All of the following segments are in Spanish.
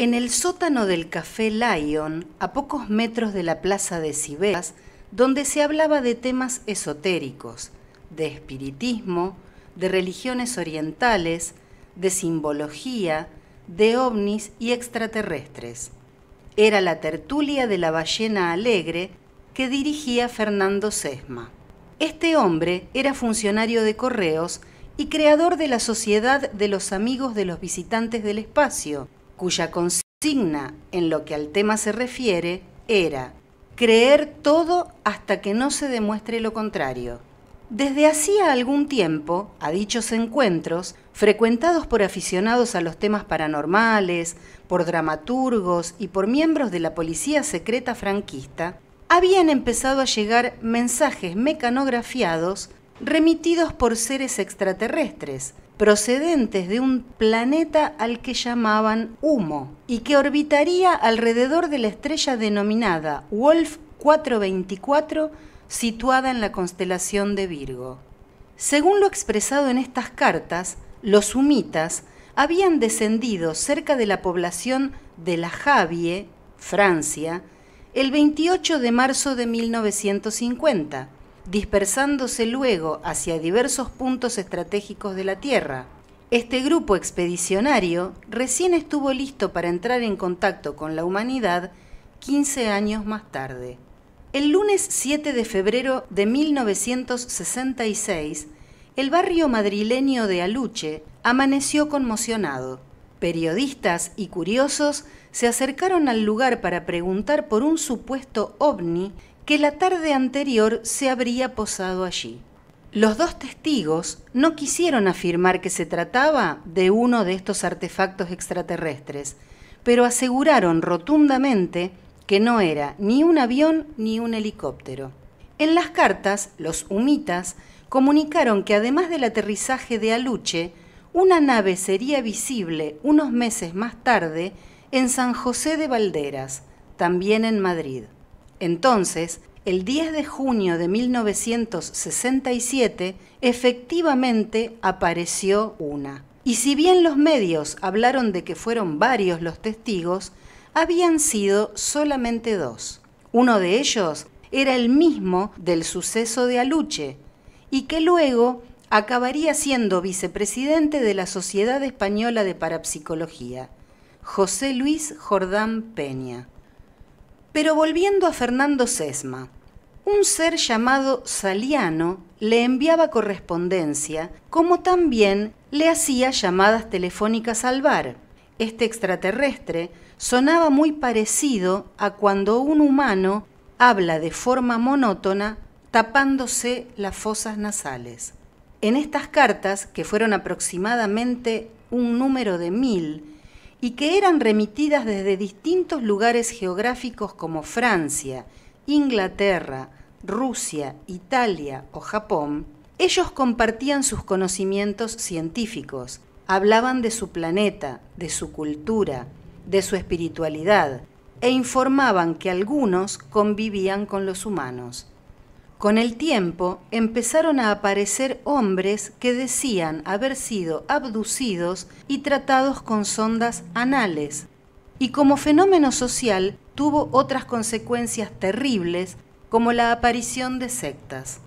En el sótano del Café Lion, a pocos metros de la plaza de Cibeles, donde se hablaba de temas esotéricos, de espiritismo, de religiones orientales, de simbología, de ovnis y extraterrestres. Era la tertulia de la ballena alegre que dirigía Fernando Sesma. Este hombre era funcionario de correos y creador de la Sociedad de los Amigos de los Visitantes del Espacio, cuya consigna en lo que al tema se refiere era creer todo hasta que no se demuestre lo contrario. Desde hacía algún tiempo, a dichos encuentros, frecuentados por aficionados a los temas paranormales, por dramaturgos y por miembros de la policía secreta franquista, habían empezado a llegar mensajes mecanografiados remitidos por seres extraterrestres, procedentes de un planeta al que llamaban Humo, y que orbitaría alrededor de la estrella denominada Wolf 424, situada en la constelación de Virgo. Según lo expresado en estas cartas, los humitas habían descendido cerca de la población de La Javie, Francia, el 28 de marzo de 1950, dispersándose luego hacia diversos puntos estratégicos de la Tierra. Este grupo expedicionario recién estuvo listo para entrar en contacto con la humanidad 15 años más tarde. El lunes 7 de febrero de 1966, el barrio madrileño de Aluche amaneció conmocionado. Periodistas y curiosos se acercaron al lugar para preguntar por un supuesto ovni que la tarde anterior se habría posado allí. Los dos testigos no quisieron afirmar que se trataba de uno de estos artefactos extraterrestres, pero aseguraron rotundamente que no era ni un avión ni un helicóptero. En las cartas, los humitas comunicaron que además del aterrizaje de Aluche, una nave sería visible unos meses más tarde en San José de Valderas, también en Madrid. Entonces, el 10 de junio de 1967, efectivamente apareció una. Y si bien los medios hablaron de que fueron varios los testigos, habían sido solamente dos. Uno de ellos era el mismo del suceso de Aluche, y que luego acabaría siendo vicepresidente de la Sociedad Española de Parapsicología, José Luis Jordán Peña. Pero volviendo a Fernando Sesma, un ser llamado Saliano le enviaba correspondencia, como también le hacía llamadas telefónicas al bar. Este extraterrestre sonaba muy parecido a cuando un humano habla de forma monótona tapándose las fosas nasales. En estas cartas, que fueron aproximadamente un número de mil, y que eran remitidas desde distintos lugares geográficos como Francia, Inglaterra, Rusia, Italia o Japón, ellos compartían sus conocimientos científicos, hablaban de su planeta, de su cultura, de su espiritualidad, e informaban que algunos convivían con los humanos. Con el tiempo empezaron a aparecer hombres que decían haber sido abducidos y tratados con sondas anales, y como fenómeno social tuvo otras consecuencias terribles como la aparición de sectas.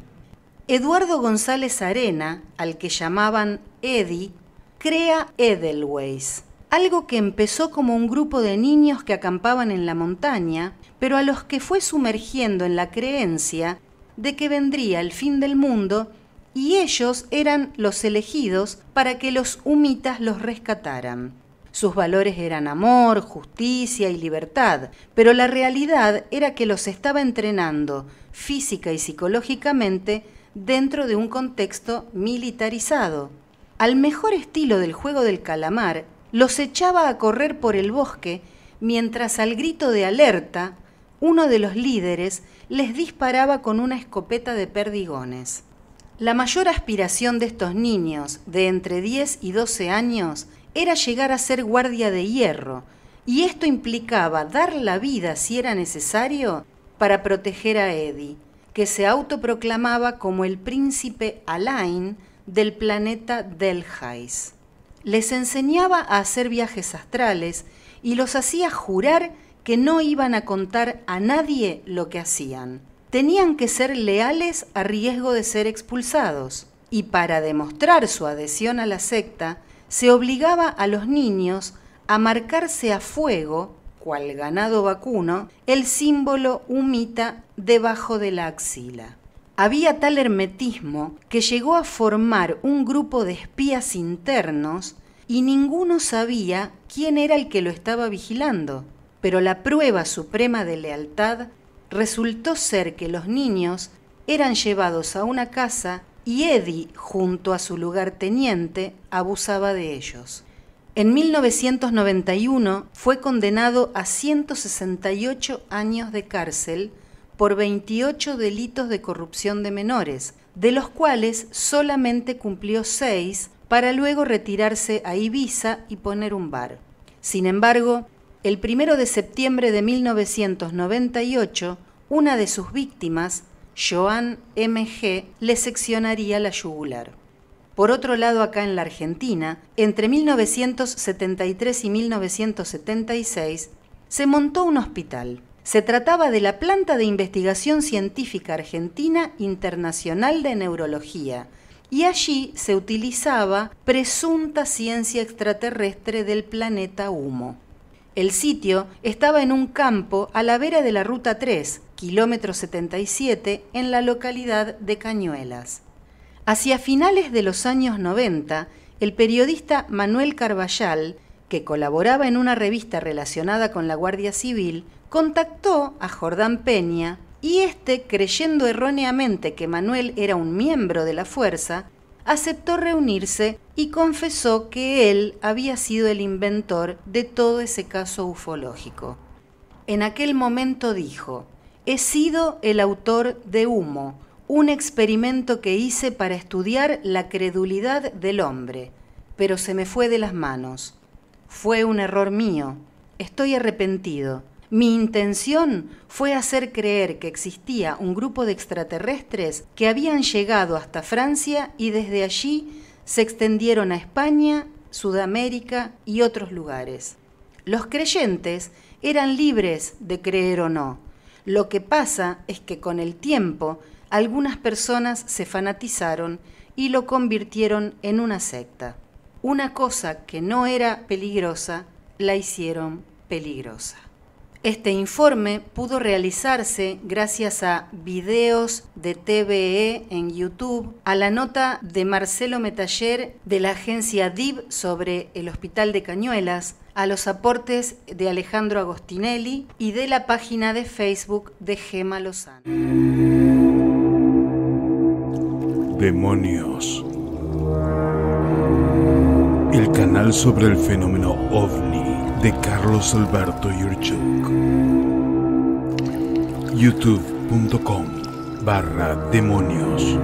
Eduardo González Arena, al que llamaban Eddie, crea Edelweiss, algo que empezó como un grupo de niños que acampaban en la montaña, pero a los que fue sumergiendo en la creencia de que vendría el fin del mundo y ellos eran los elegidos para que los humitas los rescataran. Sus valores eran amor, justicia y libertad, pero la realidad era que los estaba entrenando física y psicológicamente dentro de un contexto militarizado. Al mejor estilo del juego del calamar, los echaba a correr por el bosque mientras al grito de alerta uno de los líderes les disparaba con una escopeta de perdigones. La mayor aspiración de estos niños de entre 10 y 12 años era llegar a ser guardia de hierro, y esto implicaba dar la vida si era necesario para proteger a Eddie, que se autoproclamaba como el príncipe Alain del planeta Delhais. Les enseñaba a hacer viajes astrales y los hacía jurar que no iban a contar a nadie lo que hacían. Tenían que ser leales a riesgo de ser expulsados. Y para demostrar su adhesión a la secta, se obligaba a los niños a marcarse a fuego, cual ganado vacuno, el símbolo humita debajo de la axila. Había tal hermetismo que llegó a formar un grupo de espías internos y ninguno sabía quién era el que lo estaba vigilando. Pero la prueba suprema de lealtad resultó ser que los niños eran llevados a una casa y Eddie, junto a su lugarteniente, abusaba de ellos. En 1991 fue condenado a 168 años de cárcel por 28 delitos de corrupción de menores, de los cuales solamente cumplió 6 para luego retirarse a Ibiza y poner un bar. Sin embargo, el 1 de septiembre de 1998, una de sus víctimas, Joan M.G., le seccionaría la yugular. Por otro lado, acá en la Argentina, entre 1973 y 1976, se montó un hospital se trataba de la planta de investigación científica argentina internacional de neurología, y allí se utilizaba presunta ciencia extraterrestre del planeta Humo. El sitio estaba en un campo a la vera de la Ruta 3, kilómetro 77, en la localidad de Cañuelas. Hacia finales de los años 90, el periodista Manuel Carballal, que colaboraba en una revista relacionada con la Guardia Civil, contactó a Jordán Peña y éste, creyendo erróneamente que Manuel era un miembro de la fuerza, aceptó reunirse y confesó que él había sido el inventor de todo ese caso ufológico. En aquel momento dijo, he sido el autor de Humo, un experimento que hice para estudiar la credulidad del hombre, pero se me fue de las manos. Fue un error mío. Estoy arrepentido. Mi intención fue hacer creer que existía un grupo de extraterrestres que habían llegado hasta Francia y desde allí se extendieron a España, Sudamérica y otros lugares. Los creyentes eran libres de creer o no. Lo que pasa es que con el tiempo algunas personas se fanatizaron y lo convirtieron en una secta. Una cosa que no era peligrosa, la hicieron peligrosa. Este informe pudo realizarse gracias a videos de TVE en YouTube, a la nota de Marcelo Metaller de la agencia DIV sobre el Hospital de Cañuelas, a los aportes de Alejandro Agostinelli y de la página de Facebook de Gema Lozano. Demonios. El canal sobre el fenómeno ovni de Carlos Alberto Yurchuk. youtube.com barra demonios.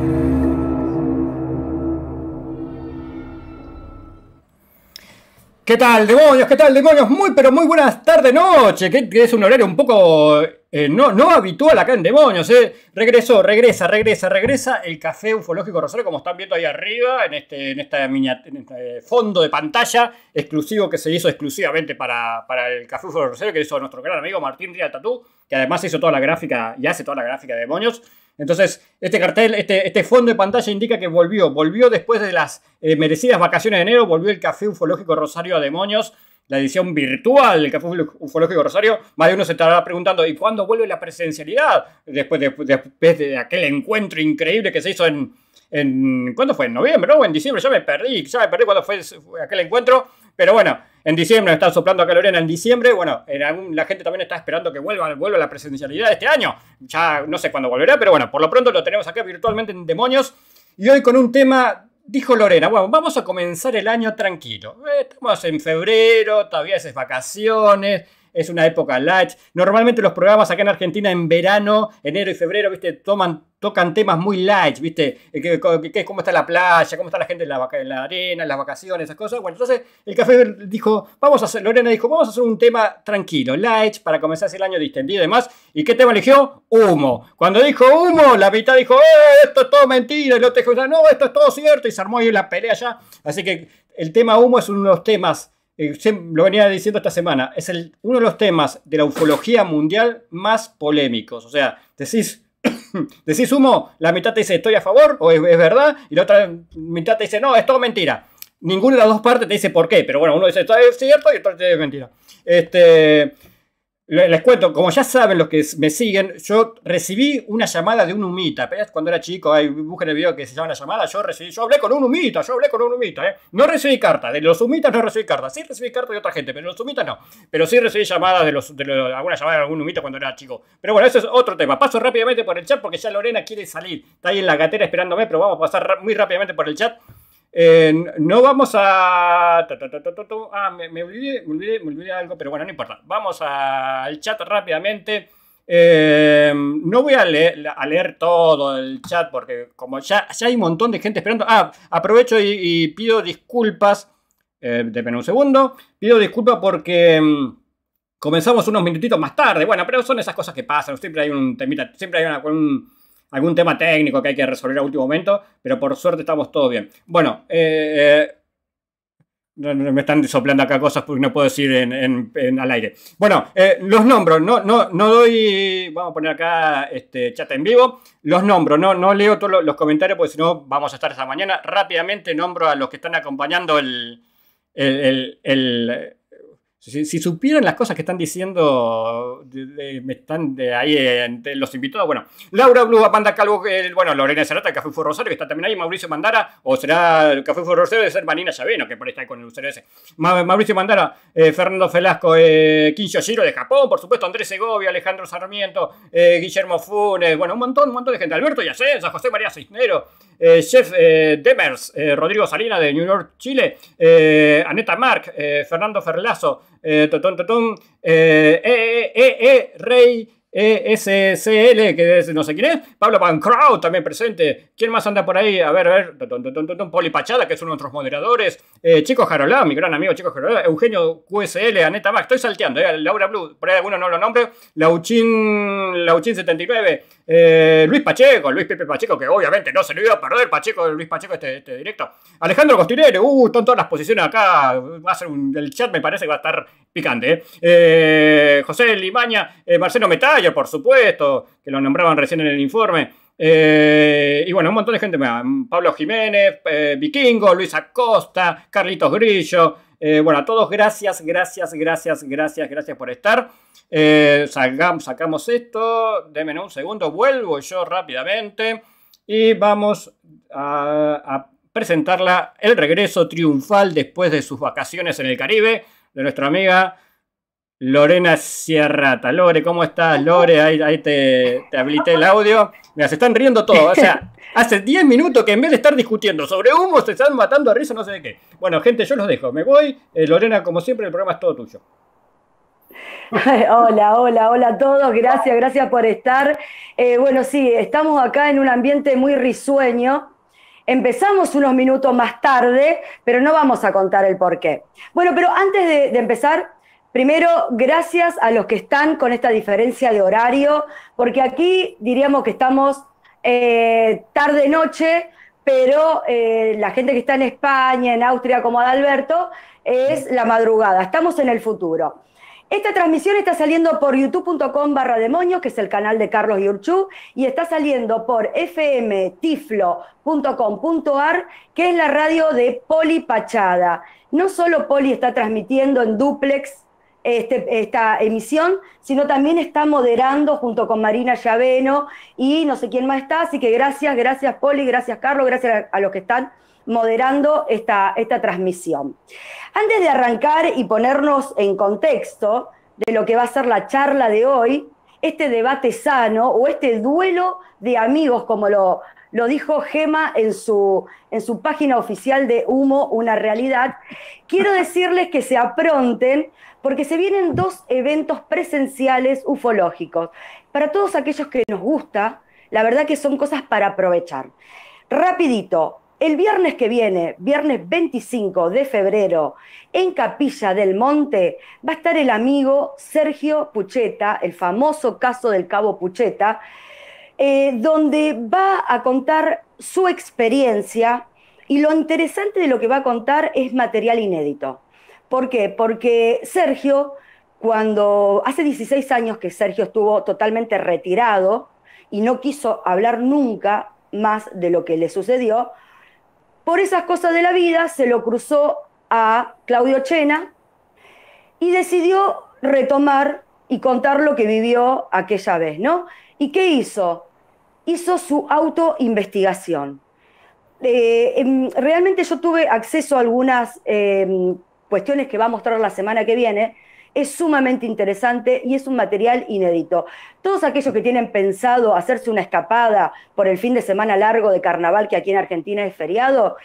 ¿Qué tal, demonios? ¿Qué tal, demonios? Muy, pero muy buenas tardes, noche. Que, es un horario un poco eh, no, no habitual acá en Demonios. Eh. Regresó, regresa, regresa, regresa el café ufológico Rosario, como están viendo ahí arriba, en este, en esta este fondo de pantalla exclusivo que se hizo exclusivamente para, para el café ufológico Rosario, que hizo nuestro gran amigo Martín Ría Tatú, que además hizo toda la gráfica y hace toda la gráfica de Demonios. Entonces, este cartel, este, este fondo de pantalla indica que volvió, volvió después de las eh, merecidas vacaciones de enero, volvió el Café Ufológico Rosario a Demonios, la edición virtual del Café Ufológico Rosario. Más de uno se estará preguntando, ¿y cuándo vuelve la presencialidad? Después de, después de aquel encuentro increíble que se hizo en, en, ¿cuándo fue? ¿En noviembre o en diciembre? Ya me perdí, ya me perdí cuándo fue aquel encuentro. Pero bueno, en diciembre están soplando acá Lorena en diciembre. Bueno, en la gente también está esperando que vuelva, vuelva la presencialidad de este año. Ya no sé cuándo volverá, pero bueno, por lo pronto lo tenemos acá virtualmente en Demonios. Y hoy con un tema, dijo Lorena, bueno, vamos a comenzar el año tranquilo. Eh, estamos en febrero, todavía es vacaciones es una época light. Normalmente los programas acá en Argentina en verano, enero y febrero, ¿viste? Toman, tocan temas muy light, ¿viste? Eh, ¿Cómo está la playa? ¿Cómo está la gente en la, en la arena, en las vacaciones, esas cosas? Bueno, entonces el café dijo, vamos a hacer, Lorena dijo, vamos a hacer un tema tranquilo, light, para comenzar el año distendido y demás. ¿Y qué tema eligió? Humo. Cuando dijo humo, la mitad dijo, ¡eh, esto es todo mentira! Y el otro dijo, no, esto es todo cierto. Y se armó ahí la pelea ya. Así que el tema humo es uno de los temas eh, lo venía diciendo esta semana, es uno de los temas de la ufología mundial más polémicos. O sea, decís, decís humo, la mitad te dice estoy a favor o es, verdad, y la otra mitad te dice no, es todo mentira. Ninguna de las dos partes te dice por qué, pero bueno, uno dice esto es cierto y otro dice mentira. Este, les cuento, como ya saben los que me siguen, yo recibí una llamada de un humita. Cuando era chico, hay, busquen el video que se llama la llamada, yo recibí, yo hablé con un humita, yo hablé con un humita, ¿eh? No recibí carta, de los humitas no recibí carta. Sí recibí carta de otra gente, pero de los humitas no. Pero sí recibí llamadas de los, de alguna llamada de algún humita cuando era chico. Pero bueno, eso es otro tema. Paso rápidamente por el chat porque ya Lorena quiere salir. Está ahí en la gatera esperándome, pero vamos a pasar muy rápidamente por el chat. Eh, no vamos a... Ah, me, olvidé, me, olvidé, algo, pero bueno, no importa. Vamos al chat rápidamente. Eh, no voy a leer, todo el chat porque como ya, ya, hay un montón de gente esperando. Ah, aprovecho y, pido disculpas. Eh, un segundo. Pido disculpas porque mm, comenzamos unos minutitos más tarde. Bueno, pero son esas cosas que pasan. Siempre hay un temita, siempre hay una, un, algún tema técnico que hay que resolver a último momento, pero por suerte estamos todos bien. Bueno, eh, eh, me están soplando acá cosas porque no puedo decir en, al aire. Bueno, eh, los nombro, no, no, no doy, vamos a poner acá este chat en vivo, los nombro, no, no leo todos los comentarios porque si no vamos a estar esta mañana. Rápidamente nombro a los que están acompañando el, el, si, supieran las cosas que están diciendo, me están de ahí los invitados, bueno, Laura Blue, Amanda Calvo, bueno, Lorena Cerata, Café Fue Rosario, que está también ahí, Mauricio Mandara, o será el Café Fue Rosario, de ser Marina Llaveno, que por ahí está con el usuario ese. Mauricio Mandara, eh, Fernando Velasco, eh, Kinshio Shiro de Japón, por supuesto, Andrés Segovia, Alejandro Sarmiento, eh, Guillermo Funes, bueno, un montón, un montón de gente, Alberto Yacenza, José María Cisnero, eh, Chef Demers, Rodrigo Salina de New York, Chile, Aneta Mark, Fernando Ferlazo, eh, totón, totón, eh, eh, eh, eh, Rey, ESCL, que es no sé quién es. Pablo Pancrowd también presente. ¿Quién más anda por ahí? A ver, a ver. Poli Pachada, que es uno de nuestros moderadores. Eh, Chico Jarolá, mi gran amigo Chico Jarolá. Eugenio QSL, Aneta Max. Estoy salteando, eh. Laura Blue, por ahí alguno no lo nombre. Lauchín, Lauchín 79. Eh, Luis Pacheco, Luis Pepe Pacheco, que obviamente no se lo iba a perder Pacheco, Luis Pacheco este, este directo. Alejandro Costinero, uh, están todas las posiciones acá. Va el chat me parece que va a estar picante. Eh. eh José Limaña, Marcelo Metalla por supuesto, que lo nombraban recién en el informe. Y bueno, un montón de gente más. Pablo Jiménez, Vikingo, Luis Acosta, Carlitos Grillo. Eh, bueno, a todos gracias, gracias, gracias, gracias, gracias por estar. Sacamos, sacamos esto. Denme un segundo, vuelvo yo rápidamente. Y vamos a presentarla el regreso triunfal después de sus vacaciones en el Caribe de nuestra amiga Lorena Sierrata. Lore, ¿cómo estás? Lore, ahí, te, te, habilité el audio. Mira, se están riendo todos. O sea, hace 10 minutos que en vez de estar discutiendo sobre humo, se están matando a risa, no sé de qué. Bueno, gente, yo los dejo. Me voy. Eh, Lorena, como siempre, el programa es todo tuyo. Hola, hola, hola a todos. Gracias, gracias por estar. Eh, bueno, sí, estamos acá en un ambiente muy risueño. Empezamos unos minutos más tarde, pero no vamos a contar el por qué. Bueno, pero antes de empezar, Primero, gracias a los que están con esta diferencia de horario, porque aquí diríamos que estamos eh, tarde-noche, pero eh, la gente que está en España, en Austria, como Adalberto, es la madrugada. Estamos en el futuro. Esta transmisión está saliendo por youtube.com barra demonios, que es el canal de Carlos Yurchu, y está saliendo por fmtiflo.com.ar, que es la radio de Poli Pachada. No solo Poli está transmitiendo en duplex este, esta emisión, sino también está moderando junto con Marina Llaveno y no sé quién más está, así que gracias, gracias Poli, gracias Carlos, gracias a, los que están moderando esta, esta transmisión. Antes de arrancar y ponernos en contexto de lo que va a ser la charla de hoy, este debate sano o este duelo de amigos, como lo, lo dijo Gema en su, en su página oficial de Humo, una realidad, quiero decirles que se apronten porque se vienen dos eventos presenciales ufológicos. Para todos aquellos que nos gusta, la verdad que son cosas para aprovechar. Rapidito, el viernes que viene, viernes 25 de febrero, en Capilla del Monte, va a estar el amigo Sergio Pucheta, el famoso caso del cabo Pucheta, eh, donde va a contar su experiencia y lo interesante de lo que va a contar es material inédito ¿Por qué? Porque Sergio, cuando hace 16 años que Sergio estuvo totalmente retirado y no quiso hablar nunca más de lo que le sucedió, por esas cosas de la vida se lo cruzó a Claudio Chena y decidió retomar y contar lo que vivió aquella vez, ¿no? ¿Y qué hizo? Hizo su autoinvestigación. Eh, em, realmente yo tuve acceso a algunas em, cuestiones que va a mostrar la semana que viene. Es sumamente interesante y es un material inédito. Todos aquellos que tienen pensado hacerse una escapada por el fin de semana largo de carnaval, que aquí en Argentina es feriado,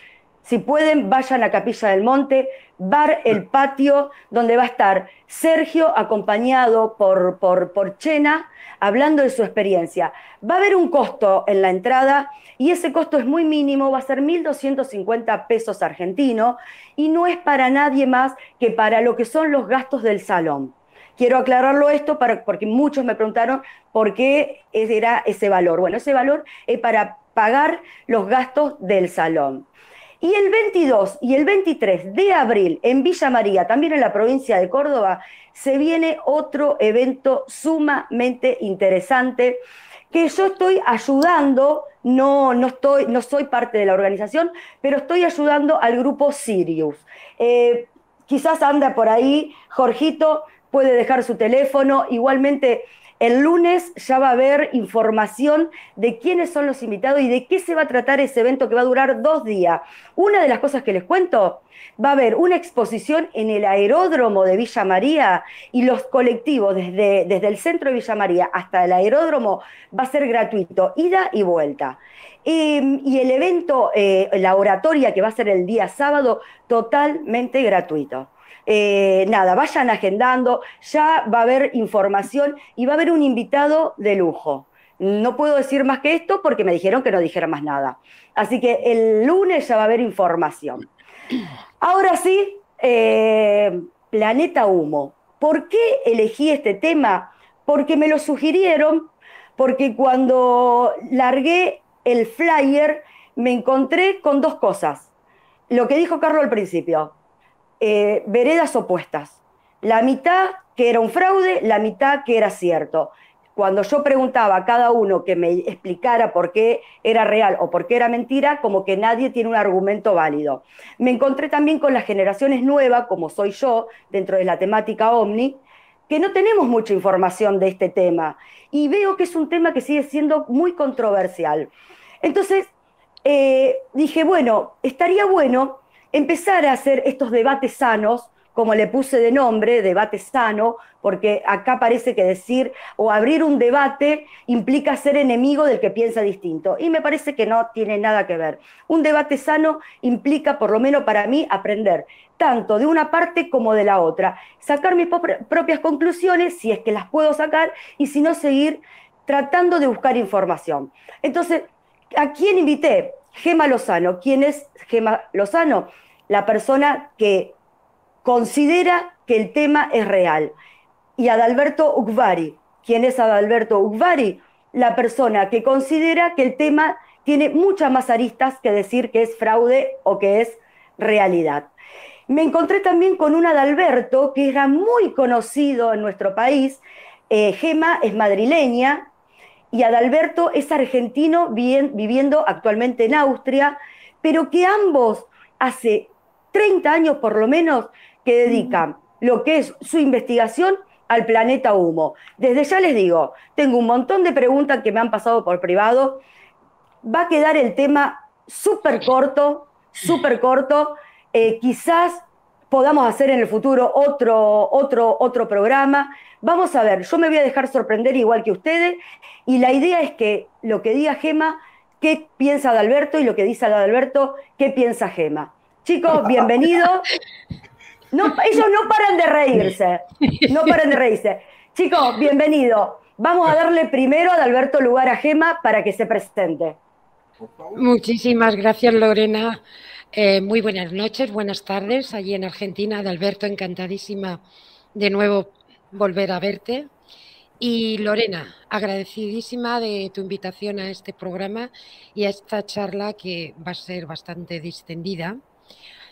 si pueden, vayan a Capilla del Monte, bar El Patio, donde va a estar Sergio acompañado por, por, por Chena, hablando de su experiencia. Va a haber un costo en la entrada y ese costo es muy mínimo, va a ser 1.250 pesos argentinos y no es para nadie más que para lo que son los gastos del salón. Quiero aclararlo esto porque muchos me preguntaron por qué era ese valor. Bueno, ese valor es para pagar los gastos del salón. Y el 22 y el 23 de abril en Villa María, también en la provincia de Córdoba, se viene otro evento sumamente interesante que yo estoy ayudando, no, no, estoy, no soy parte de la organización, pero estoy ayudando al grupo Sirius. Eh, quizás anda por ahí, Jorgito puede dejar su teléfono, igualmente el lunes ya va a haber información de quiénes son los invitados y de qué se va a tratar ese evento que va a durar dos días. Una de las cosas que les cuento, va a haber una exposición en el aeródromo de Villa María y los colectivos desde, desde el centro de Villa María hasta el aeródromo va a ser gratuito, ida y vuelta. Em, y el evento, eh, la oratoria que va a ser el día sábado, totalmente gratuito. Eh, nada, vayan agendando, ya va a haber información y va a haber un invitado de lujo. No puedo decir más que esto porque me dijeron que no dijera más nada. Así que el lunes ya va a haber información. Ahora sí, eh, Planeta Humo. ¿Por qué elegí este tema? Porque me lo sugirieron, porque cuando largué el flyer me encontré con dos cosas. Lo que dijo Carlos al principio, eh, veredas opuestas. La mitad que era un fraude, la mitad que era cierto. Cuando yo preguntaba a cada uno que me explicara por qué era real o por qué era mentira, como que nadie tiene un argumento válido. Me encontré también con las generaciones nuevas, como soy yo, dentro de la temática Omni, que no tenemos mucha información de este tema. Y veo que es un tema que sigue siendo muy controversial. Entonces, eh, dije, bueno, estaría bueno empezar a hacer estos debates sanos, como le puse de nombre, debate sano, porque acá parece que decir o abrir un debate implica ser enemigo del que piensa distinto. Y me parece que no tiene nada que ver. Un debate sano implica, por lo menos para mí, aprender tanto de una parte como de la otra, sacar mis propias conclusiones, si es que las puedo sacar, y si no, seguir tratando de buscar información. Entonces, ¿a quién invité? Gema Lozano. ¿Quién es Gema Lozano? La persona que considera que el tema es real. Y Adalberto Ugvari. ¿Quién es Adalberto Ugvari? La persona que considera que el tema tiene muchas más aristas que decir que es fraude o que es realidad. Me encontré también con un Adalberto que era muy conocido en nuestro país. Eh, Gema es madrileña, y Adalberto es argentino viviendo actualmente en Austria, pero que ambos hace 30 años por lo menos que dedican lo que es su investigación al planeta humo. Desde ya les digo, tengo un montón de preguntas que me han pasado por privado. Va a quedar el tema súper corto, súper corto. Eh, quizás podamos hacer en el futuro otro, otro, otro programa. Vamos a ver, yo me voy a dejar sorprender igual que ustedes y la idea es que lo que diga Gema, qué piensa de Alberto y lo que dice Alberto, qué piensa Gema. Chicos, bienvenidos. No, ellos no paran de reírse, no paran de reírse. Chicos, bienvenido. Vamos a darle primero a Alberto lugar a Gema para que se presente. Muchísimas gracias, Lorena. Eh, muy buenas noches, buenas tardes. Allí en Argentina, Alberto, encantadísima de nuevo volver a verte. Y Lorena, agradecidísima de tu invitación a este programa y a esta charla que va a ser bastante distendida.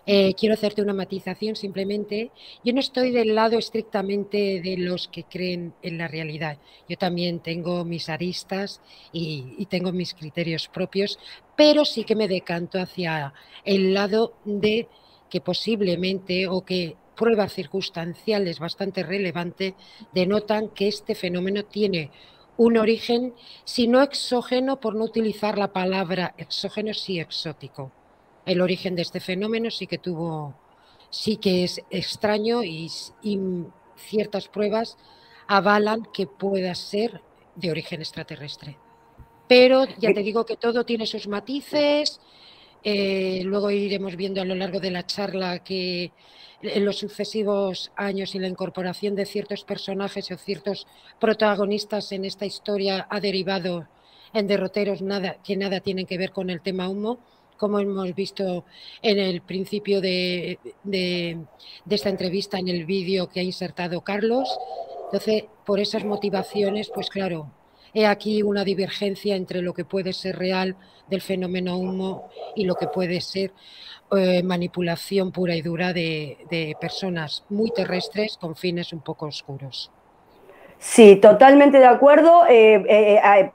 Eh, quiero hacerte una matización simplemente. Yo no estoy del lado estrictamente de los que creen en la realidad. Yo también tengo mis aristas y tengo mis criterios propios, pero sí que me decanto hacia el lado de que posiblemente o que pruebas circunstanciales bastante relevantes denotan que este fenómeno tiene un origen, si no exógeno, por no utilizar la palabra exógeno, sí exótico. El origen de este fenómeno sí que tuvo, sí que es extraño y, ciertas pruebas avalan que pueda ser de origen extraterrestre. Pero ya te digo que todo tiene sus matices. Eh, luego iremos viendo a lo largo de la charla que en los sucesivos años y la incorporación de ciertos personajes o ciertos protagonistas en esta historia ha derivado en derroteros nada, que nada tienen que ver con el tema humo, como hemos visto en el principio de, de esta entrevista, en el vídeo que ha insertado Carlos. Entonces, por esas motivaciones, pues claro, he aquí una divergencia entre lo que puede ser real del fenómeno humo y lo que puede ser eh, manipulación pura y dura de, personas muy terrestres con fines un poco oscuros. Sí, totalmente de acuerdo. Eh, eh,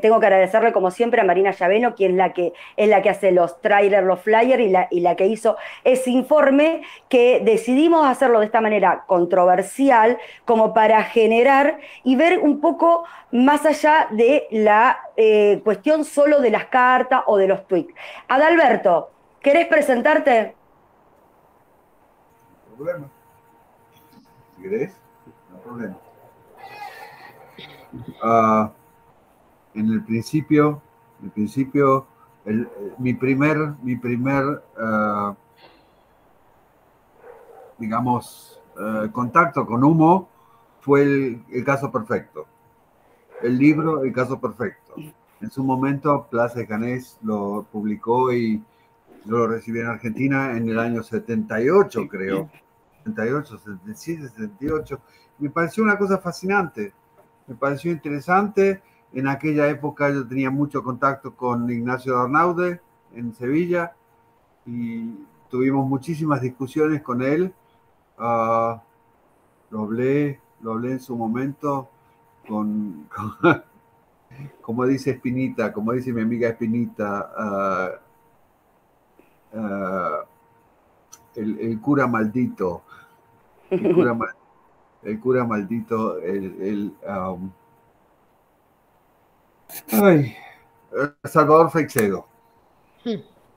tengo que agradecerle como siempre a Marina Llaveno, quien es la que, es la que hace los trailers, los flyers y la, y la que hizo ese informe que decidimos hacerlo de esta manera controversial como para generar y ver un poco más allá de la cuestión solo de las cartas o de los tweets. Adalberto, ¿Querés presentarte? No problema. Si querés, no problema. Uh, en el principio, en el principio, el, mi primer, mi primer, uh, digamos, uh, contacto con humo fue el, el, caso perfecto. El libro, el caso perfecto. En su momento, Plaza Canés lo publicó y yo lo recibí en Argentina en el año 78, creo. 78, 77, 78. Me pareció una cosa fascinante. Me pareció interesante. En aquella época yo tenía mucho contacto con Ignacio Arnaude en Sevilla y tuvimos muchísimas discusiones con él. Uh, lo hablé, lo hablé en su momento con, con como dice Espinita, como dice mi amiga Espinita, uh, Ah, el, cura maldito, el cura, maldito, el, um, Salvador Feixedo.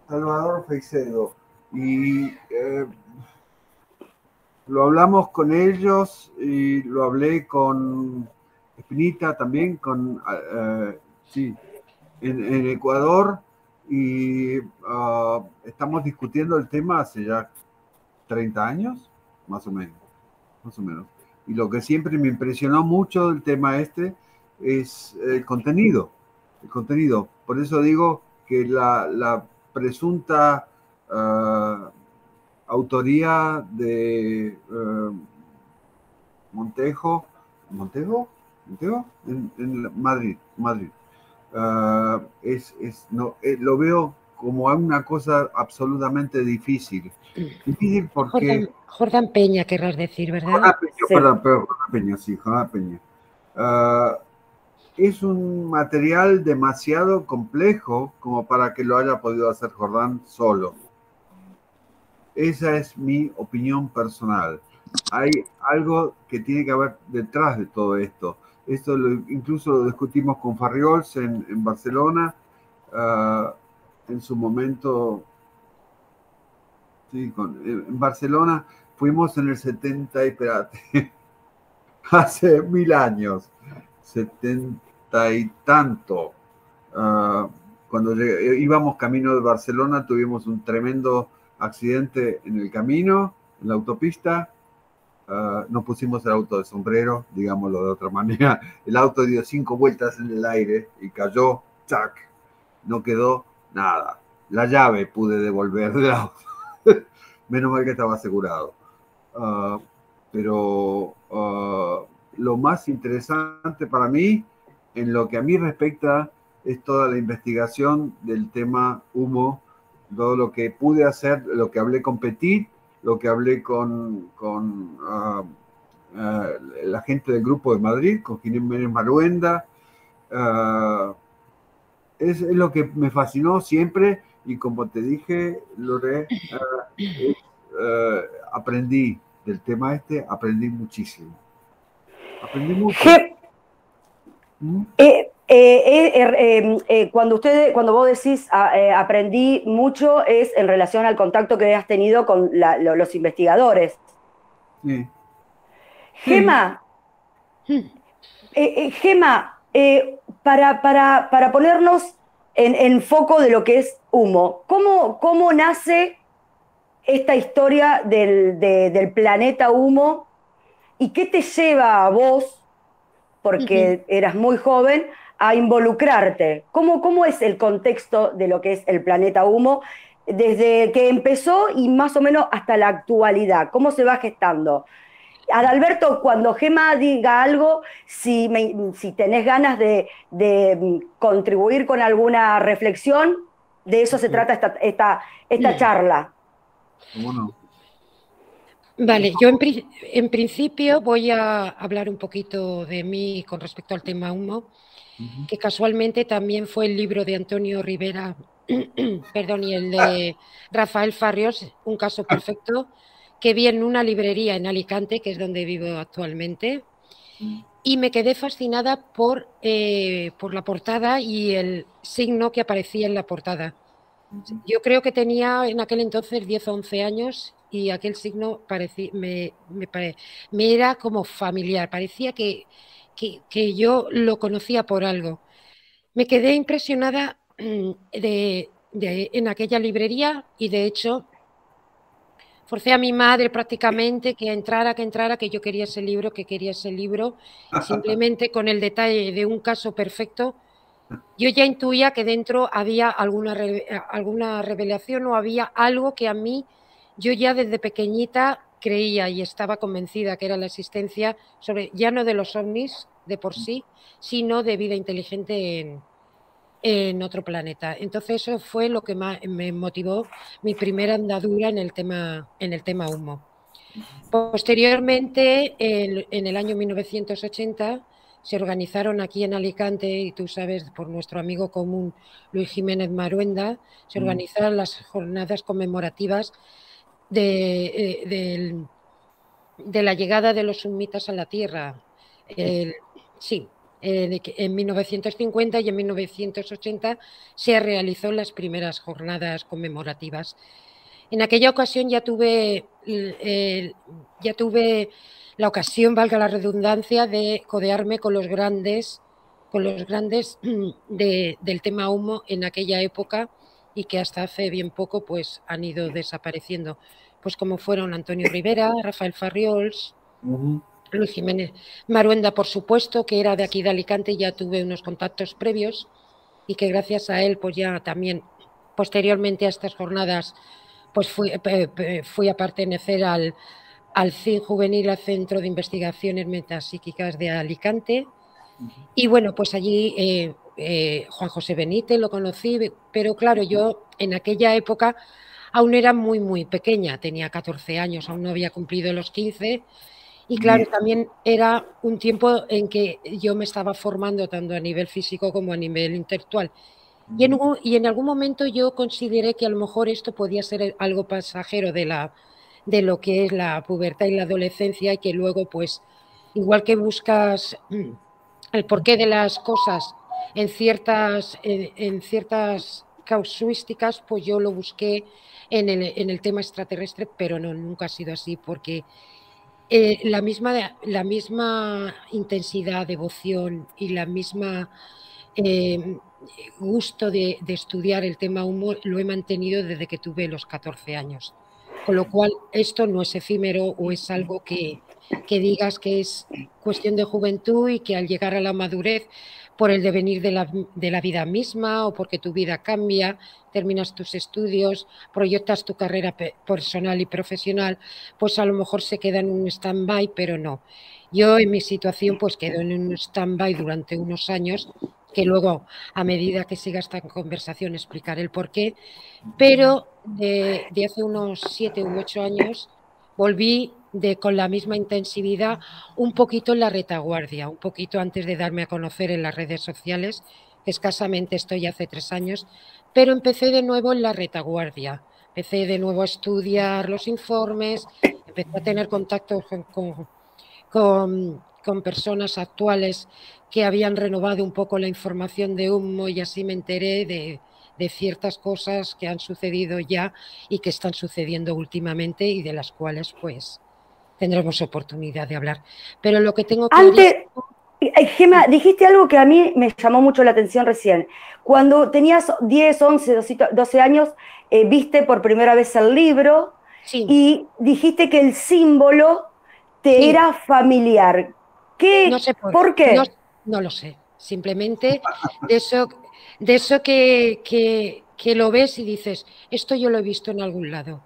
Salvador Feixedo. Y eh, lo hablamos con ellos y lo hablé con Espinita también, con, uh, sí, en Ecuador y ah, estamos discutiendo el tema hace ya 30 años, más o menos, más o menos. Y lo que siempre me impresionó mucho del tema este es el contenido, el contenido. Por eso digo que la, presunta ah, autoría de ah, Montejo, Montejo, Montejo, en Madrid, Madrid Ah, es, no, eh, lo veo como una cosa absolutamente difícil. Difícil porque... Jordan, Peña, querrás decir, ¿verdad? Jordan Peña, Perdón, Jordan Peña, sí, Jordan Peña. Ah, es un material demasiado complejo como para que lo haya podido hacer Jordán solo. Esa es mi opinión personal. Hay algo que tiene que haber detrás de todo esto. Esto incluso lo discutimos con Farriols en, en Barcelona. Ah, en su momento, sí, en Barcelona fuimos en el 70, espérate, hace mil años, 70 y tanto. Ah, cuando íbamos camino de Barcelona tuvimos un tremendo accidente en el camino, en la autopista, Ah, no pusimos el auto de sombrero, digámoslo de otra manera. El auto dio cinco vueltas en el aire y cayó, ¡chac! No quedó nada. La llave pude devolver del auto. Menos mal que estaba asegurado. Ah, pero lo más interesante para mí, en lo que a mí respecta, es toda la investigación del tema humo todo lo que pude hacer, lo que hablé con Petit, lo que hablé con, con ah, ah, la gente del grupo de Madrid, con Jiménez Maruenda. Ah, es, lo que me fascinó siempre y como te dije, Lore, aprendí del tema este, aprendí muchísimo. Aprendí mucho. ¿Mm? Eh, eh, eh, em, eh, cuando, usted, cuando vos decís ah, aprendí mucho es en relación al contacto que has tenido con los investigadores. Sí. Gema, Gema, para, para, ponernos en, foco de lo que es humo, ¿cómo, cómo nace esta historia del, del planeta humo y qué te lleva a vos, porque eras muy joven, a involucrarte. ¿Cómo, ¿Cómo es el contexto de lo que es el planeta humo desde que empezó y más o menos hasta la actualidad? ¿Cómo se va gestando? Adalberto, cuando Gema diga algo, si, si tenés ganas de, contribuir con alguna reflexión, de eso se trata esta, esta, esta charla. Vale, yo en, principio voy a hablar un poquito de mí con respecto al tema humo que casualmente también fue el libro de Antonio Rivera, perdón, y el de Rafael Farrios, Un caso perfecto, que vi en una librería en Alicante, que es donde vivo actualmente, y me quedé fascinada por, eh, por la portada y el signo que aparecía en la portada. Yo creo que tenía en aquel entonces 10 o 11 años y aquel signo parecía, me, me, me era como familiar, parecía que, que, yo lo conocía por algo. Me quedé impresionada mm, de, en aquella librería y de hecho forcé a mi madre prácticamente que entrara, que entrara, que yo quería ese libro, que quería ese libro, simplemente con el detalle de un caso perfecto. Yo ya intuía que dentro había alguna, alguna revelación o había algo que a mí, yo ya desde pequeñita creía y estaba convencida que era la existencia sobre ya no de los ovnis de por sí, sino de vida inteligente en, en otro planeta. Entonces eso fue lo que me motivó mi primera andadura en el tema, en el tema humo. Posteriormente, en, el año 1980, se organizaron aquí en Alicante, y tú sabes, por nuestro amigo común Luis Jiménez Maruenda, se mm. organizaron las jornadas conmemorativas de, de, la llegada de los sumitas a la Tierra. sí, en 1950 y en 1980 se realizó las primeras jornadas conmemorativas. En aquella ocasión ya tuve, ya tuve la ocasión, valga la redundancia, de codearme con los grandes, con los grandes del tema humo en aquella época y que hasta hace bien poco pues han ido desapareciendo, pues como fueron Antonio Rivera, Rafael Farriols, Luis Jiménez Maruenda, por supuesto, que era de aquí de Alicante, ya tuve unos contactos previos y que gracias a él pues ya también posteriormente a estas jornadas pues fui, fui a pertenecer al, al CIN Juvenil, al Centro de Investigaciones Metapsíquicas de Alicante. Y bueno, pues allí eh, eh, Juan José Benítez lo conocí, pero claro, yo en aquella época aún era muy, muy pequeña, tenía 14 años, aún no había cumplido los 15. Y claro, también era un tiempo en que yo me estaba formando tanto a nivel físico como a nivel intelectual. Y en, y en algún momento yo consideré que a lo mejor esto podía ser algo pasajero de, la, de lo que es la pubertad y la adolescencia y que luego, pues, igual que buscas el porqué de las cosas en ciertas, en, ciertas casuísticas, pues yo lo busqué en el, en el, tema extraterrestre, pero no, nunca ha sido así, porque eh, la, misma, la misma intensidad, devoción y la misma eh, gusto de, de, estudiar el tema humor lo he mantenido desde que tuve los 14 años. Con lo cual, esto no es efímero o es algo que, que digas que es cuestión de juventud y que al llegar a la madurez por el devenir de la, de la vida misma o porque tu vida cambia, terminas tus estudios, proyectas tu carrera personal y profesional, pues a lo mejor se queda en un stand-by, pero no. Yo en mi situación pues quedo en un stand-by durante unos años que luego a medida que siga esta conversación explicaré el por qué, pero de, hace unos siete u ocho años volví de, con la misma intensividad un poquito en la retaguardia, un poquito antes de darme a conocer en las redes sociales, escasamente estoy hace tres años, pero empecé de nuevo en la retaguardia, empecé de nuevo a estudiar los informes, empecé a tener contacto con, con personas actuales que habían renovado un poco la información de humo y así me enteré de, ciertas cosas que han sucedido ya y que están sucediendo últimamente y de las cuales pues tendremos oportunidad de hablar. Pero lo que tengo que... Antes, Gemma, dijiste algo que a mí me llamó mucho la atención recién. Cuando tenías 10, 11, 12 años, eh, viste por primera vez el libro y dijiste que el símbolo te era familiar. ¿Qué? No sé por, qué? No, lo sé. Simplemente de eso, de eso que, que, lo ves y dices, esto yo lo he visto en algún lado,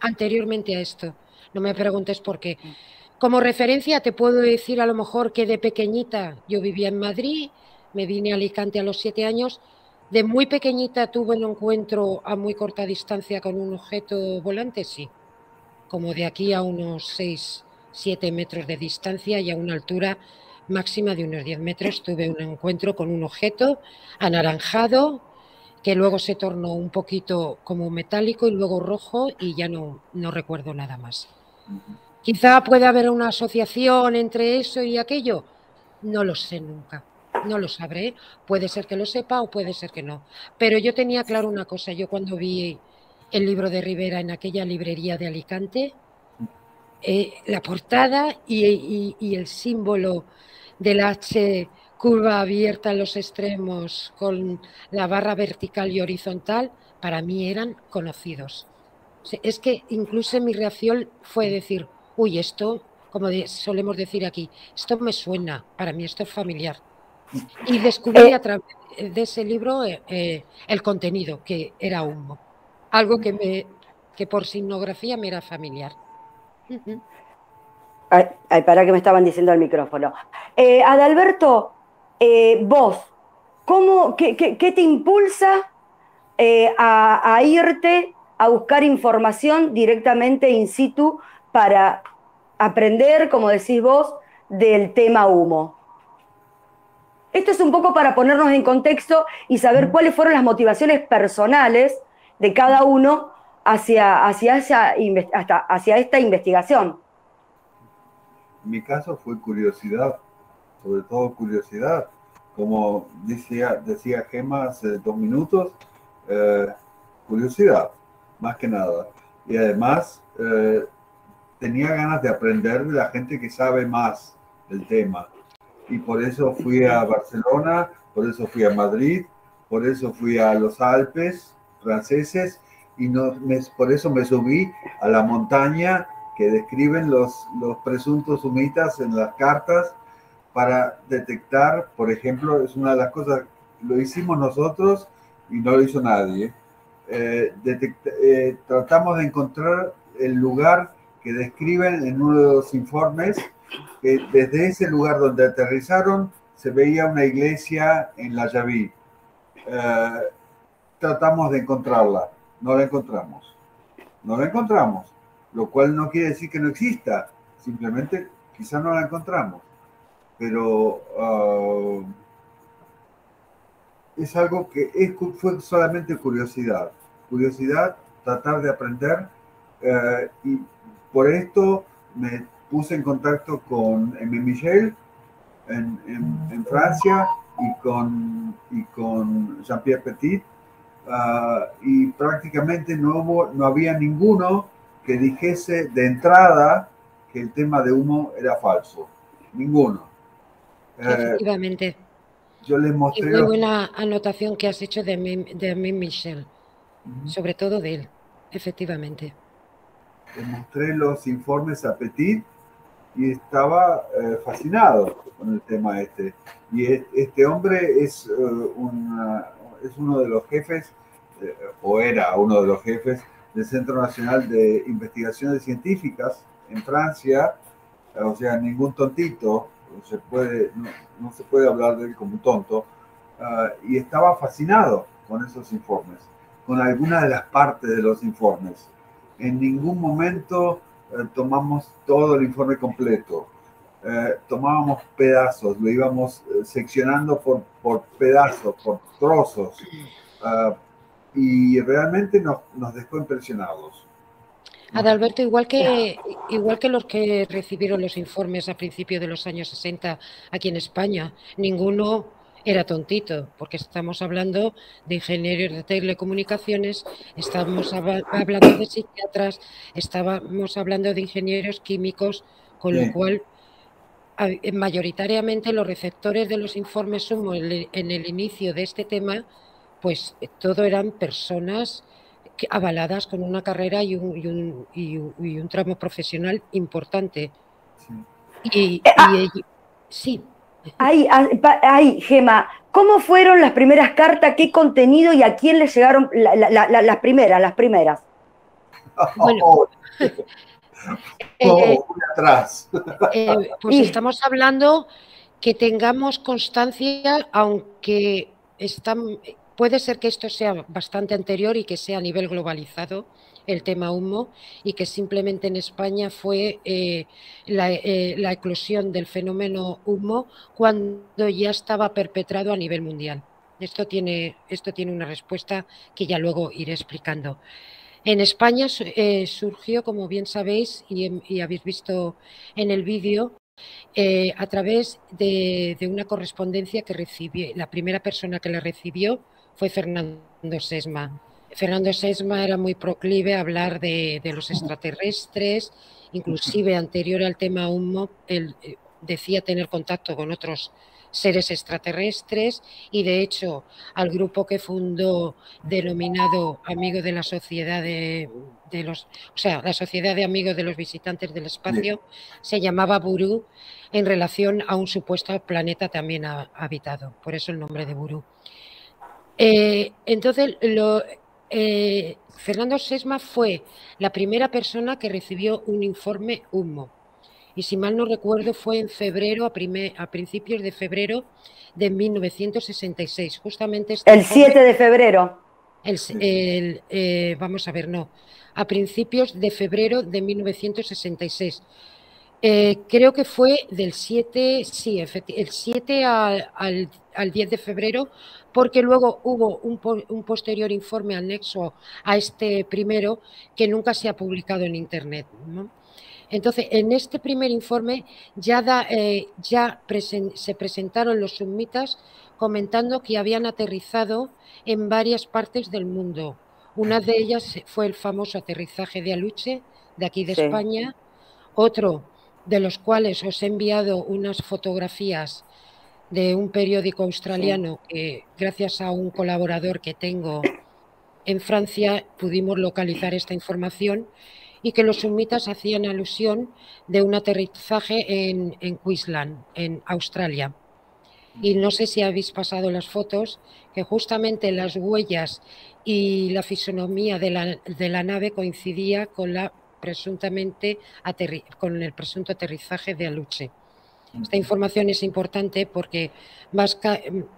anteriormente a esto. No me preguntes por qué. Como referencia te puedo decir a lo mejor que de pequeñita yo vivía en Madrid, me vine a Alicante a los siete años, de muy pequeñita tuve un encuentro a muy corta distancia con un objeto volante, sí, como de aquí a unos seis, 7 metros de distancia y a una altura máxima de unos 10 metros tuve un encuentro con un objeto anaranjado que luego se tornó un poquito como metálico y luego rojo y ya no, no recuerdo nada más. Quizá pueda haber una asociación entre eso y aquello. No lo sé nunca. No lo sabré. Puede ser que lo sepa o puede ser que no. Pero yo tenía claro una cosa. Yo cuando vi el libro de Rivera en aquella librería de Alicante, eh, la portada y, el símbolo del H curva abierta en los extremos con la barra vertical y horizontal, para mí eran conocidos. Es que incluso mi reacción fue decir, uy, esto, como solemos decir aquí, esto me suena, para mí esto es familiar. Y descubrí a través de ese libro eh, el contenido, que era humo. Algo que, me, que por signografía me era familiar para que me estaban diciendo al micrófono. Eh, Adalberto, eh, vos, ¿cómo, qué, te impulsa eh, a, irte a buscar información directamente in situ para aprender, como decís vos, del tema humo? Esto es un poco para ponernos en contexto y saber cuáles fueron las motivaciones personales de cada uno hacia, hacia, hacia esta investigación. mi caso fue curiosidad, sobre todo curiosidad. Como decía, decía Gema hace dos minutos, eh, curiosidad, más que nada. Y además eh, tenía ganas de aprender de la gente que sabe más del tema. Y por eso fui a Barcelona, por eso fui a Madrid, por eso fui a los Alpes franceses y no, por eso me subí a la montaña que describen los, los presuntos humitas en las cartas para detectar, por ejemplo, es una de las cosas, lo hicimos nosotros y no lo hizo nadie. Eh, eh, tratamos de encontrar el lugar que describen en uno de los informes, que desde ese lugar donde aterrizaron se veía una iglesia en la Yaví. Eh, tratamos de encontrarla no la encontramos. No la encontramos, lo cual no quiere decir que no exista, simplemente quizá no la encontramos. Pero ah, es algo que es, fue solamente curiosidad. Curiosidad, tratar de aprender. Eh, y por esto me puse en contacto con M. Michel en, Francia y con, y con Jean-Pierre Petit Ah, y prácticamente no, hubo, no había ninguno que dijese de entrada que el tema de humo era falso. Ninguno. Eh, Efectivamente. yo les mostré. Y muy buena anotación que has hecho de mí, de Michel, sobre todo de él, efectivamente. Les mostré los informes a Petit y estaba eh, fascinado con el tema este. Y este hombre es uh, una, es uno de los jefes, eh, o era uno de los jefes del Centro Nacional de Investigaciones Científicas en Francia, o sea, ningún tontito, se puede, no, se puede hablar de él como tonto, ah, y estaba fascinado con esos informes, con alguna de las partes de los informes. En ningún momento eh, tomamos todo el informe completo. Eh, tomábamos pedazos, lo íbamos eh, seccionando por, por pedazos, por trozos. Ah, y realmente nos, nos dejó impresionados. Adalberto, igual que, igual que los que recibieron los informes a principios de los años 60 aquí en España, ninguno era tontito, porque estamos hablando de ingenieros de telecomunicaciones, estamos hablando de psiquiatras, estábamos hablando de ingenieros químicos, con lo cual mayoritariamente los receptores de los informes sumo en el inicio de este tema, pues todo eran personas avaladas con una carrera y un, y un, tramo profesional importante. Sí. Y, ah. sí. Ay, ay, Gema, ¿cómo fueron las primeras cartas? ¿Qué contenido y a quién le llegaron las primeras, las primeras? Bueno, eh, atrás. Eh, pues estamos hablando que tengamos constancia, aunque están, Puede ser que esto sea bastante anterior y que sea a nivel globalizado el tema humo y que simplemente en España fue eh, eh, la, eclosión del fenómeno humo cuando ya estaba perpetrado a nivel mundial. Esto tiene, esto tiene una respuesta que ya luego iré explicando. En España eh, surgió, como bien sabéis y, habéis visto en el vídeo, a través de, de, una correspondencia que recibió, la primera persona que la recibió fue Fernando Sesma. Fernando Sesma era muy proclive a hablar de, los extraterrestres, inclusive anterior al tema humo, él eh, decía tener contacto con otros seres extraterrestres y de hecho al grupo que fundó denominado Amigo de la Sociedad de, los, o sea, la Sociedad de Amigos de los Visitantes del Espacio se llamaba Burú en relación a un supuesto planeta también habitado, por eso el nombre de Burú. Eh, entonces, eh, Fernando Sesma fue la primera persona que recibió un informe humo. Y si mal no recuerdo, fue en febrero, a, principios de febrero de 1966. Justamente este el 7 de febrero. Eh, vamos a ver, no. A principios de febrero de 1966. creo que fue del 7, sí, el 7 al, al 10 de febrero porque luego hubo un, posterior informe anexo a este primero que nunca se ha publicado en Internet. Entonces, en este primer informe ya, eh, ya se presentaron los sumitas comentando que habían aterrizado en varias partes del mundo. Una de ellas fue el famoso aterrizaje de Aluche, de aquí de España. Otro de los cuales os he enviado unas fotografías de un periódico australiano que gracias a un colaborador que tengo en Francia pudimos localizar esta información y que los sumitas hacían alusión de un aterrizaje en, en Queensland, en Australia. Y no sé si habéis pasado las fotos, que justamente las huellas y la fisonomía de la, de la nave coincidía con, la presuntamente con el presunto aterrizaje de Aluche. Esta información es importante porque vas,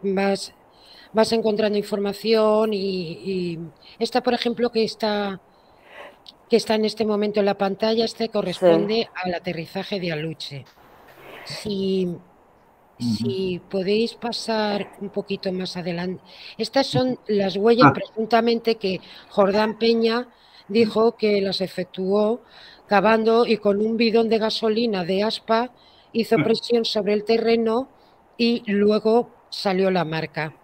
vas, vas encontrando información y, esta, por ejemplo, que está, que está en este momento en la pantalla, este corresponde al aterrizaje de Aluche. Si, si podéis pasar un poquito más adelante. Estas son las huellas ah. presuntamente que Jordán Peña dijo que las efectuó cavando y con un bidón de gasolina de aspa hizo mm. presión sobre el terreno y luego salió la marca.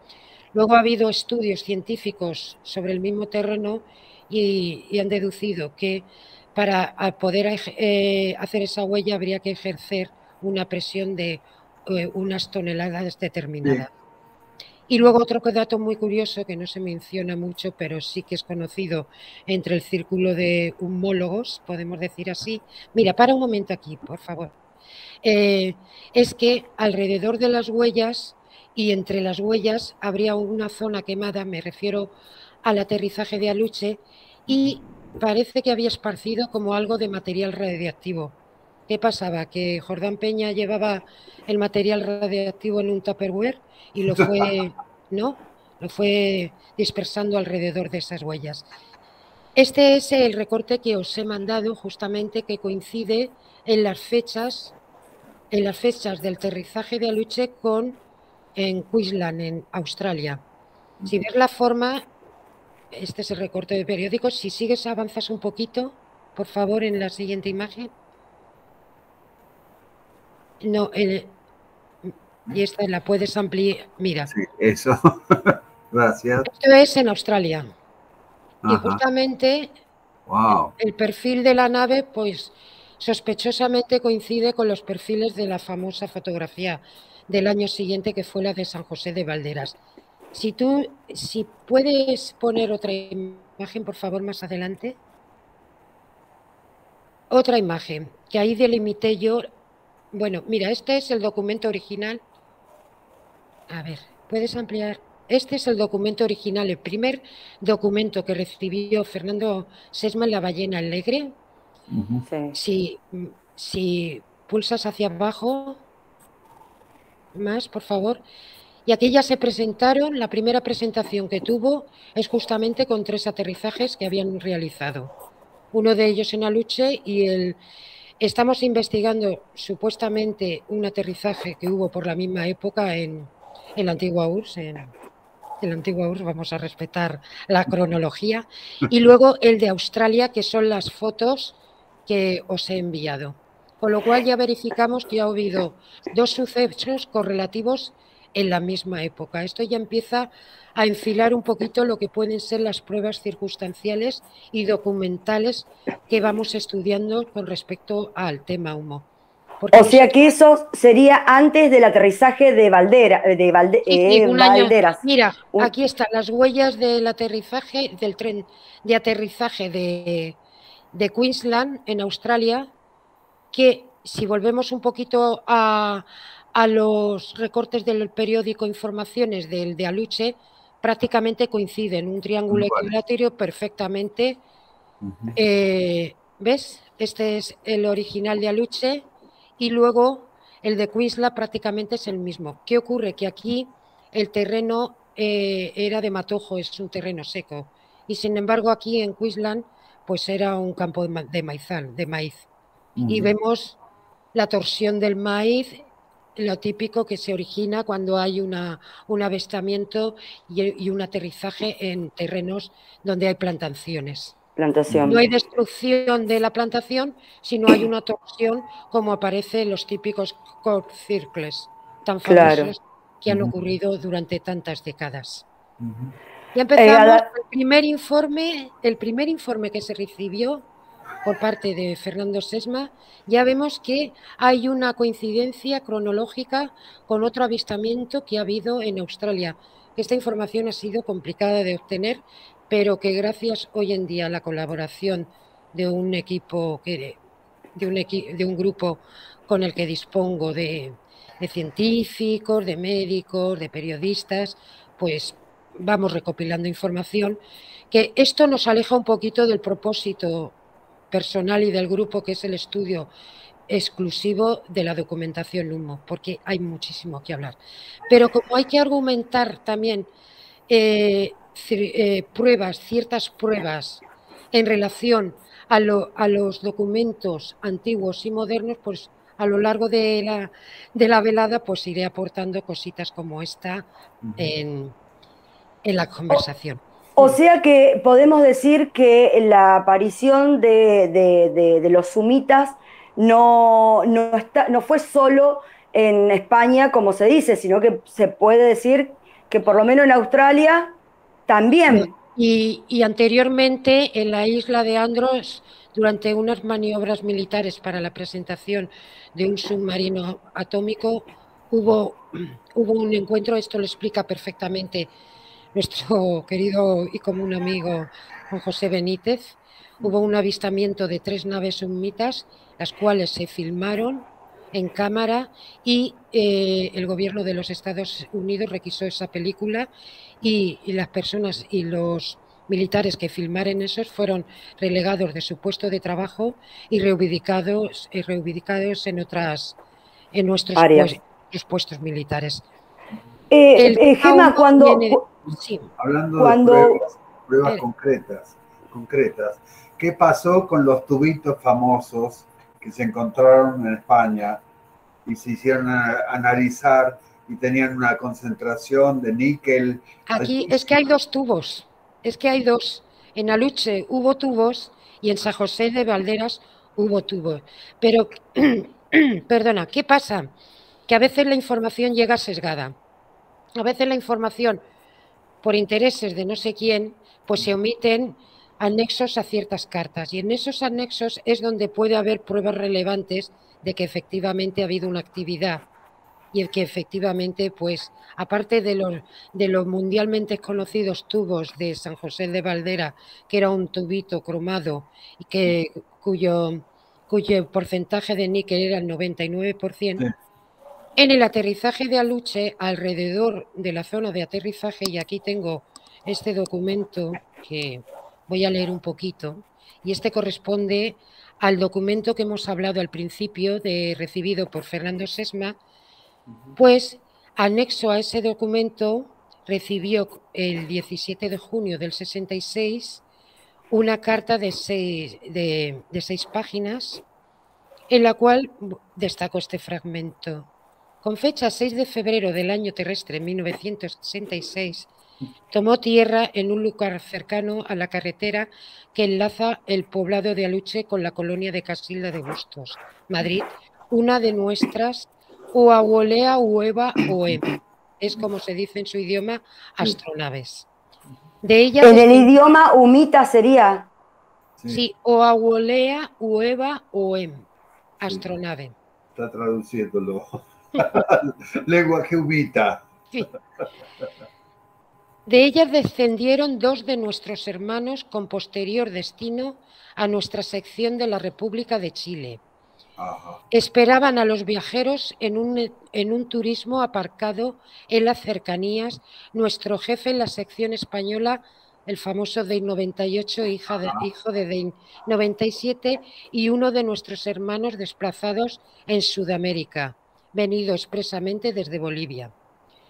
Luego ha habido estudios científicos sobre el mismo terreno y, han deducido que para poder eh, hacer esa huella habría que ejercer una presión de eh, unas toneladas determinadas. Y luego otro dato muy curioso que no se menciona mucho, pero sí que es conocido entre el círculo de humólogos, podemos decir así. Mira, para un momento aquí, por favor. Eh, es que alrededor de las huellas y entre las huellas habría una zona quemada, me refiero al aterrizaje de Aluche, y parece que había esparcido como algo de material radiactivo. ¿Qué pasaba? Que Jordán Peña llevaba el material radiactivo en un Tupperware y lo fue, ¿no? Lo fue dispersando alrededor de esas huellas. Este es el recorte que os he mandado justamente que coincide en las fechas en las fechas del aterrizaje de Aluche con en Queensland, en Australia. Si ves la forma, este es el recorte de periódicos. Si sigues, avanzas un poquito, por favor, en la siguiente imagen. No, el, y esta la puedes ampliar. Mira. Sí, eso. Gracias. Esto es en Australia. Y justamente wow. el perfil de la nave, pues sospechosamente coincide con los perfiles de la famosa fotografía del año siguiente que fue la de San José de Valderas. Si tú, si puedes poner otra imagen, por favor, más adelante. Otra imagen, que ahí delimité yo. Bueno, mira, este es el documento original. A ver, ¿puedes ampliar? Este es el documento original, el primer documento que recibió Fernando Sesma en La Ballena Alegre. Si, si pulsas hacia abajo, más, por favor. Y aquí ya se presentaron, la primera presentación que tuvo es justamente con tres aterrizajes que habían realizado. Uno de ellos en Aluche y el... Estamos investigando supuestamente un aterrizaje que hubo por la misma época en, la antigua en, la antigua URSS, vamos a respetar la cronología, y luego el de Australia, que son las fotos que os he enviado. Con lo cual ya verificamos que ha habido dos sucesos correlativos en la misma época. Esto ya empieza a enfilar un poquito lo que pueden ser las pruebas circunstanciales y documentales que vamos estudiando con respecto al tema humo. o sea que eso sería antes del aterrizaje de, Valdera, de eh, Valderas. Mira, aquí están las huellas del aterrizaje, del tren de aterrizaje de, de Queensland en Australia, que si volvemos un poquito a, los recortes del periódico Informaciones del de Aluche, prácticamente coinciden, un triángulo equilátero perfectamente. Eh, ¿Ves? Este es el original de Aluche y luego el de Queensland prácticamente es el mismo. ¿Qué ocurre? Que aquí el terreno eh, era de matojo, es un terreno seco. Y sin embargo aquí en Queensland pues era un campo de maizal, de maíz y vemos la torsión del maíz, lo típico que se origina cuando hay una, un avestamiento y, un aterrizaje en terrenos donde hay plantaciones. Plantación. No hay destrucción de la plantación, sino hay una torsión como aparece en los típicos crop circles tan famosos que han ocurrido durante tantas décadas. Ya empezamos. el primer informe, el primer informe que se recibió por parte de Fernando Sesma, ya vemos que hay una coincidencia cronológica con otro avistamiento que ha habido en Australia. Esta información ha sido complicada de obtener, pero que gracias hoy en día a la colaboración de un equipo que, de un, de un grupo con el que dispongo de, de científicos, de médicos, de periodistas, pues vamos recopilando información, que esto nos aleja un poquito del propósito personal y del grupo, que es el estudio exclusivo de la documentación humo, porque hay muchísimo que hablar. Pero como hay que argumentar también eh, eh, pruebas, ciertas pruebas en relación a, los documentos antiguos y modernos, pues a lo largo de la, de la velada pues iré aportando cositas como esta en, en la conversación. O sea que podemos decir que la aparición de, los sumitas no, está, no fue solo en España, como se dice, sino que se puede decir que por lo menos en Australia también. Y, y, anteriormente en la isla de Andros, durante unas maniobras militares para la presentación de un submarino atómico, hubo, hubo un encuentro, esto lo explica perfectamente nuestro querido y común amigo Juan José Benítez, hubo un avistamiento de tres naves sumitas, las cuales se filmaron en cámara y eh, el gobierno de los Estados Unidos requisó esa película y, las personas y los militares que filmaron esos fueron relegados de su puesto de trabajo y reubicados, y reubicados en otras en nuestros puestos militares. Eh, El eh, Gema, cuando, de- sí. Hablando Cuando- de pruebas, pruebas Eh. concretas, concretas, ¿qué pasó con los tubitos famosos que se encontraron en España y se hicieron a- analizar y tenían una concentración de níquel? Aquí es que hay dos tubos, es que hay dos. En Aluche hubo tubos y en San José de Valderas hubo tubos. Pero, perdona, ¿qué pasa? Que a veces la información llega sesgada. A veces la información, por intereses de no sé quién, pues se omiten anexos a ciertas cartas. Y en esos anexos es donde puede haber pruebas relevantes de que efectivamente ha habido una actividad y que efectivamente, pues, aparte de los, de los mundialmente conocidos tubos de San José de Valdera, que era un tubito cromado y que, cuyo, cuyo porcentaje de níquel era el 99%, Sí. En el aterrizaje de Aluche, alrededor de la zona de aterrizaje, y aquí tengo este documento que voy a leer un poquito, y este corresponde al documento que hemos hablado al principio, de, recibido por Fernando Sesma, pues anexo a ese documento recibió el 17 de junio del 66 una carta de seis, de, de seis páginas en la cual destaco este fragmento. Con fecha 6 de febrero del año terrestre 1966, tomó tierra en un lugar cercano a la carretera que enlaza el poblado de Aluche con la colonia de Casilda de Bustos, Madrid, una de nuestras Uahuolea Ueva Oem, es como se dice en su idioma, astronaves. De ellas en el idioma humita sería. Sí, Oahuolea Ueva Oem, astronave. Está traduciéndolo. Lengua que humita. Sí. De ellas descendieron dos de nuestros hermanos con posterior destino a nuestra sección de la República de Chile. Ajá. Esperaban a los viajeros en un, en un turismo aparcado en las cercanías. Nuestro jefe en la sección española, el famoso Dein 98, hija de, hijo de Dein 97, y uno de nuestros hermanos desplazados en Sudamérica, venido expresamente desde Bolivia.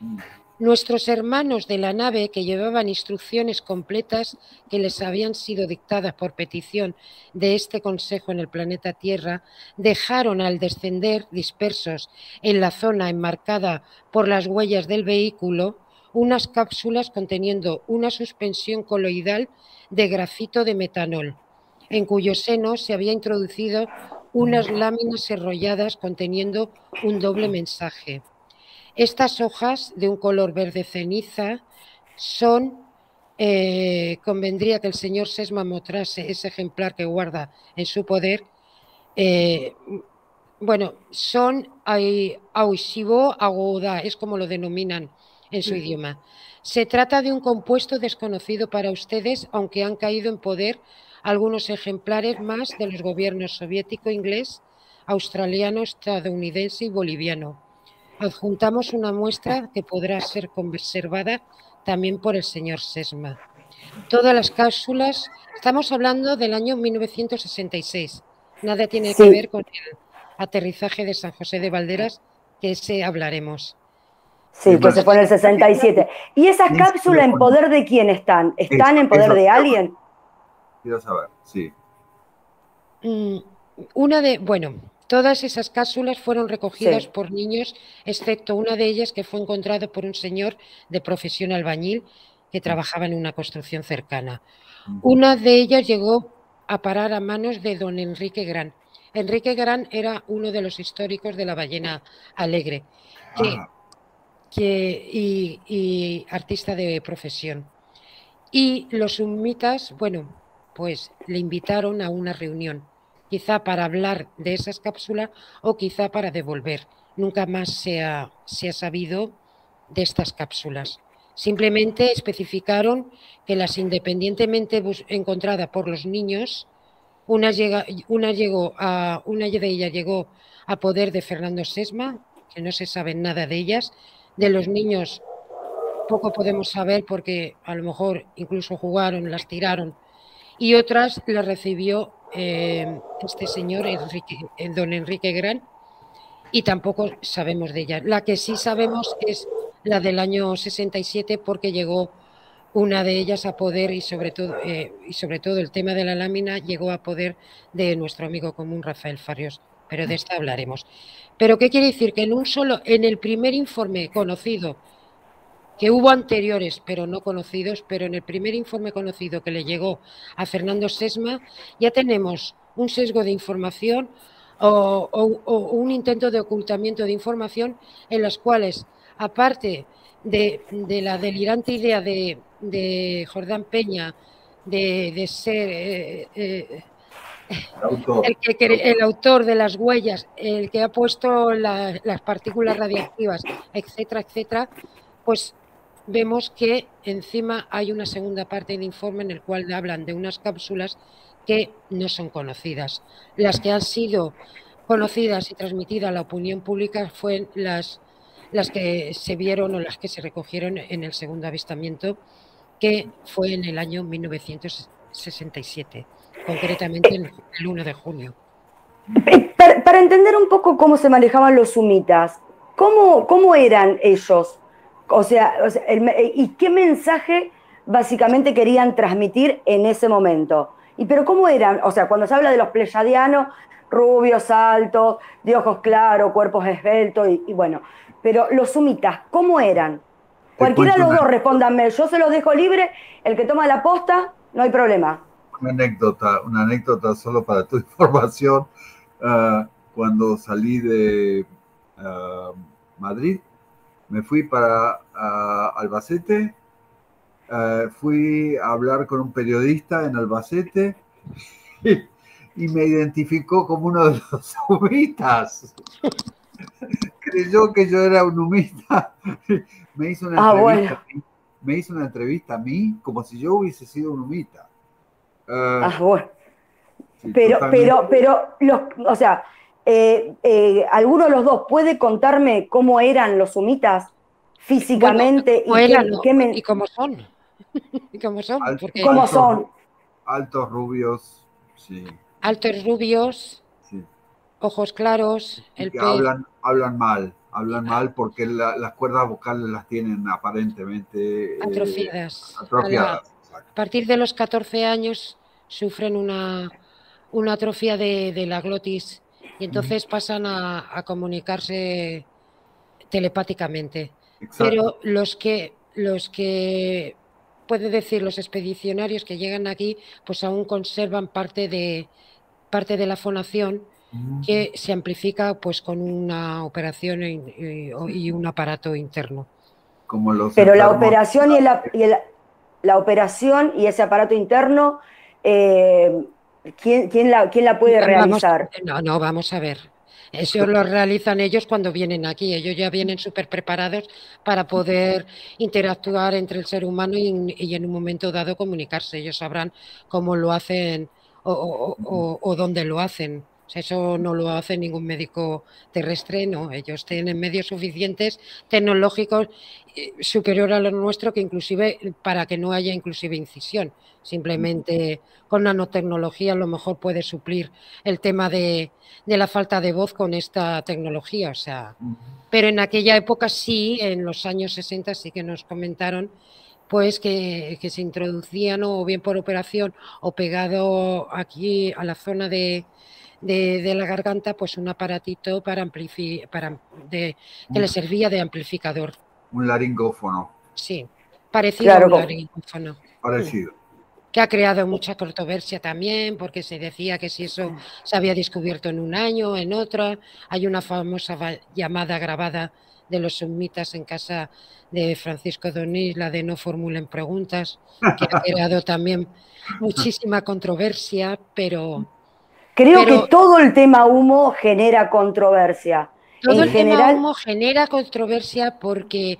Mm. Nuestros hermanos de la nave, que llevaban instrucciones completas que les habían sido dictadas por petición de este Consejo en el planeta Tierra, dejaron al descender, dispersos en la zona enmarcada por las huellas del vehículo, unas cápsulas conteniendo una suspensión coloidal de grafito de metanol, en cuyo seno se había introducido unas láminas enrolladas conteniendo un doble mensaje. Estas hojas de un color verde ceniza son, eh, convendría que el señor Sesma mostrase ese ejemplar que guarda en su poder, eh, bueno, son Aoishibo aguda, es como lo denominan en su idioma. Se trata de un compuesto desconocido para ustedes, aunque han caído en poder algunos ejemplares más de los gobiernos soviético, inglés, australiano, estadounidense y boliviano. Adjuntamos una muestra que podrá ser conservada también por el señor Sesma. Todas las cápsulas, estamos hablando del año 1966. Nada tiene que ver con el aterrizaje de San José de Valderas, que ese hablaremos. Sí, que se fue en el 67. ¿Y esas cápsulas en poder de quién están? ¿Están en poder de alguien? Quiero saber, sí. Mm, Una de, bueno, todas esas cápsulas fueron recogidas Sí. por niños, excepto una de ellas que fue encontrada por un señor de profesión albañil que trabajaba en una construcción cercana. Una de ellas llegó a parar a manos de don Enrique Gran. Enrique Gran era uno de los históricos de la ballena alegre que, Ah, que- y, y artista de profesión. Y los sumitas, bueno, pues le invitaron a una reunión, quizá para hablar de esas cápsulas o quizá para devolver. Nunca más se ha, se ha sabido de estas cápsulas. Simplemente especificaron que las independientemente encontradas por los niños, una, llega- una llegó a, una de ellas llegó a poder de Fernando Sesma, que no se sabe nada de ellas. De los niños poco podemos saber porque a lo mejor incluso jugaron, las tiraron. Y otras las recibió eh, este señor, Enrique, don Enrique Gran, y tampoco sabemos de ellas. La que sí sabemos es la del año 67 porque llegó una de ellas a poder y sobre todo eh, y sobre todo el tema de la lámina llegó a poder de nuestro amigo común Rafael Farios, pero de esta hablaremos. Pero qué quiere decir que en un solo en el primer informe conocido que hubo anteriores pero no conocidos, pero en el primer informe conocido que le llegó a Fernando Sesma ya tenemos un sesgo de información o, un intento de ocultamiento de información en las cuales, aparte de, la delirante idea de, Jordán Peña de, ser eh, eh, el, autor. de las huellas, el que ha puesto las partículas radiactivas, etcétera, etcétera, pues vemos que encima hay una segunda parte del informe en el cual hablan de unas cápsulas que no son conocidas. Las que han sido conocidas y transmitidas a la opinión pública fueron las, las que se vieron o las que se recogieron en el segundo avistamiento, que fue en el año 1967, concretamente el 1 de junio. Eh, para, entender un poco cómo se manejaban los sumitas, ¿cómo, cómo eran ellos? O sea, ¿y qué mensaje básicamente querían transmitir en ese momento? ¿Y pero cómo eran? O sea, cuando se habla de los pleyadianos, rubios, altos, de ojos claros, cuerpos esbeltos y, bueno, pero los sumitas, ¿cómo eran? Cualquiera de los dos respóndanme, yo se los dejo libre, el que toma la posta, no hay problema. Una anécdota, una anécdota solo para tu información. Ah, cuando salí de ah, Madrid, me fui para Albacete eh, fui a hablar con un periodista en Albacete y, me identificó como uno de los humitas. Creyó que yo era un humita. Me hizo una ah, entrevista. Me hizo una entrevista a mí como si yo hubiese sido un humita. Eh, ah, bueno. pero, pero, pero, los, o sea, eh, ¿alguno de los dos puede contarme cómo eran los humitas físicamente y, y cómo son? ¿Cómo son? ¿Cómo son? Altos rubios, sí. Altos rubios, ojos claros, el que hablan, hablan mal, hablan mal porque las cuerdas vocales las tienen aparentemente eh, atrofiadas. A, partir de los 14 años sufren una, una atrofia de, la glotis y entonces pasan a, comunicarse telepáticamente. Pero los que los que puede decir los expedicionarios que llegan aquí, pues aún conservan parte de, parte de la fonación que se amplifica pues con una operación y, un aparato interno. Como los Pero la operación y, la operación y ese aparato interno, eh, ¿quién, la, ¿quién, la, puede realizar? no, no, vamos a ver. Eso lo realizan ellos cuando vienen aquí. Ellos ya vienen súper preparados para poder interactuar entre el ser humano y, en un momento dado comunicarse. Ellos sabrán cómo lo hacen o, dónde lo hacen. Eso no lo hace ningún médico terrestre, no. Ellos tienen medios suficientes tecnológicos eh, superior a los nuestros que inclusive para que no haya inclusive incisión. Simplemente con nanotecnología a lo mejor puede suplir el tema de, la falta de voz con esta tecnología. O sea, pero en aquella época sí, en los años 60 sí que nos comentaron pues que, se introducían o bien por operación o pegado aquí a la zona de, la garganta, pues un aparatito para amplificar, para que le servía de amplificador. Un laringófono. Sí, parecido a un laringófono. Parecido que ha creado mucha controversia también, porque se decía que si eso se había descubierto en un año, en otra. Hay una famosa llamada grabada de los sumitas en casa de Francisco Donís, la de no formulen preguntas, que ha creado también muchísima controversia, pero... Creo que todo el tema humo genera controversia. Todo el tema humo genera controversia porque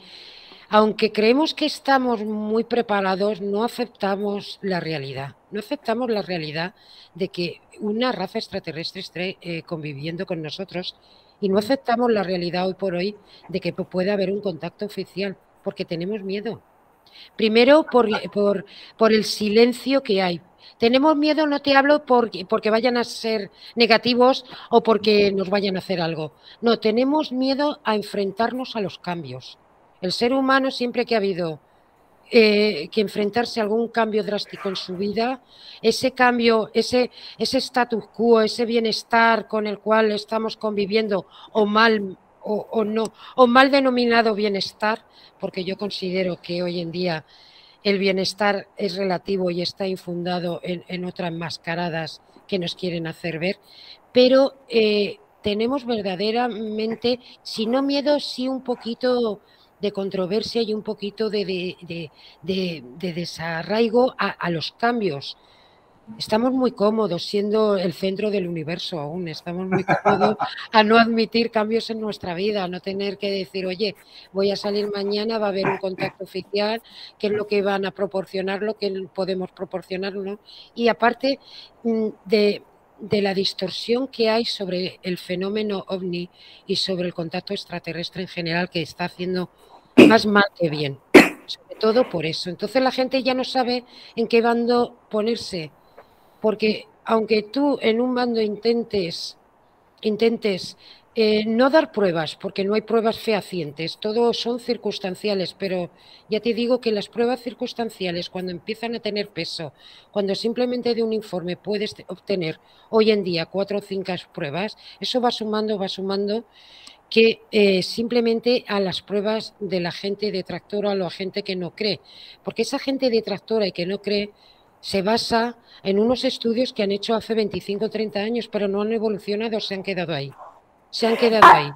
aunque creemos que estamos muy preparados, no aceptamos la realidad. No aceptamos la realidad de que una raza extraterrestre esté eh, conviviendo con nosotros y no aceptamos la realidad hoy por hoy de que puede haber un contacto oficial, porque tenemos miedo. Primero por, por, el silencio que hay. Tenemos miedo, no te hablo porque, porque vayan a ser negativos o porque nos vayan a hacer algo. No, tenemos miedo a enfrentarnos a los cambios El ser humano siempre que ha habido eh, que enfrentarse a algún cambio drástico en su vida, ese cambio, ese, ese status quo, ese bienestar con el cual estamos conviviendo o mal o, no, o mal denominado bienestar, porque yo considero que hoy en día el bienestar es relativo y está infundado en, otras mascaradas que nos quieren hacer ver, pero eh, tenemos verdaderamente, si no miedo, sí un poquito de controversia y un poquito de, desarraigo a, los cambios. Estamos muy cómodos siendo el centro del universo aún, estamos muy cómodos a no admitir cambios en nuestra vida, a no tener que decir, oye, voy a salir mañana, va a haber un contacto oficial, qué es lo que van a proporcionar, lo que podemos proporcionar, ¿no? Y aparte mm, de, de la distorsión que hay sobre el fenómeno ovni y sobre el contacto extraterrestre en general que está haciendo más mal que bien, sobre todo por eso. Entonces la gente ya no sabe en qué bando ponerse, porque aunque tú en un bando intentes, intentes eh, no dar pruebas, porque no hay pruebas fehacientes, todo son circunstanciales, pero ya te digo que las pruebas circunstanciales, cuando empiezan a tener peso, cuando simplemente de un informe puedes obtener hoy en día cuatro o cinco pruebas, eso va sumando, va sumando que eh, simplemente a las pruebas de la gente detractora o la gente que no cree. Porque esa gente detractora y que no cree se basa en unos estudios que han hecho hace 25 o 30 años, pero no han evolucionado, se han quedado ahí. Se han quedado ahí.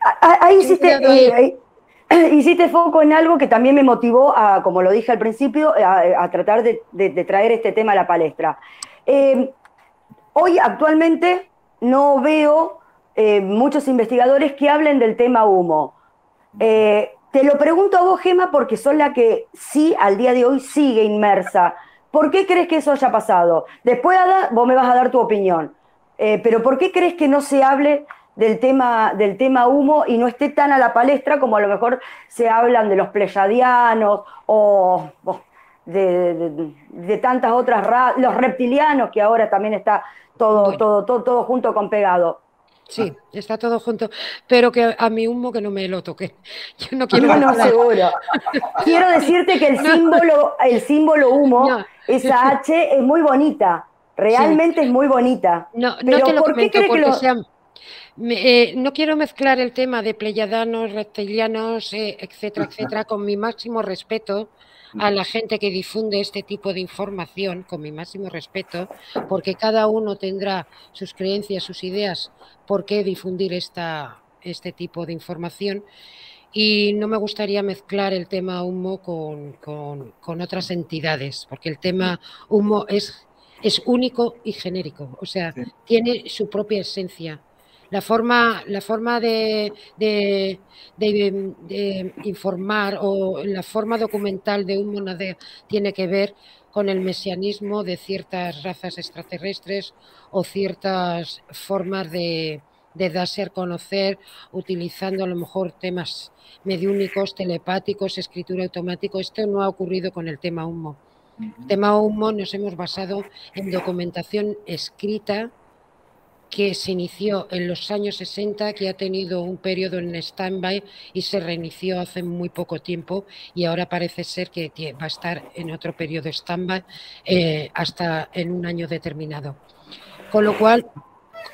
Ah, ah, ahí, eh, hiciste, foco en algo que también me motivó, a, como lo dije al principio, a, tratar de, traer este tema a la palestra. Eh, hoy actualmente no veo eh, muchos investigadores que hablen del tema humo. Eh, te lo pregunto a vos, Gema, porque son la que sí, al día de hoy, sigue inmersa. ¿Por qué crees que eso haya pasado? Después, vos me vas a dar tu opinión. Eh, pero ¿por qué crees que no se hable del tema, del tema humo y no esté tan a la palestra como a lo mejor se hablan de los pleyadianos o, de, tantas otras los reptilianos que ahora también está todo, todo, todo, todo junto con pegado. Sí, está todo junto, pero que a mi humo que no me lo toque. Yo no quiero. No, seguro. quiero decirte que el símbolo, el símbolo humo, esa H es muy bonita. Realmente es muy bonita. No, no te lo comento porque sean, eh, no quiero mezclar el tema de pleyadanos, reptilianos, eh, etcétera, etcétera, con mi máximo respeto a la gente que difunde este tipo de información, con mi máximo respeto, porque cada uno tendrá sus creencias, sus ideas, por qué difundir esta, este tipo de información. Y no me gustaría mezclar el tema humo con, con, otras entidades, porque el tema humo es, es único y genérico, o sea, tiene su propia esencia. La forma, la forma de, informar o la forma documental de un monadeo tiene que ver con el mesianismo de ciertas razas extraterrestres o ciertas formas de, darse a conocer utilizando a lo mejor temas mediúnicos, telepáticos, escritura automática. Esto no ha ocurrido con el tema humo. El tema humo nos hemos basado en documentación escrita que se inició en los años 60, que ha tenido un periodo en stand-by y se reinició hace muy poco tiempo y ahora parece ser que va a estar en otro periodo stand-by eh, hasta en un año determinado. Con lo cual,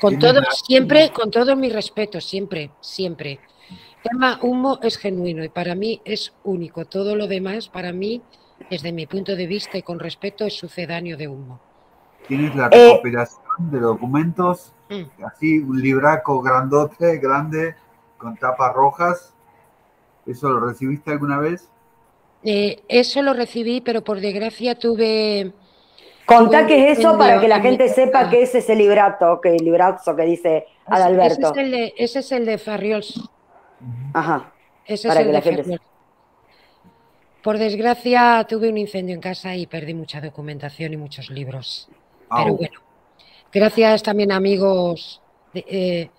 con todo, siempre, con todo mi respeto, siempre, siempre. El tema humo es genuino y para mí es único. Todo lo demás, para mí, desde mi punto de vista y con respeto, es sucedáneo de humo. Tienes la eh, recopilación de documentos Mm. Así, un libraco grandote, grande, con tapas rojas. ¿Eso lo recibiste alguna vez? Eh, eso lo recibí, pero por desgracia tuve... Contá qué es eso para que la gente sepa qué es ese librato, que librazo que dice Adalberto. Ese es el de, ese es el de Farriols. Ajá. Ese es el de Farriols. Por desgracia tuve un incendio en casa y perdí mucha documentación y muchos libros. Pero bueno, Gracias también amigos eh,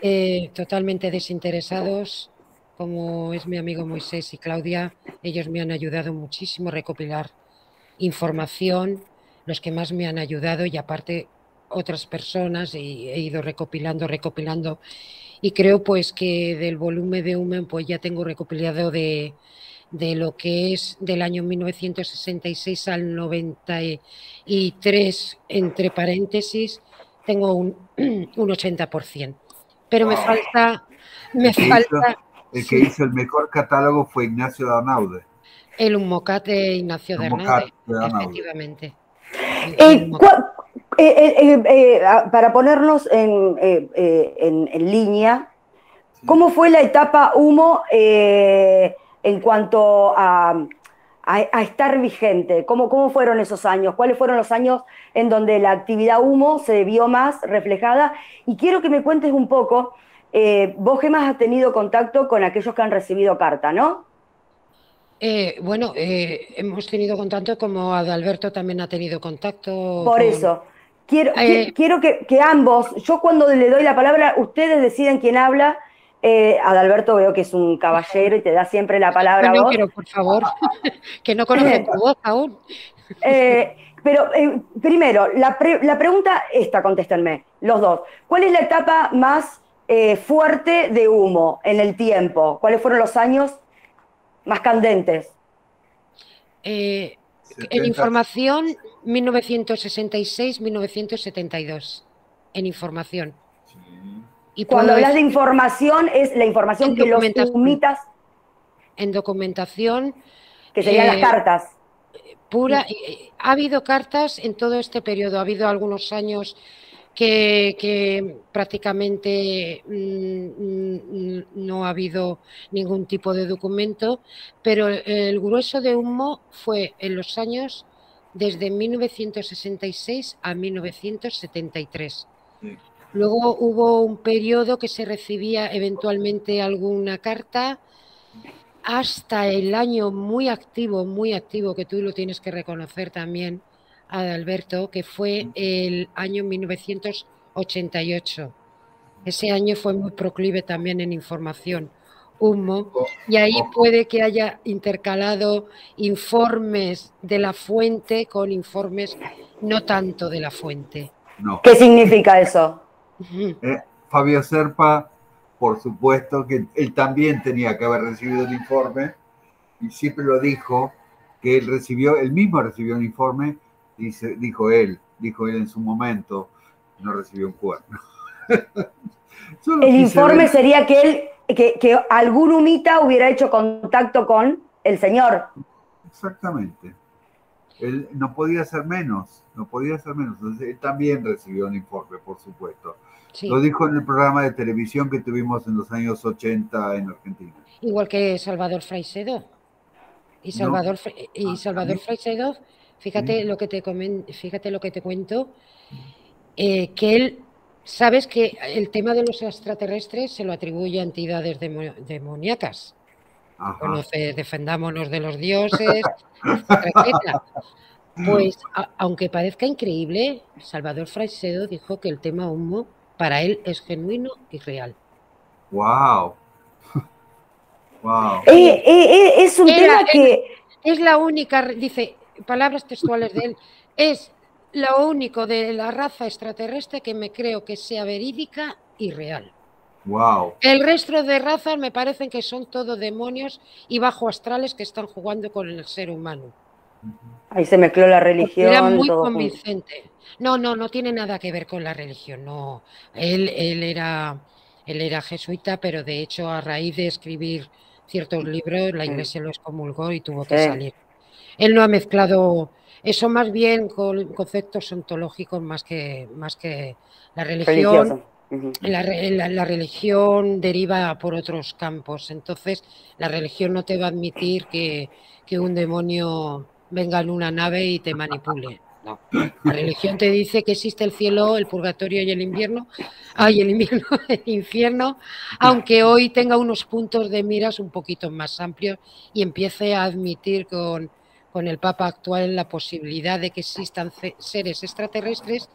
eh, totalmente desinteresados, como es mi amigo Moisés y Claudia. Ellos me han ayudado muchísimo a recopilar información, los que más me han ayudado y aparte otras personas y he ido recopilando, recopilando. Y creo pues que del volumen de Humen pues ya tengo recopilado de, de lo que es del año 1966 al 93, entre paréntesis, tengo un, un 80%. Pero me falta... Me el, falta hizo, el que hizo el mejor catálogo fue Ignacio Darnaude. el Humocat de Ignacio de efectivamente. Eh, eh, eh, ah, para ponernos en, en- en línea, ¿cómo fue la etapa humo en cuanto a, a- a estar vigente? ¿Cómo, ¿Cómo fueron esos años? ¿Cuáles fueron los años en donde la actividad humo se vio más reflejada? Y quiero que me cuentes un poco, eh, vos Gemas has tenido contacto con aquellos que han recibido carta, ¿no? Eh, bueno, eh, hemos tenido contacto como Adalberto también ha tenido contacto. Por con- eso. Quiero, Eh, qui- quiero que, que ambos, yo cuando le doy la palabra, ustedes deciden quién habla. Adalberto veo que es un caballero y te da siempre la palabra a Bueno, pero por favor, que no conocen tu voz aún. Pero primero, la, pre- la pregunta esta, contéstenme, los dos. ¿Cuál es la etapa más fuerte de humo en el tiempo? ¿Cuáles fueron los años más candentes? Eh, en 70. información, 1966-1972. En información. Sí. Y Cuando hablas de información, es la información que los humitas, en documentación que serían Eh, las cartas. pura. eh, Ha habido cartas en todo este periodo. Ha habido algunos años que, que prácticamente mm, mm, no ha habido ningún tipo de documento, pero el grueso de humo fue en los años desde 1966 a 1973. Sí. Luego hubo un periodo que se recibía eventualmente alguna carta hasta el año muy activo, muy activo, que tú lo tienes que reconocer también, Adalberto, que fue el año 1988. Ese año fue muy proclive también en información, humo, y ahí puede que haya intercalado informes de la fuente con informes no tanto de la fuente. No. ¿Qué significa eso? Eh, Fabio Serpa, por supuesto que él también tenía que haber recibido el informe y siempre lo dijo que él recibió, él mismo recibió un informe, dice, dijo él, dijo él en su momento, no recibió un cuerno. El informe ver- sería que él, que, que algún humita hubiera hecho contacto con el señor. Exactamente. Él no podía ser menos, no podía ser menos. Entonces, él también recibió un informe, por supuesto. Sí. Lo dijo en el programa de televisión que tuvimos en los años 80 en Argentina. Igual que Salvador Fraisedo. Y No. Salvador, Fra- y Ah, Salvador ¿sí? Fíjate lo que te comen- fíjate lo que te cuento, eh, que él, sabes que el tema de los extraterrestres se lo atribuye a entidades demo- demoníacas. Ajá. Conoce, defendámonos de los dioses, etcétera, etcétera. Pues, a- aunque parezca increíble, Salvador Fraisedo dijo que el tema humo para él es genuino y real. Wow. wow. Eh, eh, eh, es un Era- tema que, Es la única, dice, palabras textuales de él, es lo único de la raza extraterrestre que me creo que sea verídica y real. Wow. El resto de razas me parecen que son todo demonios y bajo astrales que están jugando con el ser humano. ahí se mezcló la religión. Era muy todo junto. convincente. No, no, no tiene nada que ver con la religión. No, él, él era, él era jesuita, pero de hecho a raíz de escribir ciertos libros la Iglesia lo excomulgó y tuvo que Sí. salir. Él no ha mezclado eso más bien con conceptos ontológicos más que más que la religión. La religión deriva por otros campos, entonces la religión no te va a admitir que, que un demonio venga en una nave y te manipule. No. La religión te dice que existe el cielo, el purgatorio y el invierno, ay, el invierno, el infierno, aunque hoy tenga unos puntos de miras un poquito más amplios y empiece a admitir con, con el Papa actual la posibilidad de que existan seres extraterrestres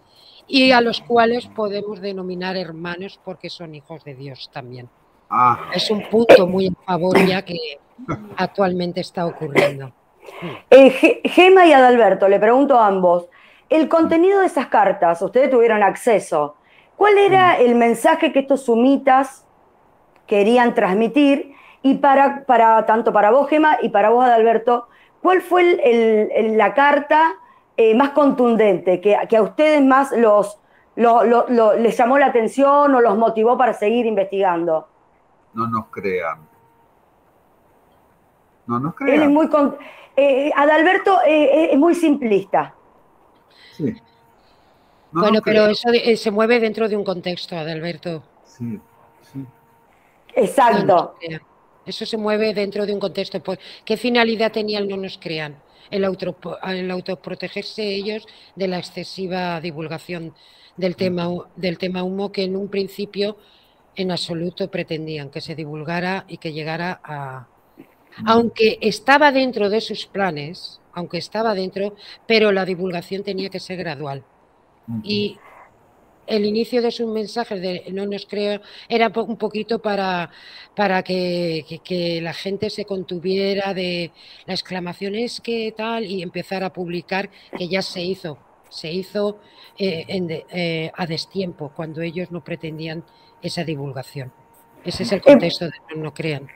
y a los cuales podemos denominar hermanos porque son hijos de Dios también. Ah, Es un punto muy en favor ya que actualmente está ocurriendo. Eh, Ge- Gema y Adalberto, le pregunto a ambos, El contenido de esas cartas, ustedes tuvieron acceso. ¿Cuál era el mensaje que estos sumitas querían transmitir? Y para, para tanto para vos, Gema, y para vos, Adalberto, ¿cuál fue la carta eh, más contundente, que, a ustedes más los, les llamó la atención o los motivó para seguir investigando? No nos crean. No nos crean. Él es muy eh, Adalberto eh, es muy simplista. Sí. bueno, pero eso se mueve dentro de un contexto, Adalberto. Sí, sí. Exacto. Eso se mueve dentro de un contexto. ¿Qué finalidad tenía el no nos crean? El, el autoprotegerse ellos de la excesiva divulgación del tema, del tema humo que en un principio en absoluto pretendían que se divulgara y que llegara a... Aunque estaba dentro de sus planes, aunque estaba dentro, pero la divulgación tenía que ser gradual. Y el inicio de sus mensajes de no nos creo era un poquito para, para que, la gente se contuviera de la exclamación es que tal y empezar a publicar que ya se hizo, se hizo eh, eh, a destiempo cuando ellos no pretendían esa divulgación. Ese es el contexto de no, no crean.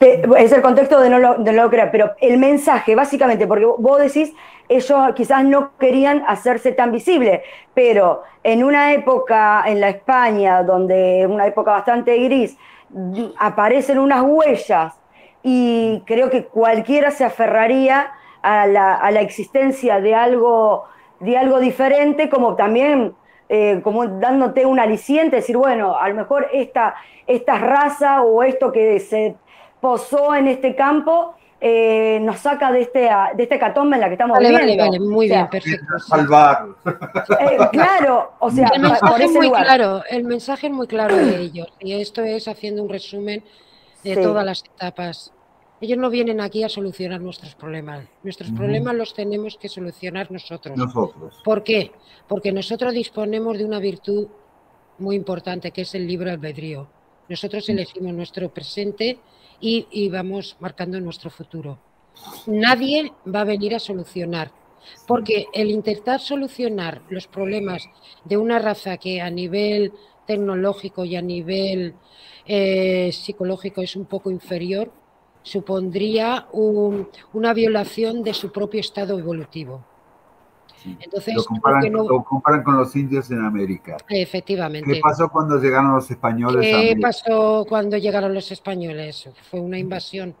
Es el contexto de no lo, de no lo crean, pero el mensaje, básicamente, porque vos decís ellos quizás no querían hacerse tan visibles, pero en una época en la España, donde una época bastante gris, aparecen unas huellas y creo que cualquiera se aferraría a la, existencia de algo, de algo diferente, como también eh, como dándote un aliciente, decir, bueno, a lo mejor esta, esta raza o esto que se posó en este campo eh, nos saca de este, de este catombe en la que estamos viviendo. Vale, vale, muy bien, perfecto. Salvar. Eh, claro, o sea, el mensaje, es muy claro, el mensaje es muy claro de ellos. Y esto es haciendo un resumen de todas las etapas. Ellos no vienen aquí a solucionar nuestros problemas. Nuestros problemas los tenemos que solucionar nosotros. Nosotros. ¿Por qué? Porque nosotros disponemos de una virtud muy importante que es el libre albedrío. Nosotros elegimos nuestro presente y, vamos marcando nuestro futuro. Nadie va a venir a solucionar, porque el intentar solucionar los problemas de una raza que a nivel tecnológico y a nivel eh, psicológico es un poco inferior, supondría una violación de su propio estado evolutivo. Entonces, lo comparan, con los indios en América. Efectivamente. ¿Qué pasó cuando llegaron los españoles? ¿Qué pasó cuando llegaron los españoles? Fue una invasión.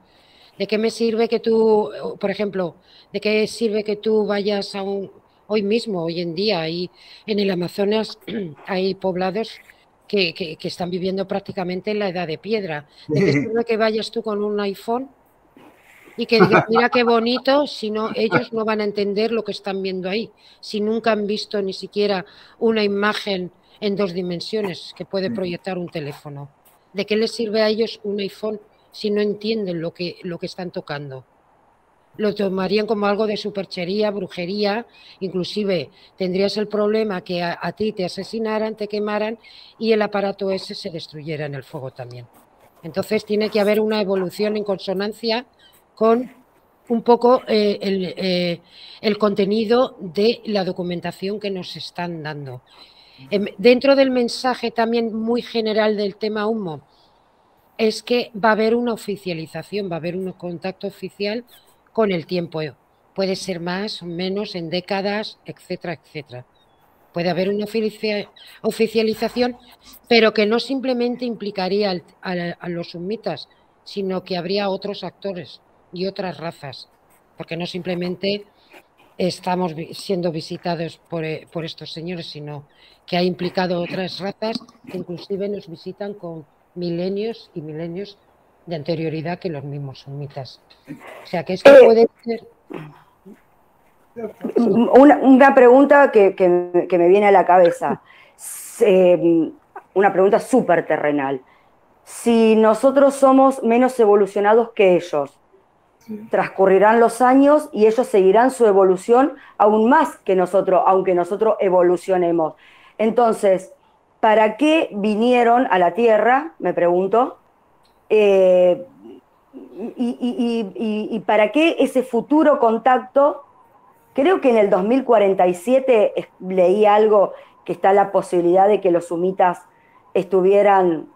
¿De qué me sirve que tú, por ejemplo, de qué sirve que tú vayas a un, hoy mismo, hoy en día, ahí en el Amazonas hay poblados que, que, están viviendo prácticamente en la edad de piedra. ¿De qué sirve que vayas tú con un iPhone y que digan, mira qué bonito, si no, ellos no van a entender lo que están viendo ahí. Si nunca han visto ni siquiera una imagen en dos dimensiones que puede proyectar un teléfono. ¿De qué les sirve a ellos un iPhone si no entienden lo que, lo que están tocando? Lo tomarían como algo de superchería, brujería, inclusive tendrías el problema que a, a ti te asesinaran, te quemaran y el aparato ese se destruyera en el fuego también. Entonces tiene que haber una evolución en consonancia con un poco eh, eh, el, contenido de la documentación que nos están dando. Em, dentro del mensaje también muy general del tema humo, es que va a haber una oficialización, va a haber un contacto oficial con el tiempo. Puede ser más o menos en décadas, etcétera, etcétera. Puede haber una oficialización, pero que no simplemente implicaría a los sumitas, sino que habría otros actores y otras razas, porque no simplemente estamos siendo visitados eh, por, estos señores, sino que ha implicado otras razas que inclusive nos visitan con milenios y milenios de anterioridad que los mismos sumitas. O sea que esto puede ser... Una, pregunta que, me viene a la cabeza, eh, una pregunta súper terrenal. Si nosotros somos menos evolucionados que ellos, Transcurrirán los años y ellos seguirán su evolución aún más que nosotros, aunque nosotros evolucionemos. Entonces, ¿para qué vinieron a la Tierra? Me pregunto. Eh, y, para qué ese futuro contacto creo que en el 2047 leí algo que está la posibilidad de que los humitas estuvieran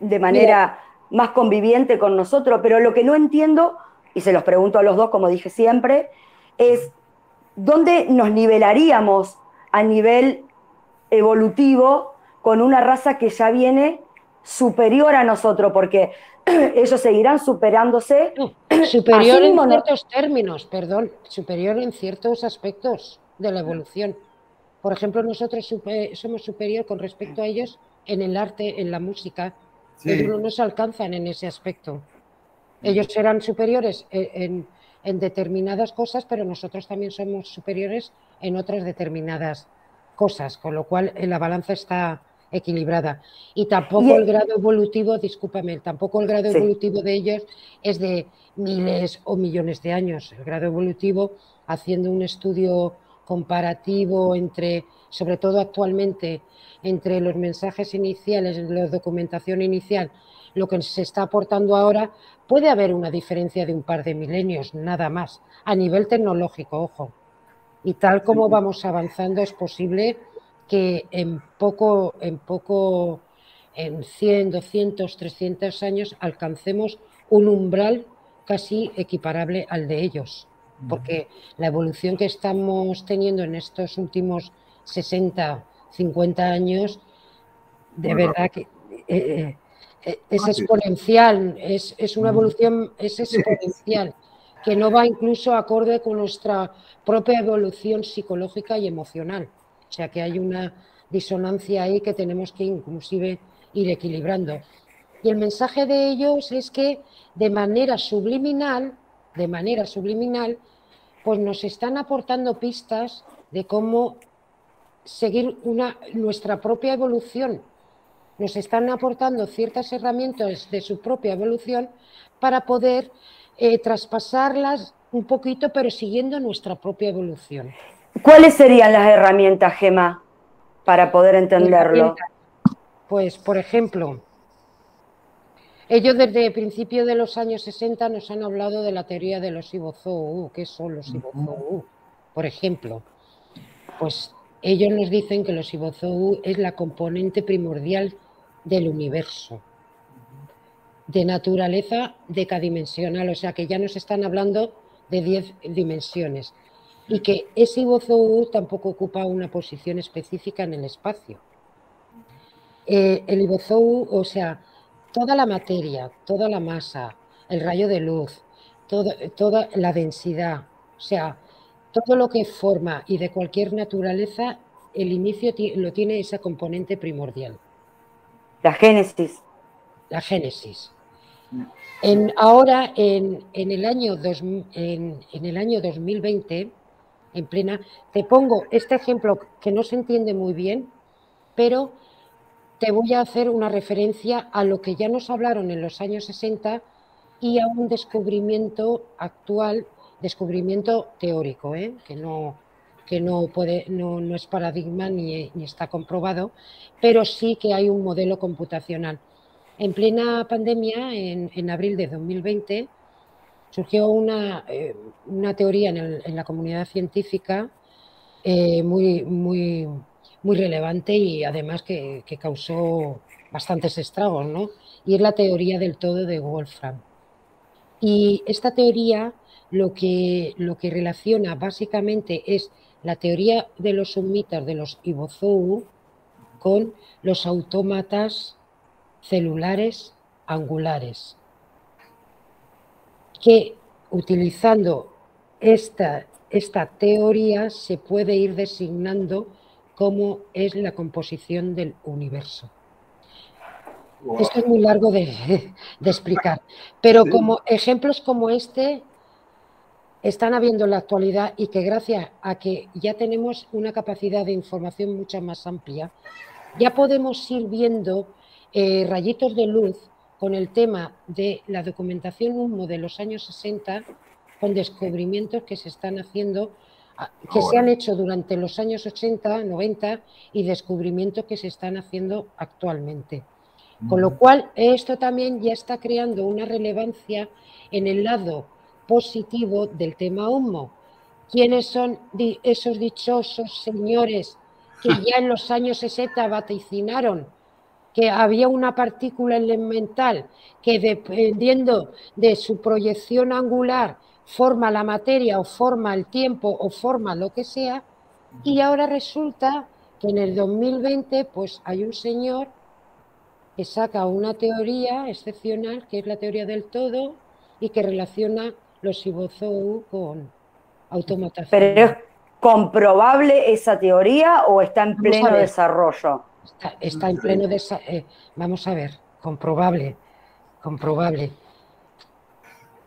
de manera más conviviente con nosotros, pero lo que no entiendo, y se los pregunto a los dos, como dije siempre, es dónde nos nivelaríamos a nivel evolutivo con una raza que ya viene superior a nosotros, porque ellos seguirán superándose. superior en ciertos términos, perdón, superior en ciertos aspectos de la evolución. Por ejemplo, nosotros somos superior con respecto a ellos en el arte, en la música. Ellos no nos alcanzan en ese aspecto. Ellos serán superiores en, en determinadas cosas, pero nosotros también somos superiores en otras determinadas cosas, con lo cual la balanza está equilibrada. Y tampoco el, grado evolutivo, discúlpame, tampoco el grado evolutivo de ellos es de miles o millones de años. El grado evolutivo, haciendo un estudio comparativo entre, sobre todo actualmente, entre los mensajes iniciales, la documentación inicial, lo que se está aportando ahora, puede haber una diferencia de un par de milenios, nada más, a nivel tecnológico, ojo. Y tal como vamos avanzando, es posible que en poco, en poco, en 100, 200, 300 años alcancemos un umbral casi equiparable al de ellos. Porque la evolución que estamos teniendo en estos últimos 60, 50 años, de verdad que eh, eh, es exponencial, es, es una evolución, es exponencial, que no va incluso acorde con nuestra propia evolución psicológica y emocional. O sea que hay una disonancia ahí que tenemos que inclusive ir equilibrando. Y el mensaje de ellos es que de manera subliminal, de manera subliminal, pues nos están aportando pistas de cómo seguir una, nuestra propia evolución. Nos están aportando ciertas herramientas de su propia evolución para poder eh, traspasarlas un poquito, pero siguiendo nuestra propia evolución. ¿Cuáles serían las herramientas, Gema, para poder entenderlo? Pues, por ejemplo, ellos desde el principio de los años 60 nos han hablado de la teoría de los ibozou. ¿Qué son los ibozou? Por ejemplo, pues ellos nos dicen que los ibozou es la componente primordial del universo, de naturaleza decadimensional, o sea que ya nos están hablando de 10 dimensiones y que ese Ibozou tampoco ocupa una posición específica en el espacio. Eh, el Ibozou, o sea, toda la materia, toda la masa, el rayo de luz, toda la densidad, o sea, todo lo que forma y de cualquier naturaleza, el inicio lo tiene esa componente primordial. La génesis. La génesis. En, ahora, en, el año en, en el año 2020, en plena. Te pongo este ejemplo que no se entiende muy bien, pero te voy a hacer una referencia a lo que ya nos hablaron en los años 60 y a un descubrimiento actual, descubrimiento teórico, ¿eh? que, no, que no, puede, no, es paradigma ni, ni, está comprobado, pero sí que hay un modelo computacional. En plena pandemia, en, en abril de 2020, surgió una, eh, una teoría en, la comunidad científica eh, muy, muy, muy relevante y además que, causó bastantes estragos, ¿no? Y es la teoría del todo de Wolfram. Y esta teoría lo que, lo que relaciona básicamente es la teoría de los sumitas de los Ibozou con los autómatas celulares angulares que utilizando esta, esta teoría se puede ir designando cómo es la composición del universo. Esto es muy largo de, explicar, pero como ejemplos como este están habiendo en la actualidad y que gracias a que ya tenemos una capacidad de información mucho más amplia, ya podemos ir viendo eh, rayitos de luz con el tema de la documentación humo de los años 60, con descubrimientos que se están haciendo, ah, que se han hecho durante los años 80, 90 y descubrimientos que se están haciendo actualmente. Con lo cual, esto también ya está creando una relevancia en el lado positivo del tema humo. quiénes son esos dichosos señores que ya en los años 60 vaticinaron que había una partícula elemental que dependiendo de su proyección angular forma la materia o forma el tiempo o forma lo que sea, y ahora resulta que en el 2020 pues hay un señor que saca una teoría excepcional, que es la teoría del todo, y que relaciona los Ibozou con automatación. ¿Pero es comprobable esa teoría o está en pleno desarrollo? Está, en pleno desarrollo. Eh, vamos a ver, comprobable, comprobable.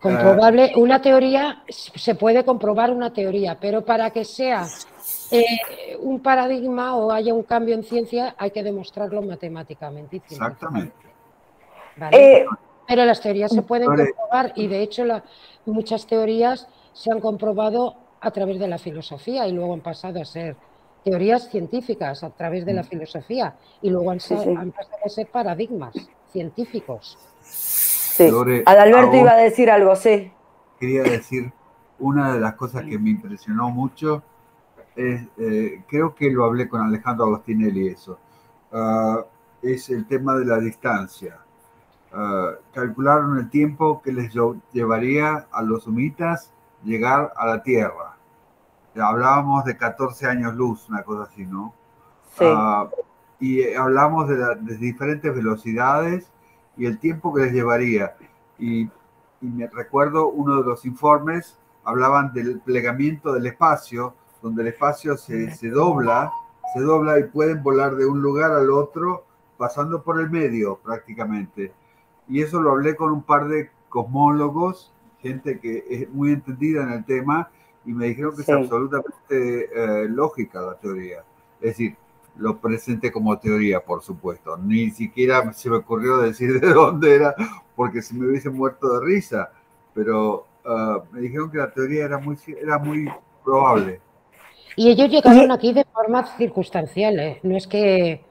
Comprobable, una teoría, se puede comprobar una teoría, pero para que sea eh, un paradigma o haya un cambio en ciencia hay que demostrarlo matemáticamente. Exactamente. Eh, pero las teorías se pueden comprobar y de hecho muchas teorías se han comprobado a través de la filosofía y luego han pasado a ser teorías científicas a través de la mm. filosofía y luego han, han pasado a ser paradigmas científicos. Sí. Adalberto iba a decir algo, sí. Quería decir, una de las cosas que me impresionó mucho es, eh, creo que lo hablé con Alejandro Agostinelli eso, ah, es el tema de la distancia. Ah, calcularon el tiempo que les llevaría a los humitas llegar a la Tierra. Hablábamos de 14 años luz, una cosa así, ¿no? Sí. Ah, y hablamos de, de diferentes velocidades y el tiempo que les llevaría. Y, me recuerdo uno de los informes, hablaban del plegamiento del espacio, donde el espacio se, se, dobla, se dobla y pueden volar de un lugar al otro pasando por el medio prácticamente. Y eso lo hablé con un par de cosmólogos, gente que es muy entendida en el tema, y me dijeron que es absolutamente eh, lógica la teoría. Es decir, lo presente como teoría, por supuesto. Ni siquiera se me ocurrió decir de dónde era, porque si me hubiese muerto de risa. Pero ah, me dijeron que la teoría era muy, era muy probable. Y ellos llegaron aquí de forma circunstancial, ¿eh? no es que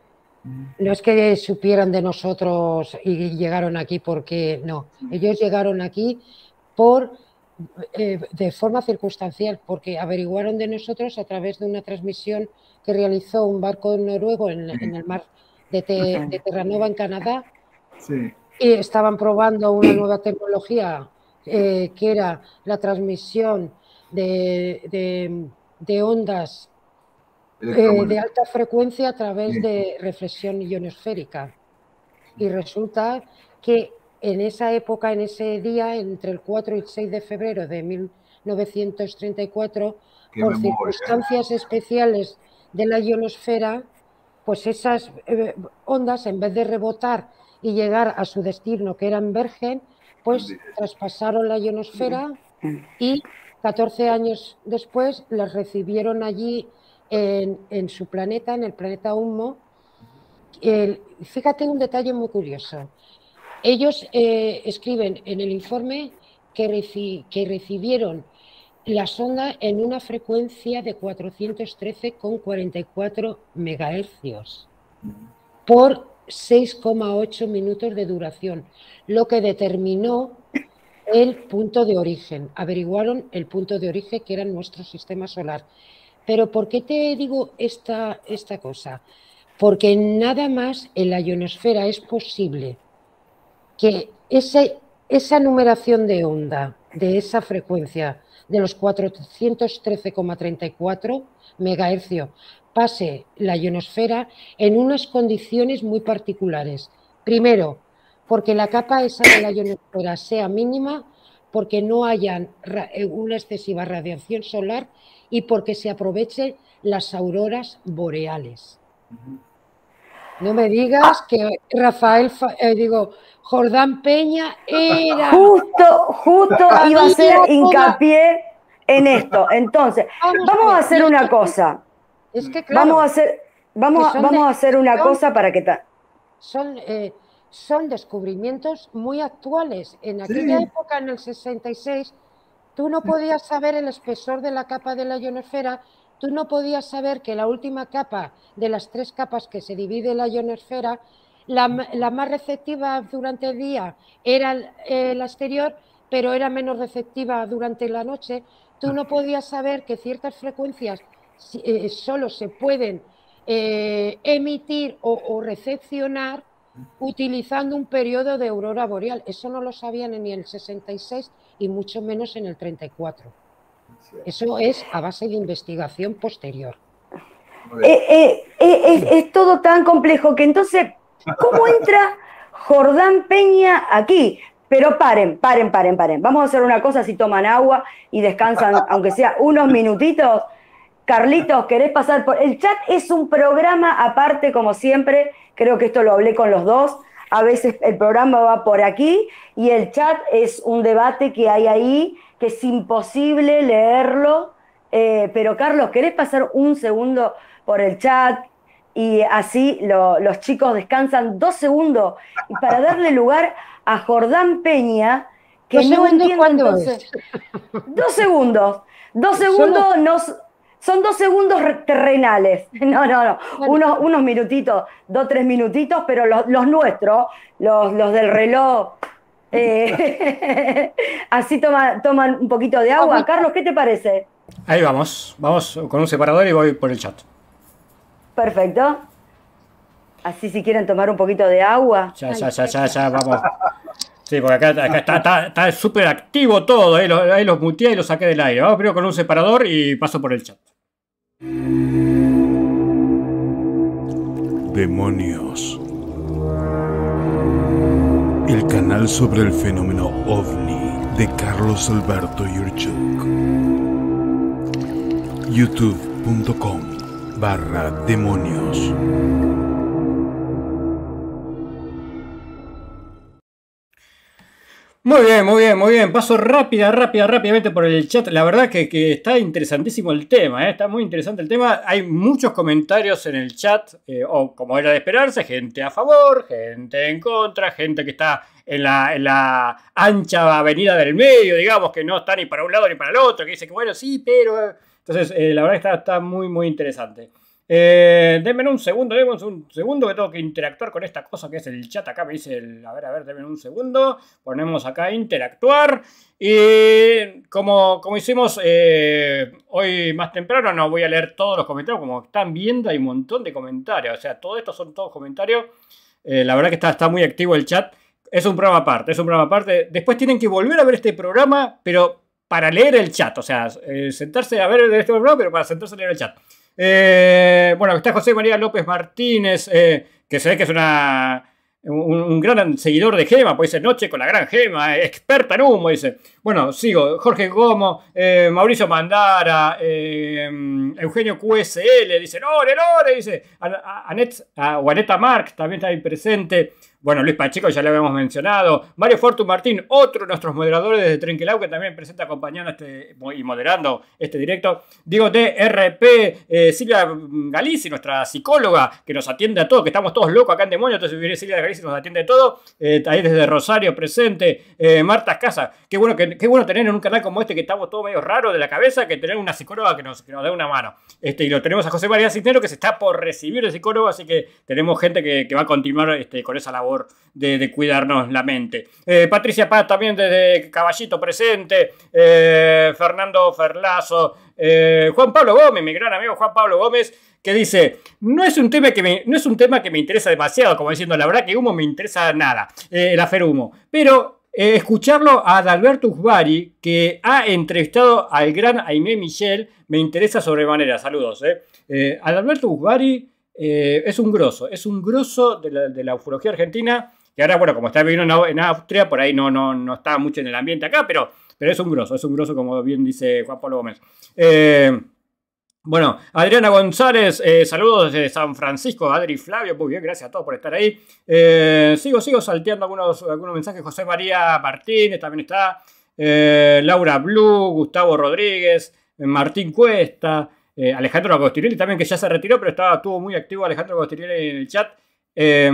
no es que supieran de nosotros y llegaron aquí porque no, ellos llegaron aquí por eh, de forma circunstancial, porque averiguaron de nosotros a través de una transmisión que realizó un barco noruego en, el mar de, Terranova, en Canadá. Y estaban probando una nueva tecnología eh, que era la transmisión de, ondas eh, de alta frecuencia a través de reflexión ionosférica. Y resulta que en esa época, en ese día, entre el 4 y el 6 de febrero de 1934, por circunstancias especiales de la ionosfera, pues esas eh, ondas, en vez de rebotar y llegar a su destino, que era en Bergen, pues traspasaron la ionosfera y 14 años después las recibieron allí en, su planeta, en el planeta Humo. fíjate un detalle muy curioso. Ellos eh, escriben en el informe que, que recibieron la sonda en una frecuencia de 413,44 megahercios por 6,8 minutos de duración, lo que determinó el punto de origen. Averiguaron el punto de origen que era nuestro sistema solar. Pero ¿por qué te digo esta, esta cosa? Porque nada más en la ionosfera es posible que esa numeración de onda, de esa frecuencia de los 413,34 megahercios pase la ionosfera en unas condiciones muy particulares. Primero, porque la capa esa de la ionosfera sea mínima, porque no haya eh, una excesiva radiación solar y porque se aprovechen las auroras boreales. No me digas que Rafael, eh, digo, Jordán Peña era. Justo, justo iba a hacer hincapié en esto. Entonces, vamos, a hacer una cosa. Es que vamos a hacer, vamos, vamos a hacer una cosa para que son, eh, son descubrimientos muy actuales. En aquella época, en el 66, tú no podías saber el espesor de la capa de la ionosfera tú no podías saber que la última capa de las tres capas que se divide la ionosfera, la, más receptiva durante el día era la exterior, pero era menos receptiva durante la noche. tú no podías saber que ciertas frecuencias eh, solo se pueden eh, emitir o, recepcionar utilizando un periodo de aurora boreal. Eso no lo sabían ni en el 66 y mucho menos en el 34. Eso es a base de investigación posterior. Eh, es, todo tan complejo que entonces, ¿cómo entra Jordán Peña aquí? Pero paren, paren, paren, paren. Vamos a hacer una cosa si toman agua y descansan, aunque sea unos minutitos. Carlitos, ¿querés pasar por...? El chat es un programa aparte, como siempre. Creo que esto lo hablé con los dos. A veces el programa va por aquí y el chat es un debate que hay ahí, que es imposible leerlo. Eh, pero Carlos, ¿querés pasar un segundo por el chat? Y así los chicos descansan dos segundos. Y para darle lugar a Jordán Peña, que no entiendo entonces. Dos segundos. Dos segundos no, son dos segundos terrenales. No, no, no. Unos, unos minutitos, dos, tres minutitos, pero los, nuestros, los, los del reloj. Eh, así toma, toman un poquito de agua. Carlos, ¿qué te parece? Ahí vamos. Vamos con un separador y voy por el chat. Perfecto. Así si quieren tomar un poquito de agua. Ya, ya, ya, ya, ya, vamos. Sí, porque acá, está súper activo todo. Ahí los, ahí muteé y los saqué del aire. Vamos primero con un separador y paso por el chat. Demonios. El canal sobre el fenómeno ovni de Carlos Alberto Yurchuk. youtube.com barra demonios. Muy bien, muy bien, muy bien. Paso rápida, rápida, rápidamente por el chat. La verdad que, está interesantísimo el tema, ¿eh? está muy interesante el tema. Hay muchos comentarios en el chat, eh, o como era de esperarse, gente a favor, gente en contra, gente que está en la, en la ancha avenida del medio, digamos, que no está ni para un lado ni para el otro, que dice que bueno, sí, pero... Entonces, eh, la verdad que está, está muy, muy interesante. Eh, denme un segundo, denme un segundo que tengo que interactuar con esta cosa que es el chat. Acá me dice, el, a ver, a ver, denme un segundo. Ponemos acá interactuar. Y como, como hicimos eh, hoy más temprano, no voy a leer todos los comentarios. Como están viendo, hay un montón de comentarios. O sea, todo esto son todos comentarios. Eh, la verdad que está, está muy activo el chat. Es un programa aparte, es un programa aparte. Después tienen que volver a ver este programa, pero para leer el chat. O sea, eh, sentarse a ver este programa, pero para sentarse a leer el chat. Eh, bueno, está José María López Martínez, eh, que se ve que es una, un, gran seguidor de Gema, pues dice Noche con la gran Gema, experta en humo, dice. Bueno, sigo, Jorge Gomo, eh, Mauricio Mandara, Eugenio QSL, dice, Lore, Lore, dice, Anet, o Aneta Mark también está ahí presente. Bueno, Luis Pacheco ya lo habíamos mencionado. Mario Fortu Martín, otro de nuestros moderadores de Trenquelau, que también presenta acompañando este, y moderando este directo. Digo, DRP, eh, Silvia Galici, nuestra psicóloga, que nos atiende a todo, que estamos todos locos acá en Demonio, entonces Silvia Galici nos atiende a todo. Eh, ahí desde Rosario presente. Eh, Marta Casa, qué bueno, que, qué bueno tener en un canal como este que estamos todos medio raros de la cabeza, que tener una psicóloga que nos, que nos dé una mano. Este, y lo tenemos a José María Cisnero, que se está por recibir de psicólogo, así que tenemos gente que, que va a continuar este, con esa labor de, cuidarnos la mente. Eh, Patricia Paz también desde Caballito presente, eh, Fernando Ferlazo, eh, Juan Pablo Gómez, mi gran amigo Juan Pablo Gómez, que dice, no es un tema que me, no es un tema que me interesa demasiado, como diciendo, la verdad que humo me interesa nada, el hacer humo, pero escucharlo a Adalberto Usbari, que ha entrevistado al gran Aimé Michel, me interesa sobremanera. Saludos. Eh. Adalberto Usbari eh, es un grosso, es un grosso de la, ufología argentina, que ahora, bueno, como está viviendo en, Austria, por ahí no, no, no está mucho en el ambiente acá, pero, pero es un grosso, es un grosso, como bien dice Juan Pablo Gómez. Eh, bueno, Adriana González, eh, saludos desde San Francisco, Adri Flavio, muy bien, gracias a todos por estar ahí. sigo, sigo salteando algunos, algunos mensajes. José María Martínez también está. Laura Blue, Gustavo Rodríguez, Martín Cuesta. Eh, Alejandro Agostinelli también, que ya se retiró, pero estaba, estuvo muy activo Alejandro Agostinelli en el chat. Eh,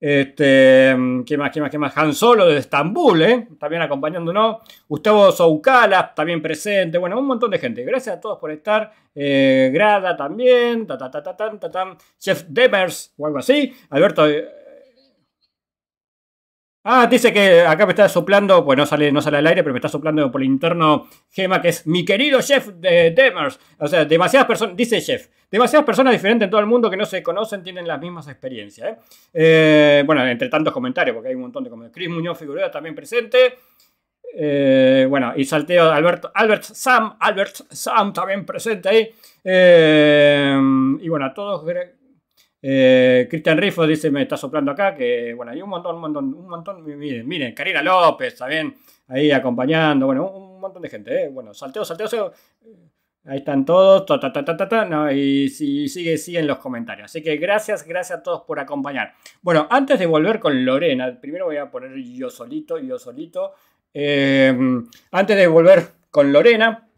este, ¿qué más, qué más, qué más? Han Solo desde Estambul, ¿eh? también acompañándonos. Gustavo Soukala, también presente. Bueno, un montón de gente. Gracias a todos por estar. Grada también. Ta, ta, ta, ta, ta, ta, Chef Demers o algo así. Alberto Ah, dice que acá me está soplando, pues no sale, no sale al aire, pero me está soplando por el interno Gema, que es mi querido chef de Demers. O sea, demasiadas personas, dice chef, demasiadas personas diferentes en todo el mundo que no se conocen tienen las mismas experiencias. ¿eh? Eh, bueno, entre tantos comentarios, porque hay un montón de comentarios. Chris Muñoz Figueroa también presente. Eh, bueno, y salteo Albert, Albert Sam, Albert Sam también presente ahí. y bueno, a todos eh, Cristian Rifo dice, me está soplando acá, que bueno, hay un montón, un montón, un montón, miren, miren, Karina López también ahí acompañando, bueno, un, montón de gente, ¿eh? bueno, salteo, salteo, ahí están todos, ta, ta, ta, ta, no, y si, sigue, siguen los comentarios. Así que gracias, gracias a todos por acompañar. Bueno, antes de volver con Lorena, primero voy a poner yo solito, yo solito. Eh, antes de volver con Lorena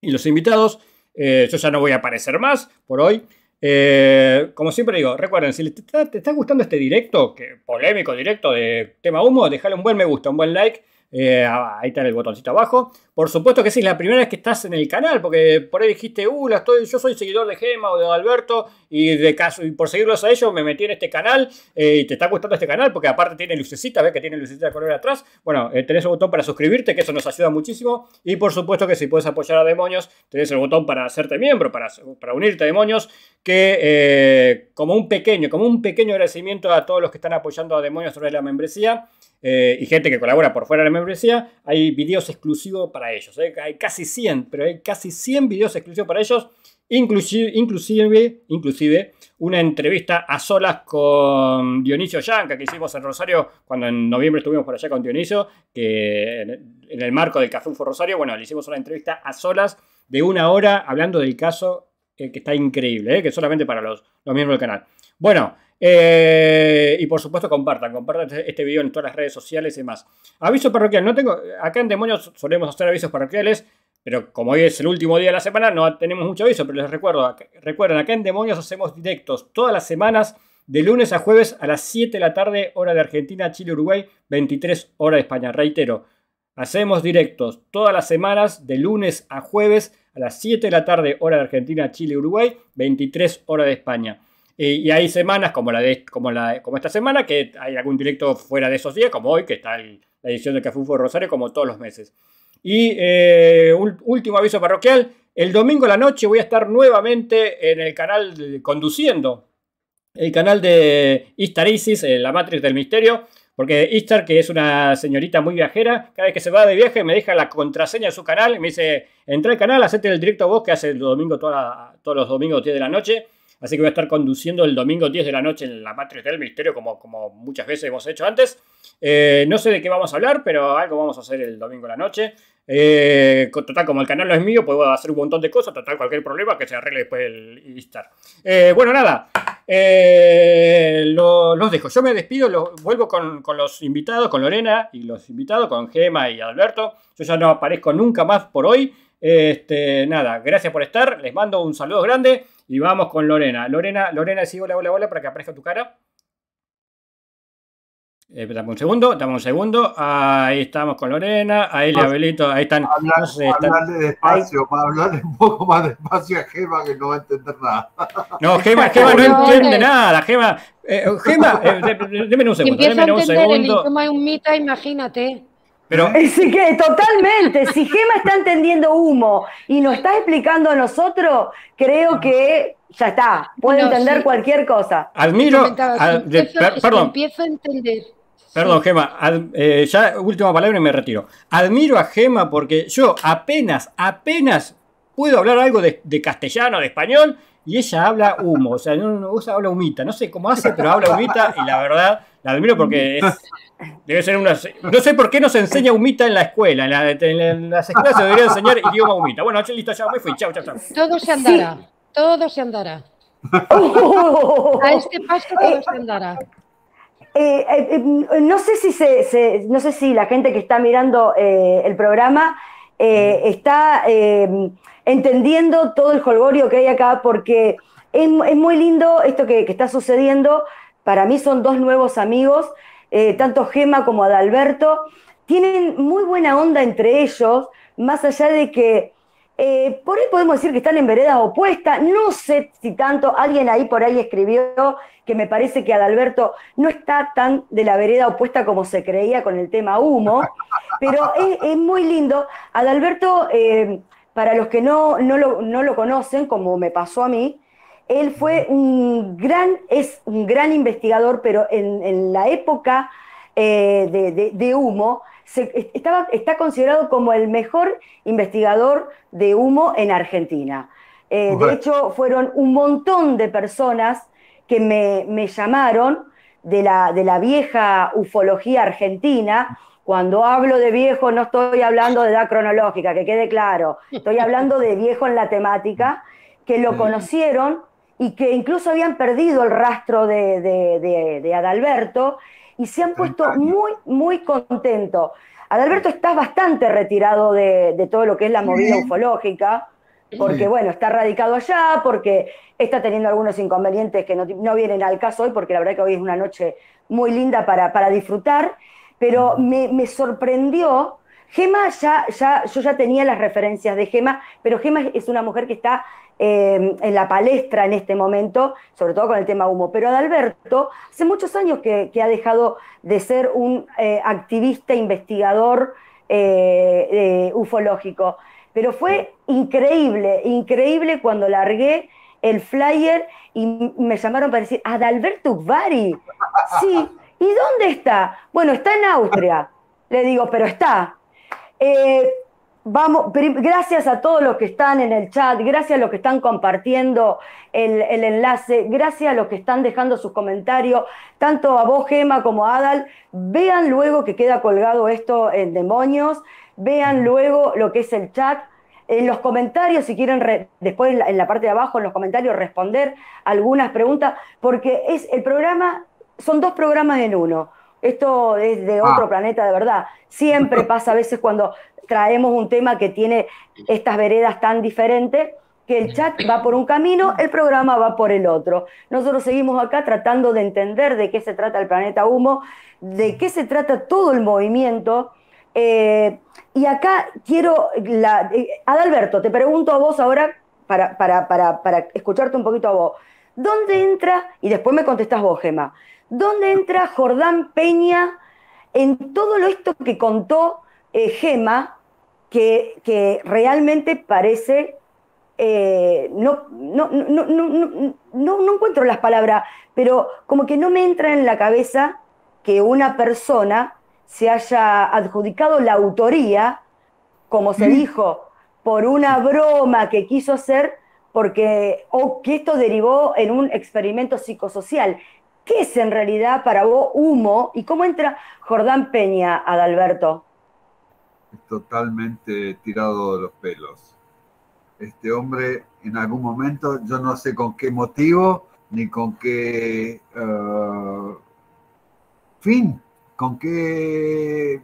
y los invitados, yo ya no voy a aparecer más por hoy. Eh, como siempre digo, recuerden, si te está, gustando este directo, que polémico directo de tema humo, déjale un buen me gusta, un buen like eh, ahí está el botoncito abajo. Por supuesto que sí, es la primera vez que estás en el canal, porque por ahí dijiste, uh, estoy, yo soy seguidor de Gema o de Alberto, y de caso, y por seguirlos a ellos me metí en este canal, eh, y te está gustando este canal, porque aparte tiene lucecita, ves que tiene lucecita de color atrás. Bueno, eh, tenés el botón para suscribirte, que eso nos ayuda muchísimo. Y por supuesto que si puedes apoyar a Demonios, tenés el botón para hacerte miembro, para, para unirte a Demonios, que como un pequeño, como un pequeño agradecimiento a todos los que están apoyando a Demonios sobre la membresía. Eh, y gente que colabora por fuera de la membresía, hay videos exclusivos para ellos. ¿eh? Hay casi 100, pero hay casi 100 videos exclusivos para ellos, inclusive, inclusive, inclusive una entrevista a solas con Dionisio Yanca que hicimos en Rosario cuando en noviembre estuvimos por allá con Dionisio, que en, el marco del Café Rosario, bueno, le hicimos una entrevista a solas de una hora hablando del caso eh, que está increíble, que solamente para los, los miembros del canal. Bueno, eh, y por supuesto compartan, compartan este, este video en todas las redes sociales y demás. Aviso parroquial, no tengo, acá en Demonios solemos hacer avisos parroquiales, pero como hoy es el último día de la semana no tenemos mucho aviso, pero les recuerdo, recuerden, acá en Demonios hacemos directos todas las semanas, de lunes a jueves a las 7 de la tarde, hora de Argentina, Chile, Uruguay, 23 hora de España. Reitero, hacemos directos todas las semanas, de lunes a jueves a las 7 de la tarde, hora de Argentina, Chile, Uruguay, 23 hora de España. Y, hay semanas como, la de, como, la, como esta semana que hay algún directo fuera de esos días, como hoy, que está la edición de Cafufo Rosario, como todos los meses. Y eh, último aviso parroquial, el domingo a la noche voy a estar nuevamente en el canal conduciendo, el canal de Istar Isis, eh, la Matrix del Misterio, porque Istar, que es una señorita muy viajera, cada vez que se va de viaje me deja la contraseña de su canal y me dice, entra al canal, hacete el directo vos, que hace el domingo todos los domingos 10 de la noche. Así que voy a estar conduciendo el domingo 10 de la noche en la Matriz del Misterio, como, como muchas veces hemos hecho antes. Eh, no sé de qué vamos a hablar, pero algo vamos a hacer el domingo de la noche. Eh, total, como el canal no es mío, puedo hacer un montón de cosas. Total, cualquier problema que se arregle después el Istar. Eh, bueno, nada. los dejo. Yo me despido, vuelvo con, con, los invitados, con Lorena y los invitados, con Gema y Alberto. Yo ya no aparezco nunca más por hoy. Este, nada, gracias por estar. Les mando un saludo grande. Y vamos con Lorena. Lorena, Lorena, sí, hola, hola, hola, para que aparezca tu cara. Eh, dame un segundo, dame un segundo. Ahí estamos con Lorena. Ahí le Abelito, ahí están. Hablar, no sé, están despacio, para hablarle un poco más despacio a Gema que no va a entender nada. No, Gema, Gema no entiende nada. Gema, eh, Gema, eh, déme un segundo. Déme un segundo. El idioma de un mita, imagínate. Pero... Sí que totalmente, si Gema está entendiendo humo y nos está explicando a nosotros, creo que ya está, puede entender cualquier cosa. Admiro, perdón. Empiezo a entender. Perdón, Gema, eh, ya última palabra y me retiro. Admiro a Gema porque yo apenas, apenas puedo hablar algo de, castellano, de español, y ella habla humo, o sea, no, no, habla humita, no sé cómo hace, pero habla humita y la verdad la admiro porque es, Debe ser una. No sé por qué no se enseña humita en la escuela. En, las escuelas se debería enseñar idioma humita. Bueno, listo, ya me fui. Chao, chao, chao. Todo se andará. Todo se andará. A este paso todo se andará. Eh, eh, eh, no, sé si se, no sé si la gente que está mirando el programa está entendiendo todo el jolgorio que hay acá, porque es, muy lindo esto que, que está sucediendo. Para mí son dos nuevos amigos eh, tanto Gema como Adalberto, tienen muy buena onda entre ellos, más allá de que eh, por ahí podemos decir que están en veredas opuestas. No sé si tanto, alguien ahí por ahí escribió que me parece que Adalberto no está tan de la vereda opuesta como se creía con el tema humo, pero es, muy lindo. Adalberto, eh, para los que no, no, lo, conocen, como me pasó a mí, él fue un gran, es un gran investigador, pero en, la época eh, de humo, estaba, está considerado como el mejor investigador de humo en Argentina. Eh, de hecho, fueron un montón de personas que me, llamaron de la, de la, vieja ufología argentina. Cuando hablo de viejo no estoy hablando de edad cronológica, que quede claro. Estoy hablando de viejo en la temática, que lo conocieron y que incluso habían perdido el rastro de, de Adalberto y se han puesto muy, muy contentos. Adalberto está bastante retirado de, todo lo que es la movida ufológica, porque bueno, está radicado allá, porque está teniendo algunos inconvenientes que no, vienen al caso hoy, porque la verdad que hoy es una noche muy linda para, para disfrutar, pero me, sorprendió. Gema ya, ya, yo ya tenía las referencias de Gema, pero Gema es una mujer que está eh, en la palestra en este momento, sobre todo con el tema humo. Pero Adalberto, hace muchos años que, ha dejado de ser un eh, activista, investigador eh, ufológico. Pero fue increíble, increíble cuando largué el flyer y me llamaron para decir, Adalberto Ugvari. Sí, ¿y dónde está? Bueno, está en Austria. Le digo, pero está. Vamos, gracias a todos los que están en el chat, gracias a los que están compartiendo el, enlace, gracias a los que están dejando sus comentarios, tanto a vos, Gema, como a Adal. Vean luego que queda colgado esto en Demonios, vean luego lo que es el chat. En los comentarios, si quieren después en la, en la, parte de abajo, en los comentarios, responder algunas preguntas, porque es el programa, son dos programas en uno. Esto es de otro ah. planeta, de verdad. Siempre pasa a veces cuando traemos un tema que tiene estas veredas tan diferentes, que el chat va por un camino, el programa va por el otro. Nosotros seguimos acá tratando de entender de qué se trata el planeta humo, de qué se trata todo el movimiento. Eh, y acá quiero, la, eh, Adalberto, te pregunto a vos ahora, para, para, para, para escucharte un poquito a vos, ¿dónde entra, y después me contestás vos, Gema, ¿dónde entra Jordán Peña en todo lo esto que contó eh, Gema que, realmente parece, eh, no, no, no, encuentro las palabras, pero como que no me entra en la cabeza que una persona se haya adjudicado la autoría, como se dijo, por una broma que quiso hacer, porque, o que esto derivó en un experimento psicosocial. ¿Qué es en realidad para vos humo y cómo entra Jordán Peña, Adalberto? totalmente tirado de los pelos. Este hombre en algún momento, yo no sé con qué motivo, ni con qué uh, fin, con qué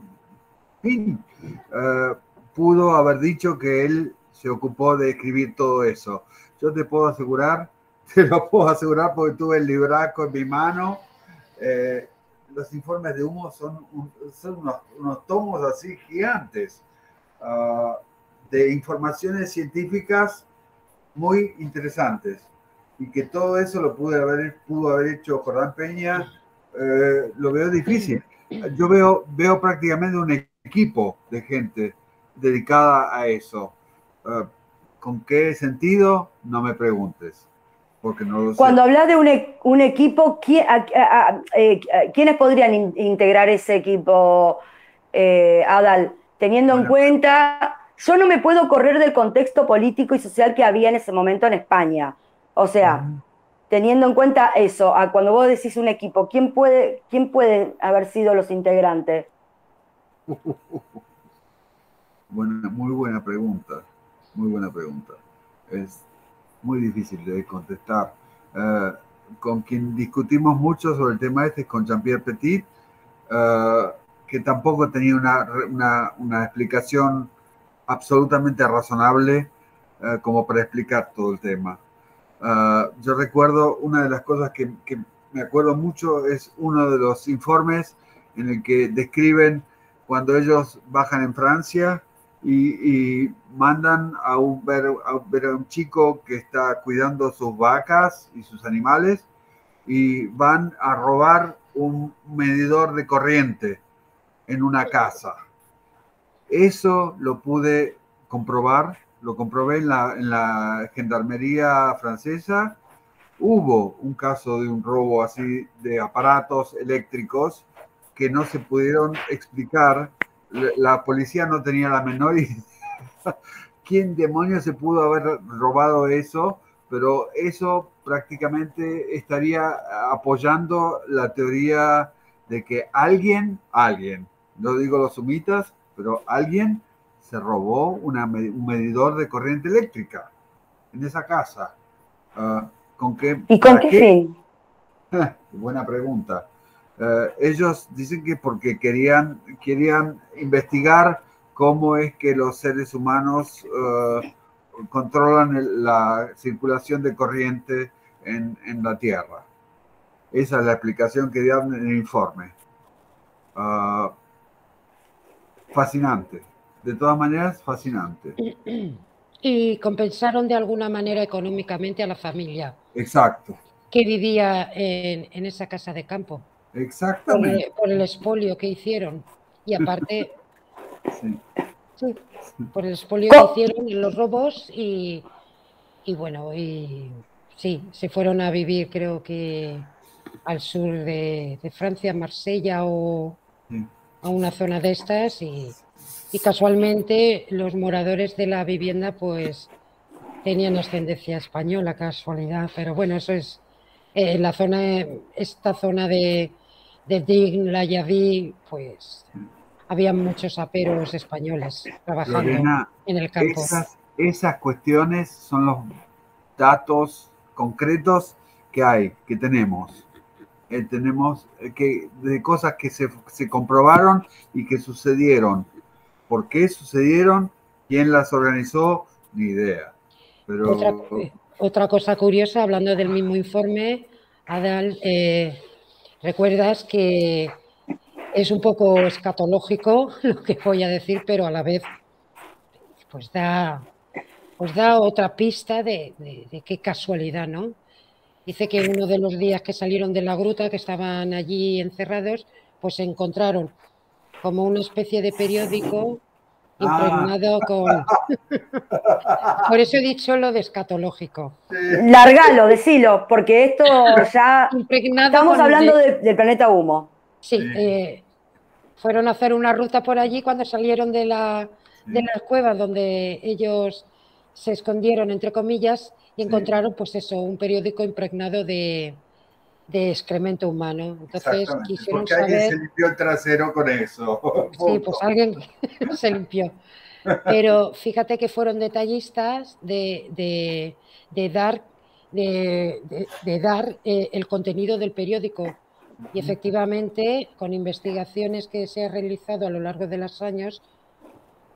fin, uh, pudo haber dicho que él se ocupó de escribir todo eso. Yo te puedo asegurar, te lo puedo asegurar porque tuve el libraco en mi mano. Eh, los informes de humo son, son unos, tomos así gigantes ah, de informaciones científicas muy interesantes y que todo eso lo pude haber, pudo haber hecho Jordán Peña, eh, lo veo difícil. Yo veo, veo prácticamente un equipo de gente dedicada a eso. Ah, ¿Con qué sentido? No me preguntes. Cuando hablas de un, e-, un equipo, eh, ¿quiénes podrían integrar ese equipo, eh, Adal? Teniendo en cuenta, yo no me puedo correr del contexto político y social que había en ese momento en España. O sea, teniendo en cuenta eso, a cuando vos decís un equipo, ¿quién puede, quién puede haber sido los integrantes? muy buena pregunta, muy buena pregunta. Es, muy difícil de contestar. Eh, con quien discutimos mucho sobre el tema este es con Jean-Pierre Petit, eh, que tampoco tenía una, una, explicación absolutamente razonable eh, como para explicar todo el tema. yo recuerdo una de las cosas que, que, me acuerdo mucho es uno de los informes en el que describen cuando ellos bajan en Francia y, mandan a un, ver, a un chico que está cuidando sus vacas y sus animales y van a robar un medidor de corriente en una casa. Eso lo pude comprobar, lo comprobé en la, en la gendarmería francesa. Hubo un caso de un robo así de aparatos eléctricos que no se pudieron explicar. La policía no tenía la menor idea. ¿Quién demonios se pudo haber robado eso? Pero eso prácticamente estaría apoyando la teoría de que alguien, alguien, no digo los sumitas, pero alguien se robó una, un medidor de corriente eléctrica en esa casa. Ah, ¿con qué, ¿Y con qué, fin? buena pregunta. Ah, ellos dicen que porque querían, querían investigar cómo es que los seres humanos ah, controlan la circulación de corriente en, en, la Tierra. Esa es la explicación que dieron en el informe. Uh, fascinante. De todas maneras, fascinante. Y compensaron de alguna manera económicamente a la familia. Exacto. Que vivía en, en esa casa de campo. Exactamente. Por el, por el, expolio que hicieron. Y aparte, sí. Sí, por el expolio que hicieron los robos y, y bueno, y sí, se fueron a vivir creo que al sur de, de Francia, Marsella o sí. a una zona de estas y, y, casualmente los moradores de la vivienda pues tenían ascendencia española, casualidad, pero bueno, eso es eh, la zona, esta zona de, de Digne, la Yaví, pues había muchos aperos españoles trabajando en el campo. Esas, esas, cuestiones son los datos concretos que hay, que tenemos. Eh, tenemos que, de cosas que se, se, comprobaron y que sucedieron. ¿Por qué sucedieron? ¿Quién las organizó? Ni idea. Pero... Otra, otra cosa curiosa, hablando del mismo informe, Adal, eh, recuerdas que es un poco escatológico lo que voy a decir, pero a la vez pues da, pues da otra pista de, de, de, qué casualidad, ¿no? Dice que uno de los días que salieron de la gruta, que estaban allí encerrados, pues se encontraron como una especie de periódico impregnado ah. con... Por eso he dicho lo de escatológico. Largalo, decilo, porque esto ya... Impregnado Estamos hablando de, del planeta humo. Sí, eh, fueron a hacer una ruta por allí cuando salieron de, la, de las cuevas donde ellos se escondieron, entre comillas, y encontraron, pues eso, un periódico impregnado de, de excremento humano. Entonces quisieron Porque saber... alguien se limpió el trasero con eso. Sí, pues alguien se limpió. Pero fíjate que fueron detallistas de, de, de dar, de, de dar eh, el contenido del periódico. Y efectivamente, con investigaciones que se han realizado a lo largo de los años,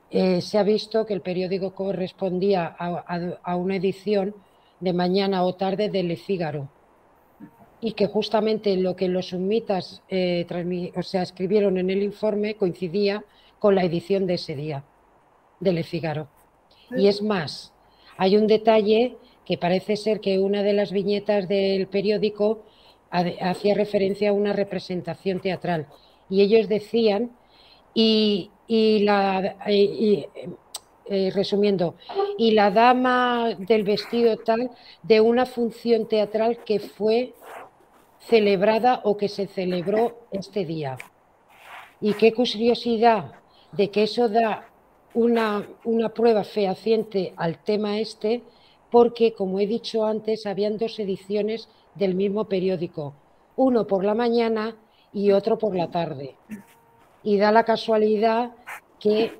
eh, se ha visto que el periódico correspondía a, a, a, una edición de mañana o tarde de Le Figaro. Y que justamente lo que los sumitas eh, o sea, escribieron en el informe coincidía con la edición de ese día de Le Figaro. Y es más, hay un detalle que parece ser que una de las viñetas del periódico hacía referencia a una representación teatral y ellos decían y, y la y, eh, resumiendo y la dama del vestido tal de una función teatral que fue celebrada o que se celebró este día y qué curiosidad de que eso da una, una prueba fehaciente al tema este porque como he dicho antes habían dos ediciones del mismo periódico, uno por la mañana y otro por la tarde. Y da la casualidad que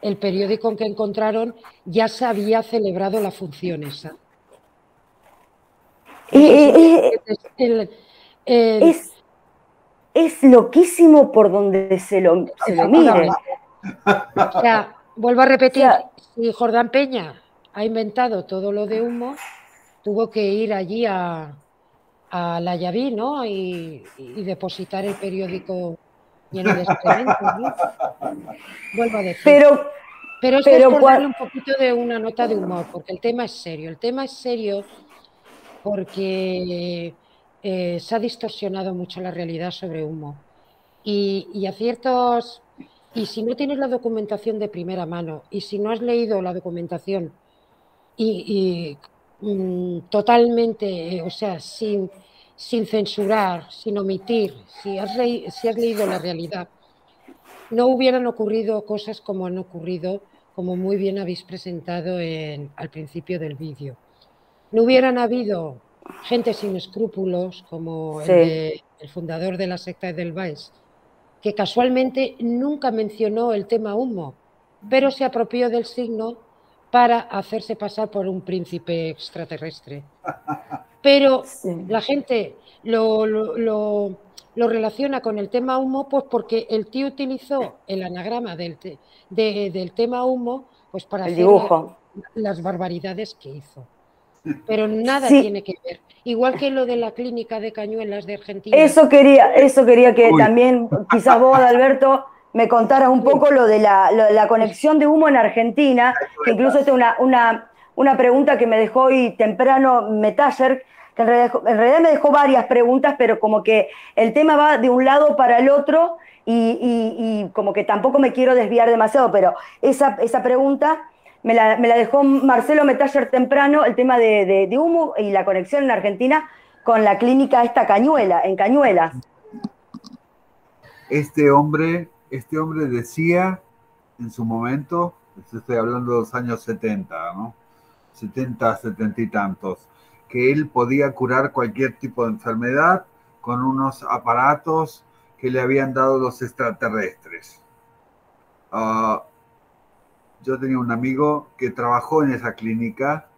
el periódico en que encontraron ya se había celebrado la función esa. Eh, eh, el, el, es, es, loquísimo por donde se lo, se lo mire. O sea, vuelvo a repetir, o sea, si Jordán Peña ha inventado todo lo de humo, tuvo que ir allí a, a la Yaví, ¿no? Y, y, depositar el periódico lleno de excrementos, ¿no? Vuelvo a decir. Pero, Pero es Pero por cua- darle un poquito de una nota de humor, porque el tema es serio. El tema es serio porque eh, se ha distorsionado mucho la realidad sobre humo. Y, a ciertos. Y si no tienes la documentación de primera mano, y si no has leído la documentación y, mm, totalmente, o sea, sin, sin censurar, sin omitir, si has, si has leído la realidad, no hubieran ocurrido cosas como han ocurrido, como muy bien habéis presentado en- al principio del vídeo. No hubieran habido gente sin escrúpulos como el, de- el fundador de la secta del Baes, que casualmente nunca mencionó el tema humo, pero se apropió del signo para hacerse pasar por un príncipe extraterrestre. Pero Sí. la gente lo, lo- lo- lo relaciona con el tema humo, pues porque el tío utilizó el anagrama del, te- de- del tema humo pues para El hacer dibujo. las barbaridades que hizo. Pero nada Sí. tiene que ver. Igual que lo de la clínica de Cañuelas de Argentina. Eso quería, eso quería que Uy. también quizás vos, Alberto, me contaras un poco lo de la, lo la conexión de humo en Argentina, que incluso esta es una, una, una pregunta que me dejó hoy temprano Metaller, que en realidad, en realidad me dejó varias preguntas, pero como que el tema va de un lado para el otro y, y- y como que tampoco me quiero desviar demasiado, pero esa, esa pregunta me la, me la dejó Marcelo Metaller temprano, el tema de, de- de humo y la conexión en Argentina con la clínica esta Cañuela, en Cañuelas. Este hombre, este hombre decía en su momento, estoy hablando de los años 70, ¿no? 70, 70 y tantos, que él podía curar cualquier tipo de enfermedad con unos aparatos que le habían dado los extraterrestres. Ah, yo tenía un amigo que trabajó en esa clínica,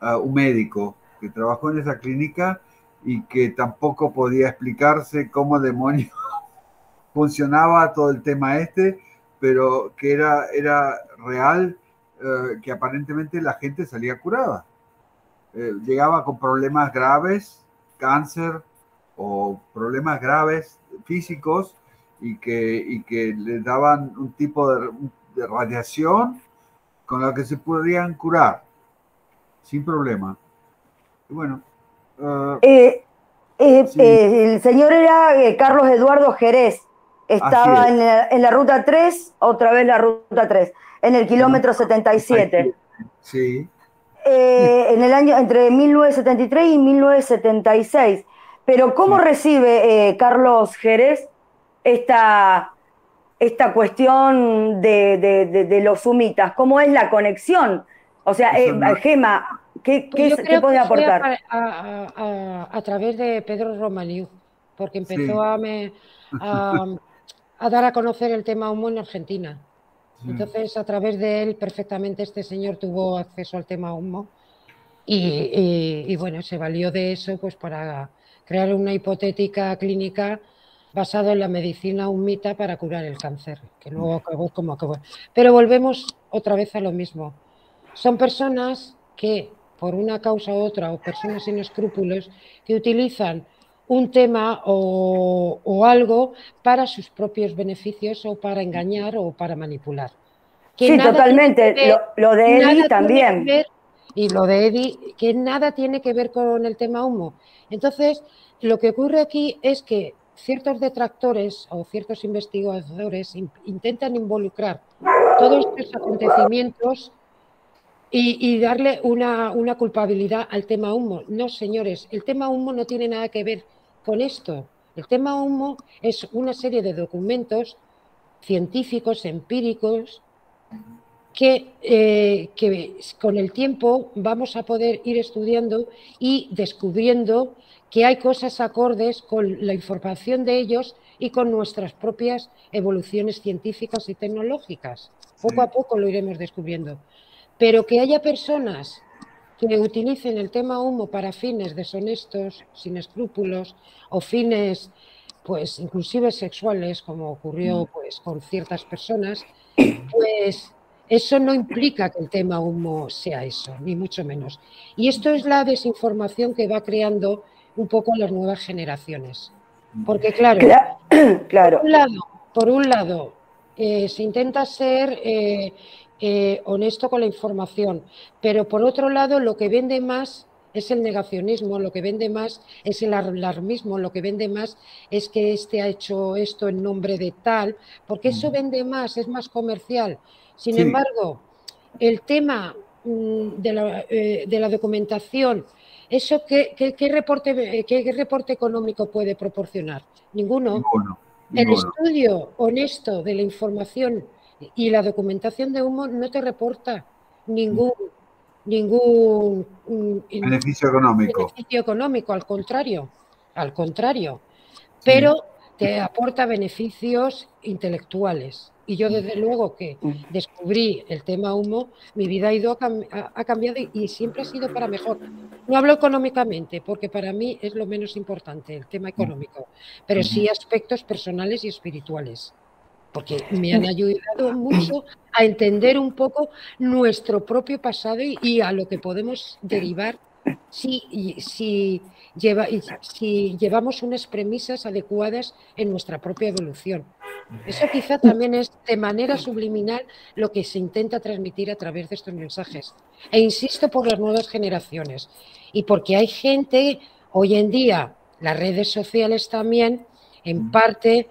ah, un médico que trabajó en esa clínica y que tampoco podía explicarse cómo demonios funcionaba todo el tema este, pero que era, era real, eh, que aparentemente la gente salía curada. Eh, llegaba con problemas graves, cáncer o problemas graves físicos y que, y que le daban un tipo de, de radiación con la que se podían curar sin problema. Y bueno, eh, Eh, eh, Sí. eh, el señor era eh, Carlos Eduardo Jerez. Estaba es. en la, en la ruta 3, otra vez la ruta 3, en el kilómetro 77. sí, Eh, en el año entre 1973 y 1976. Pero ¿cómo Sí. recibe Carlos Jerez esta, esta cuestión de, de- de- de los sumitas? ¿Cómo es la conexión? O sea, eh, Gema, ¿qué, qué, puede aportar? a, a- a- a través de Pedro Romaniu, porque empezó Sí. a, me- a- a dar a conocer el tema humo en Argentina. Entonces, a través de él, perfectamente este señor tuvo acceso al tema humo y, y- y, bueno, se valió de eso pues para crear una hipotética clínica basada en la medicina humita para curar el cáncer, que luego acabó como acabó. Pero volvemos otra vez a lo mismo. Son personas que, por una causa u otra, o personas sin escrúpulos, que utilizan un tema o, o algo para sus propios beneficios o para engañar o para manipular. Que Sí, totalmente. ver- Lo, lo de Eddie también. ver- y lo de Eddie, que nada tiene que ver con el tema humo. Entonces, lo que ocurre aquí es que ciertos detractores o ciertos investigadores in- intentan involucrar todos estos acontecimientos y, y darle una, una culpabilidad al tema humo. No, señores, el tema humo no tiene nada que ver con esto. El tema humo es una serie de documentos científicos, empíricos, que, eh, que con el tiempo vamos a poder ir estudiando y descubriendo que hay cosas acordes con la información de ellos y con nuestras propias evoluciones científicas y tecnológicas. Poco a poco lo iremos descubriendo. Pero que haya personas que utilicen el tema humo para fines deshonestos, sin escrúpulos o fines pues inclusive sexuales, como ocurrió pues con ciertas personas, pues eso no implica que el tema humo sea eso, ni mucho menos. Y esto es la desinformación que va creando un poco las nuevas generaciones. Porque claro, Cla- claro. por un lado, por un lado, eh, se intenta ser eh, eh, honesto con la información. Pero por otro lado, lo que vende más es el negacionismo, lo que vende más es el alarmismo, lo que vende más es que este ha hecho esto en nombre de tal, porque eso vende más, es más comercial. Sin embargo, el tema mm, de la, eh, de la documentación, ¿eso qué, qué, reporte, qué, reporte económico puede proporcionar? Ninguno. El estudio honesto de la información y la documentación de humo no te reporta ningún ningún mm, beneficio económico. Beneficio económico, al contrario, al contrario. Pero te aporta beneficios intelectuales. Y yo desde luego que descubrí el tema humo, mi vida ha, ido ha cambiado y siempre ha sido para mejor. No hablo económicamente, porque para mí es lo menos importante el tema económico, pero sí aspectos personales y espirituales porque me han ayudado mucho a entender un poco nuestro propio pasado y, a lo que podemos derivar si, si, lleva, si llevamos unas premisas adecuadas en nuestra propia evolución. Eso quizá también es de manera subliminal lo que se intenta transmitir a través de estos mensajes. E insisto por las nuevas generaciones y porque hay gente hoy en día, las redes sociales también, en parte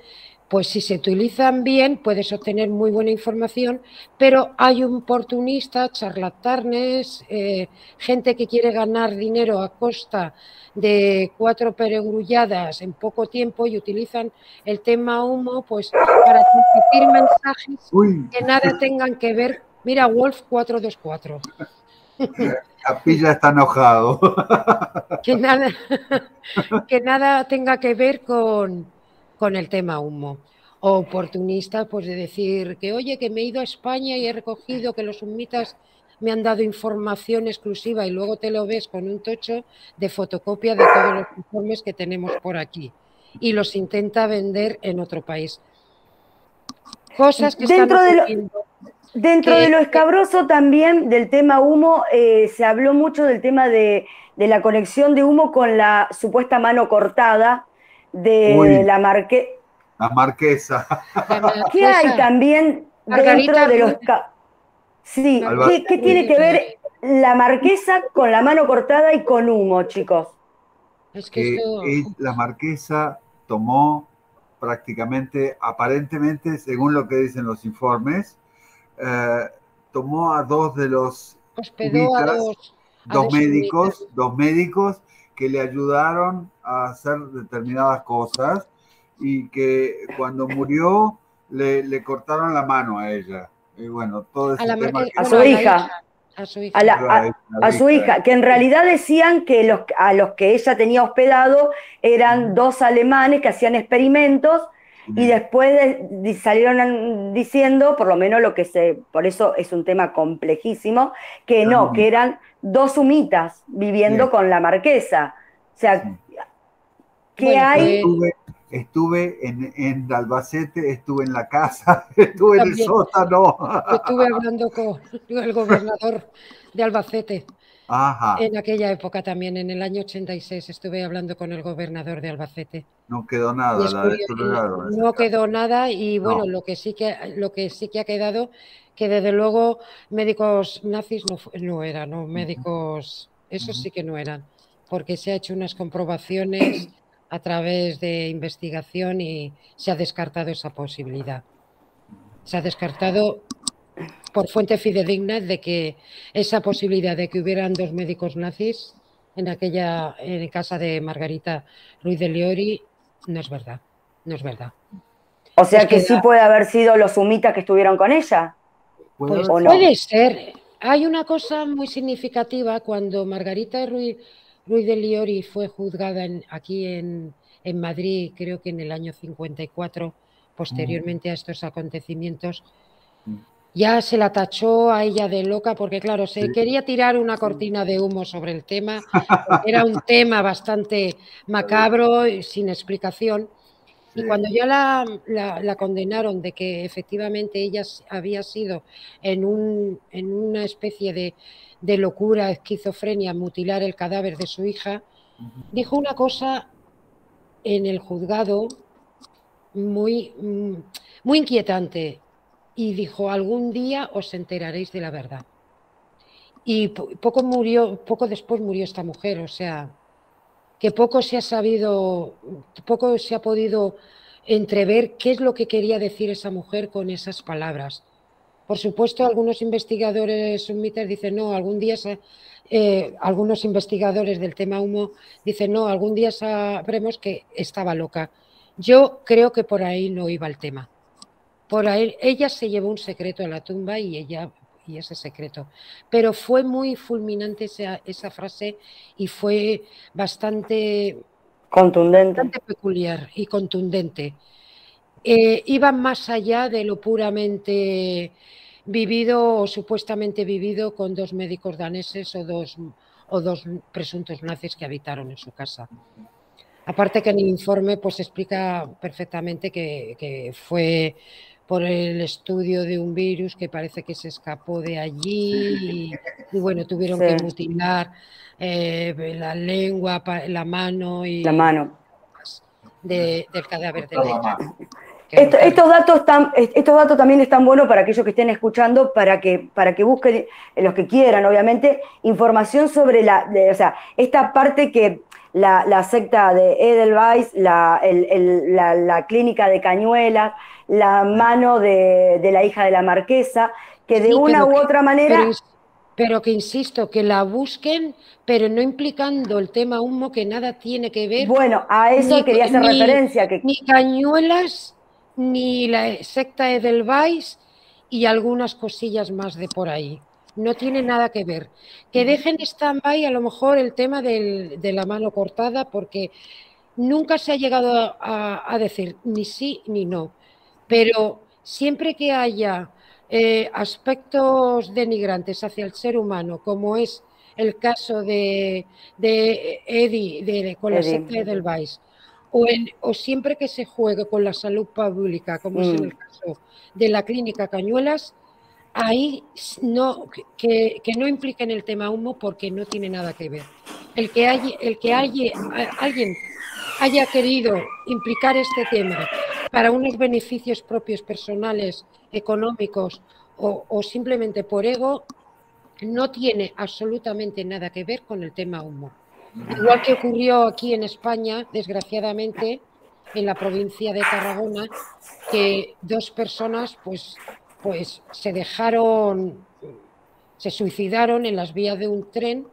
pues si se utilizan bien puedes obtener muy buena información, pero hay oportunistas, charlatanes, eh, gente que quiere ganar dinero a costa de cuatro peregrulladas en poco tiempo y utilizan el tema humo pues para transmitir mensajes que nada tengan que ver. Mira, Wolf 424. Capilla está enojado. Que nada, que nada tenga que ver con, con el tema humo. O oportunista, pues de decir que, oye, que me he ido a España y he recogido que los humitas me han dado información exclusiva y luego te lo ves con un tocho de fotocopia de todos los informes que tenemos por aquí y los intenta vender en otro país. Cosas que dentro de lo, Dentro de lo escabroso también del tema humo, eh, se habló mucho del tema de, de, la conexión de humo con la supuesta mano cortada de la marquesa. La marquesa. ¿Qué hay también dentro de los... Sí, ¿qué, tiene que ver la marquesa con la mano cortada y con humo, chicos? Es que la marquesa tomó prácticamente, aparentemente, según lo que dicen los informes, eh, tomó a dos de los dos médicos, dos médicos que le ayudaron a hacer determinadas cosas y que cuando murió le, cortaron la mano a ella. Y bueno, todo ese a, tema a su hija. A su hija. A, su hija, que en realidad decían que los, a los que ella tenía hospedado eran dos alemanes que hacían experimentos y después salieron diciendo, por lo menos lo que se, por eso es un tema complejísimo, que no, que eran dos humitas viviendo con la marquesa. O sea, ¿qué hay? Estuve, estuve en, en, Albacete, estuve en la casa, estuve en el sótano. Estuve hablando con el gobernador de Albacete. En aquella época también, en el año 86, estuve hablando con el gobernador de Albacete. No quedó nada, No quedó nada y bueno, lo que sí que lo que sí que ha quedado que desde luego médicos nazis no, no eran, no médicos, esos sí que no eran, porque se ha hecho unas comprobaciones a través de investigación y se ha descartado esa posibilidad. Se ha descartado por fuente fidedigna de que esa posibilidad de que hubieran dos médicos nazis en aquella en casa de Margarita Ruiz de Liori no es verdad, no es verdad. O sea que, sí puede haber sido los sumitas que estuvieron con ella. Pues puede ser. Hay una cosa muy significativa cuando Margarita Ruiz, Ruiz de Liori fue juzgada aquí en, en, Madrid, creo que en el año 54, posteriormente a estos acontecimientos, mm ya se la tachó a ella de loca porque, claro, se quería tirar una cortina de humo sobre el tema. Era un tema bastante macabro, y sin explicación. Y cuando ya la, condenaron de que efectivamente ella había sido en, un, en una especie de, de, locura, esquizofrenia, mutilar el cadáver de su hija, dijo una cosa en el juzgado muy, mm, muy inquietante y dijo, algún día os enteraréis de la verdad. Y poco murió, poco después murió esta mujer, o sea, que poco se ha sabido, poco se ha podido entrever qué es lo que quería decir esa mujer con esas palabras. Por supuesto, algunos investigadores sumitas dicen, no, algún día, eh, algunos investigadores del tema humo dicen, no, algún día sabremos que estaba loca. Yo creo que por ahí no iba el tema. Por ahí, ella se llevó un secreto a la tumba y ella y ese secreto. Pero fue muy fulminante esa, esa frase y fue bastante contundente, bastante peculiar y contundente. Eh, iba más allá de lo puramente vivido o supuestamente vivido con dos médicos daneses o dos, o dos presuntos nazis que habitaron en su casa. Aparte que en el informe pues explica perfectamente que, que fue por el estudio de un virus que parece que se escapó de allí y, bueno, tuvieron que mutilar eh, la lengua, la mano y la mano. del cadáver de leña. estos, datos están, estos datos también están buenos para aquellos que estén escuchando, para que, para que busquen, los que quieran, obviamente, información sobre la, o sea, esta parte que la, secta de Edelweiss, la, la, clínica de Cañuelas, la mano de, la hija de la marquesa, que de una u otra manera... Pero, que insisto, que la busquen, pero no implicando el tema humo que nada tiene que ver. Bueno, a eso quería hacer referencia. Que... Ni Cañuelas, ni la secta Edelweiss y algunas cosillas más de por ahí no tiene nada que ver. Que dejen stand-by a lo mejor el tema de la mano cortada porque nunca se ha llegado a, decir ni sí ni no. Pero siempre que haya eh, aspectos denigrantes hacia el ser humano, como es el caso de, de Eddie, de, con la secta del Vice, o, o, siempre que se juegue con la salud pública, como es en mm. el caso de la clínica Cañuelas, ahí no, que, no impliquen el tema humo porque no tiene nada que ver. El que, hay, el que alguien haya querido implicar este tema para unos beneficios propios personales, económicos o, simplemente por ego, no tiene absolutamente nada que ver con el tema humo. Igual que ocurrió aquí en España, desgraciadamente, en la provincia de Tarragona, que dos personas pues pues se dejaron, se suicidaron en las vías de un tren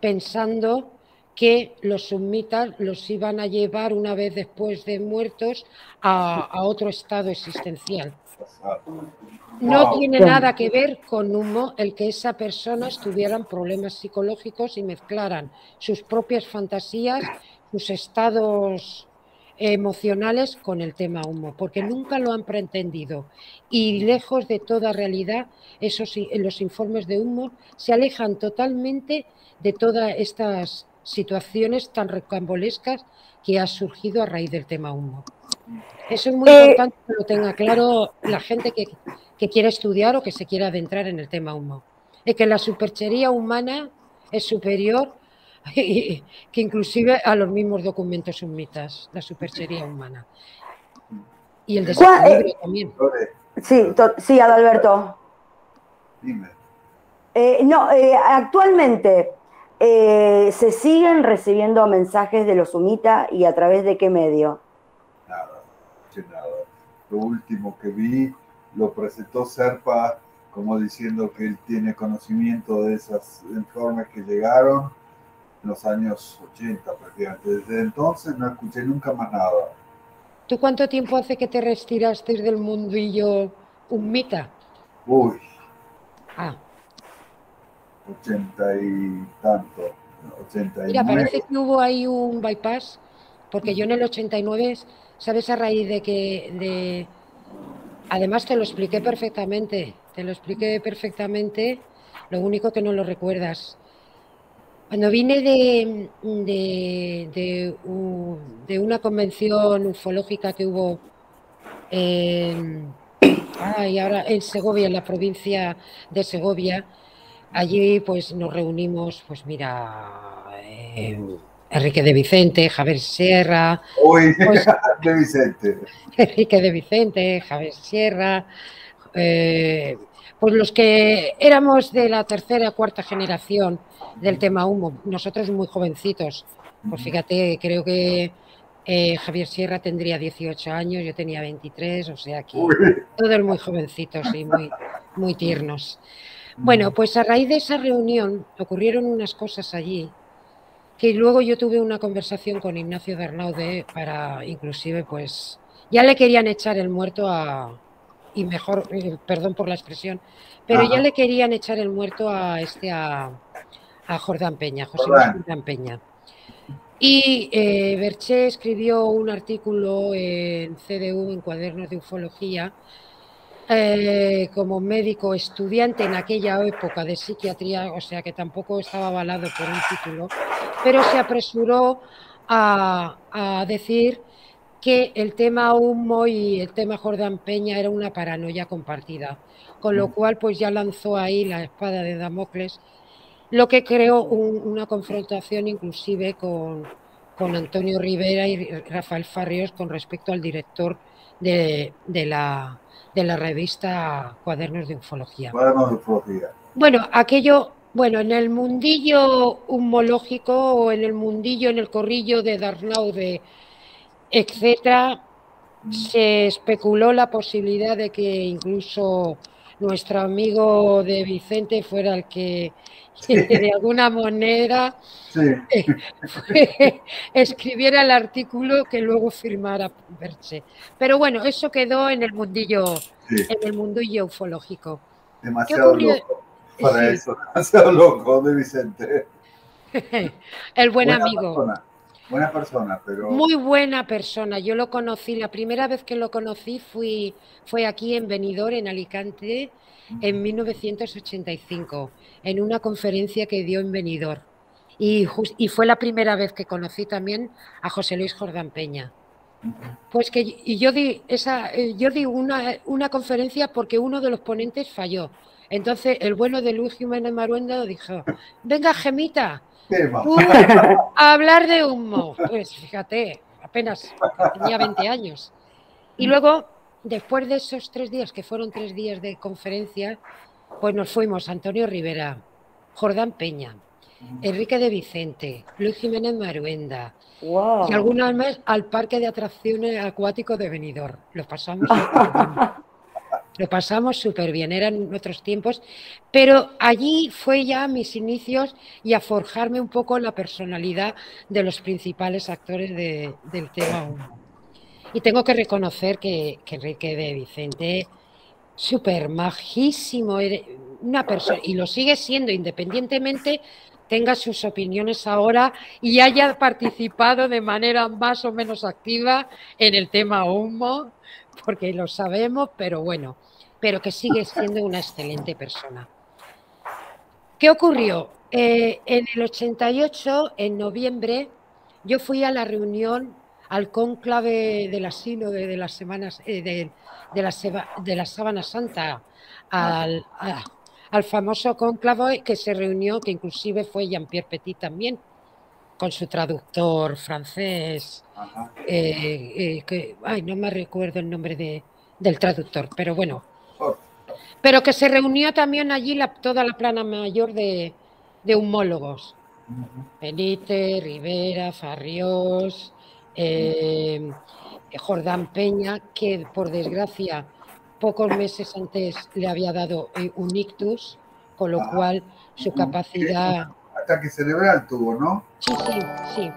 pensando que los sumitas los iban a llevar una vez después de muertos a, otro estado existencial. No tiene nada que ver con humo el que esa persona tuvieran problemas psicológicos y mezclaran sus propias fantasías, sus estados emocionales con el tema humo, porque nunca lo han pretendido. Y lejos de toda realidad, esos, los informes de humo se alejan totalmente de todas estas situaciones tan recambolescas que ha surgido a raíz del tema humo. Eso es muy eh, importante que lo tenga claro la gente que, que quiera estudiar o que se quiera adentrar en el tema humo. Es que la superchería humana es superior que inclusive a los mismos documentos sumitas, la superchería humana. Y el desequilibrio eh, también. Sí, sí, Adalberto. Dime. Eh, no, eh, actualmente se siguen recibiendo mensajes de los sumitas y a través de qué medio? Nada, nada. Lo último que vi lo presentó Serpa como diciendo que él tiene conocimiento de esos informes que llegaron los años 80 prácticamente. Desde entonces no escuché nunca más nada. ¿Tú cuánto tiempo hace que te retiraste del mundillo mita? Uy. Ah. 80 y tanto. 89. Mira, parece que hubo ahí un bypass, porque yo en el 89, ¿sabes a raíz de que... De... Además te lo expliqué perfectamente, te lo expliqué perfectamente, lo único que no lo recuerdas. Cuando vine de, de, una convención ufológica que hubo en, ahora en Segovia, en la provincia de Segovia, allí pues nos reunimos, pues mira, eh, Enrique de Vicente, Javier Sierra. Uy, pues, de Vicente. Enrique de Vicente, Javier Sierra, eh, pues los que éramos de la tercera, cuarta generación del tema humo, nosotros muy jovencitos, pues fíjate, creo que eh, Javier Sierra tendría 18 años, yo tenía 23, o sea que todos muy jovencitos y muy, muy tiernos. Bueno, pues a raíz de esa reunión ocurrieron unas cosas allí que luego yo tuve una conversación con Ignacio Bernaude para inclusive pues ya le querían echar el muerto a y mejor eh, perdón por la expresión, pero ya le querían echar el muerto a este a, a Jordán Peña, José Jordán. Peña. Y eh, Berché escribió un artículo en CDU, en Cuadernos de Ufología, eh, como médico estudiante en aquella época de psiquiatría, o sea que tampoco estaba avalado por un título, pero se apresuró a, decir que el tema Humo y el tema Jordán Peña era una paranoia compartida, con lo mm. cual pues ya lanzó ahí la espada de Damocles, lo que creó una confrontación inclusive con, con Antonio Rivera y Rafael Farrios con respecto al director de la de la revista Cuadernos de Ufología. Cuadernos de Ufología. Bueno, aquello, bueno, en el mundillo humológico o en el mundillo, en el corrillo de Darnaude, etcétera, mm. se especuló la posibilidad de que incluso nuestro amigo de Vicente fuera el que de alguna manera escribiera el artículo que luego firmara Berche. Pero bueno, eso quedó en el mundillo, en el mundillo ufológico. Demasiado loco para eso, demasiado loco de Vicente. el buen amigo. Buena persona, pero... Muy buena persona. Yo lo conocí, la primera vez que lo conocí fui, fue aquí en Benidorm, en Alicante, en 1985, en una conferencia que dio en Benidorm. Y, y fue la primera vez que conocí también a José Luis Jordán Peña. Pues que y yo di esa, eh, yo di una, una conferencia porque uno de los ponentes falló. Entonces el bueno de Luis Jiménez Maruenda dijo, venga Gemita, a hablar de humo. Pues fíjate, apenas tenía 20 años. Y luego, después de esos tres días, que fueron tres días de conferencia, pues nos fuimos Antonio Rivera, Jordán Peña, Enrique de Vicente, Luis Jiménez Maruenda, y algunas más al Parque de Atracciones Acuático de Benidorm. Lo pasamos. Lo pasamos súper bien, eran otros tiempos, pero allí fue ya mis inicios y a forjarme un poco la personalidad de los principales actores del tema Y tengo que reconocer que, Enrique de Vicente, súper majísimo, una persona, y lo sigue siendo independientemente tenga sus opiniones ahora y haya participado de manera más o menos activa en el tema humo, porque lo sabemos, pero bueno, pero que sigue siendo una excelente persona. ¿Qué ocurrió? Eh, en el 88, en noviembre, yo fui a la reunión, al cónclave del asilo de, las semanas, eh, de, la, de la Sábana Santa, al, al famoso cónclave que se reunió, que inclusive fue Jean-Pierre Petit también, con su traductor francés, eh, que, ay, no me recuerdo el nombre de, del traductor, pero bueno, pero que se reunió también allí toda la plana mayor de, humólogos. Benítez, Rivera, Farriós, eh, Jordán Peña, que por desgracia pocos meses antes le había dado eh, un ictus, con lo cual su capacidad... Ataque cerebral tuvo, ¿no? Sí, sí, sí.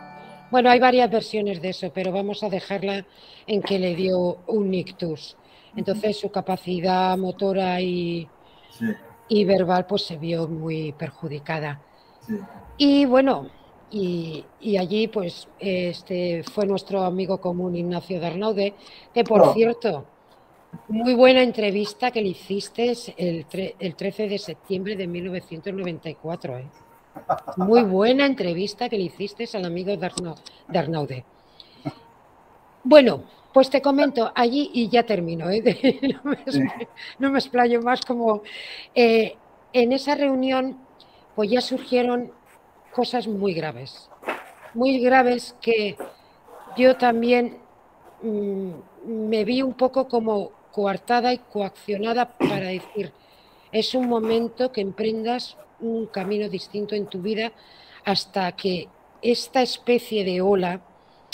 Bueno, hay varias versiones de eso, pero vamos a dejarla en que le dio un ictus. Entonces su capacidad motora y, y verbal pues se vio muy perjudicada. Y bueno, y, allí pues este fue nuestro amigo común Ignacio Darnaude, que por oh. cierto, muy buena entrevista que le hiciste el, el 13 de septiembre de 1994. ¿eh? Muy buena entrevista que le hiciste al amigo Darnaude. Bueno, pues te comento allí y ya termino, ¿eh? no, me, explayo más como eh, en esa reunión pues ya surgieron cosas muy graves, muy graves que yo también mm, me vi un poco como coartada y coaccionada para decir, es un momento que emprendas un camino distinto en tu vida hasta que esta especie de ola,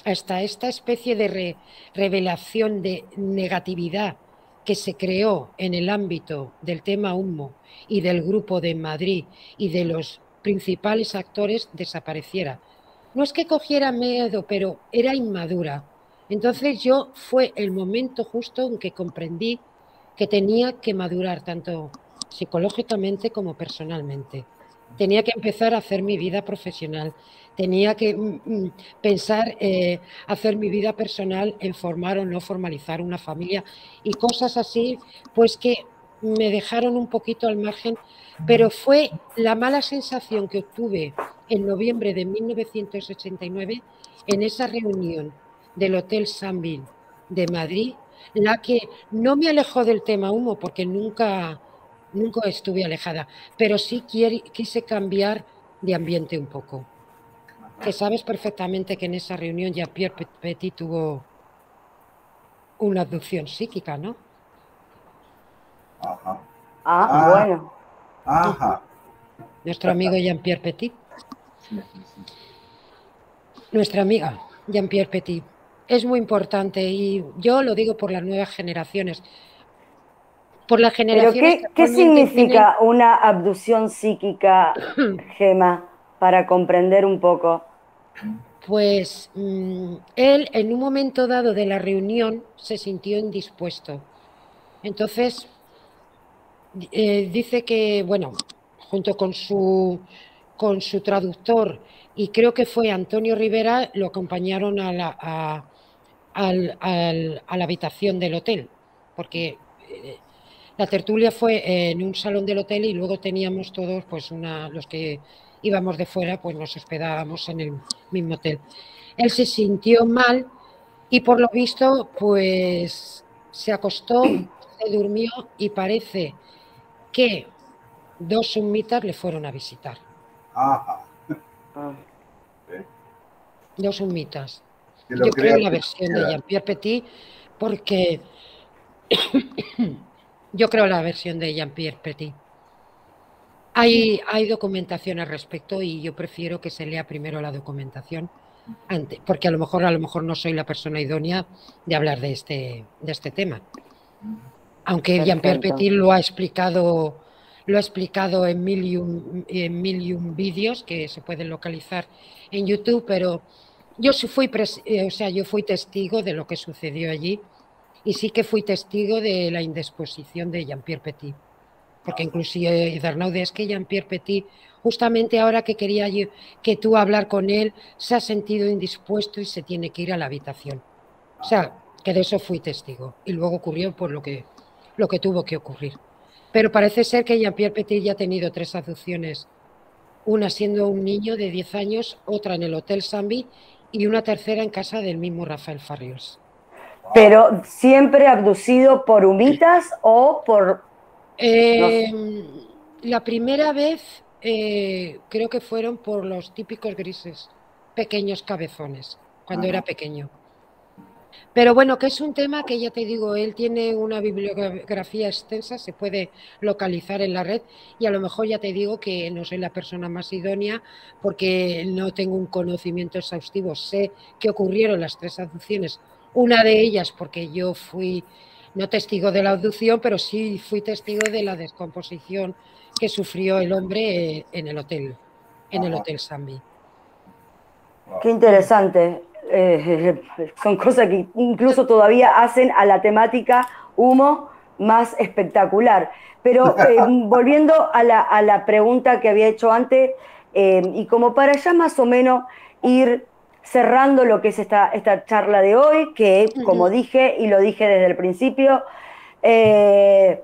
hasta esta especie de revelación de negatividad que se creó en el ámbito del tema humo y del grupo de Madrid y de los principales actores desapareciera. No es que cogiera miedo, pero era inmadura. Entonces yo fue el momento justo en que comprendí que tenía que madurar tanto psicológicamente como personalmente. Tenía que empezar a hacer mi vida profesional, tenía que mm, mm, pensar eh, hacer mi vida personal en formar o no formalizar una familia y cosas así, pues que me dejaron un poquito al margen, pero fue la mala sensación que obtuve en noviembre de 1989 en esa reunión del Hotel Sanville de Madrid, la que no me alejó del tema humo porque nunca, nunca estuve alejada, pero sí quise cambiar de ambiente un poco. Que sabes perfectamente que en esa reunión ya Pierre Petit tuvo una abducción psíquica, ¿no? Ajá. Ah, ah bueno. Ajá. Nuestro amigo Jean-Pierre Petit. Nuestra amiga Jean-Pierre Petit. Es muy importante y yo lo digo por las nuevas generaciones. Por las generaciones. ¿Pero qué, significa una abducción psíquica, Gema, para comprender un poco? Pues mm, él en un momento dado de la reunión se sintió indispuesto. Entonces eh, dice que, bueno, junto con su, con su traductor, y creo que fue Antonio Rivera, lo acompañaron a la, a, la habitación del hotel, porque eh, la tertulia fue en un salón del hotel y luego teníamos todos, pues una, los que íbamos de fuera, pues nos hospedábamos en el mismo hotel. Él se sintió mal y por lo visto, pues se acostó, se durmió y parece que dos sumitas le fueron a visitar. Ajá. Ah. Dos sumitas. Yo creo la versión de Jean-Pierre Petit porque yo creo la versión de Jean-Pierre Petit. Hay, hay documentación al respecto y yo prefiero que se lea primero la documentación, antes, porque a lo mejor a lo mejor no soy la persona idónea de hablar de este, de este tema. Aunque Jean-Pierre Petit lo ha explicado, lo ha explicado en mil y un, en vídeos que se pueden localizar en YouTube, pero yo fui, eh, o sea, yo fui testigo de lo que sucedió allí y sí que fui testigo de la indisposición de Jean-Pierre Petit porque inclusive Dernaude es que Jean-Pierre Petit, justamente ahora que quería que tú hablar con él, se ha sentido indispuesto y se tiene que ir a la habitación. O sea, que de eso fui testigo. Y luego ocurrió por lo que, lo que tuvo que ocurrir. Pero parece ser que Jean-Pierre Petit ya ha tenido tres abducciones. Una siendo un niño de 10 años, otra en el Hotel Sambi y una tercera en casa del mismo Rafael Farrios. Pero siempre abducido por humitas o por eh, la primera vez eh, creo que fueron por los típicos grises, pequeños cabezones, cuando era pequeño. Pero bueno, que es un tema que ya te digo, él tiene una bibliografía extensa, se puede localizar en la red y a lo mejor ya te digo que no soy la persona más idónea porque no tengo un conocimiento exhaustivo. Sé que ocurrieron las tres adopciones, una de ellas porque yo fui no testigo de la abducción, pero sí fui testigo de la descomposición que sufrió el hombre en el hotel, en el hotel Sambi. Qué interesante. Eh, son cosas que incluso todavía hacen a la temática humo más espectacular. Pero eh, volviendo a la, pregunta que había hecho antes, eh, y como para ya más o menos ir cerrando lo que es esta, esta charla de hoy, que como dije y lo dije desde el principio, eh,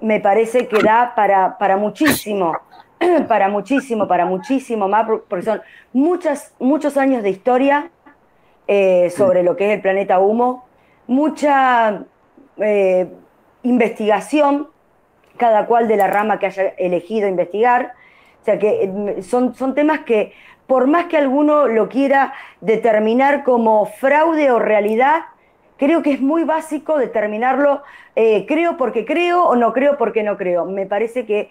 me parece que da para, para muchísimo, para muchísimo, para muchísimo más, porque son muchas, muchos años de historia eh, sobre lo que es el planeta humo, mucha eh, investigación, cada cual de la rama que haya elegido investigar. O sea que son, son temas que por más que alguno lo quiera determinar como fraude o realidad, creo que es muy básico determinarlo, eh, creo porque creo o no creo porque no creo. Me parece que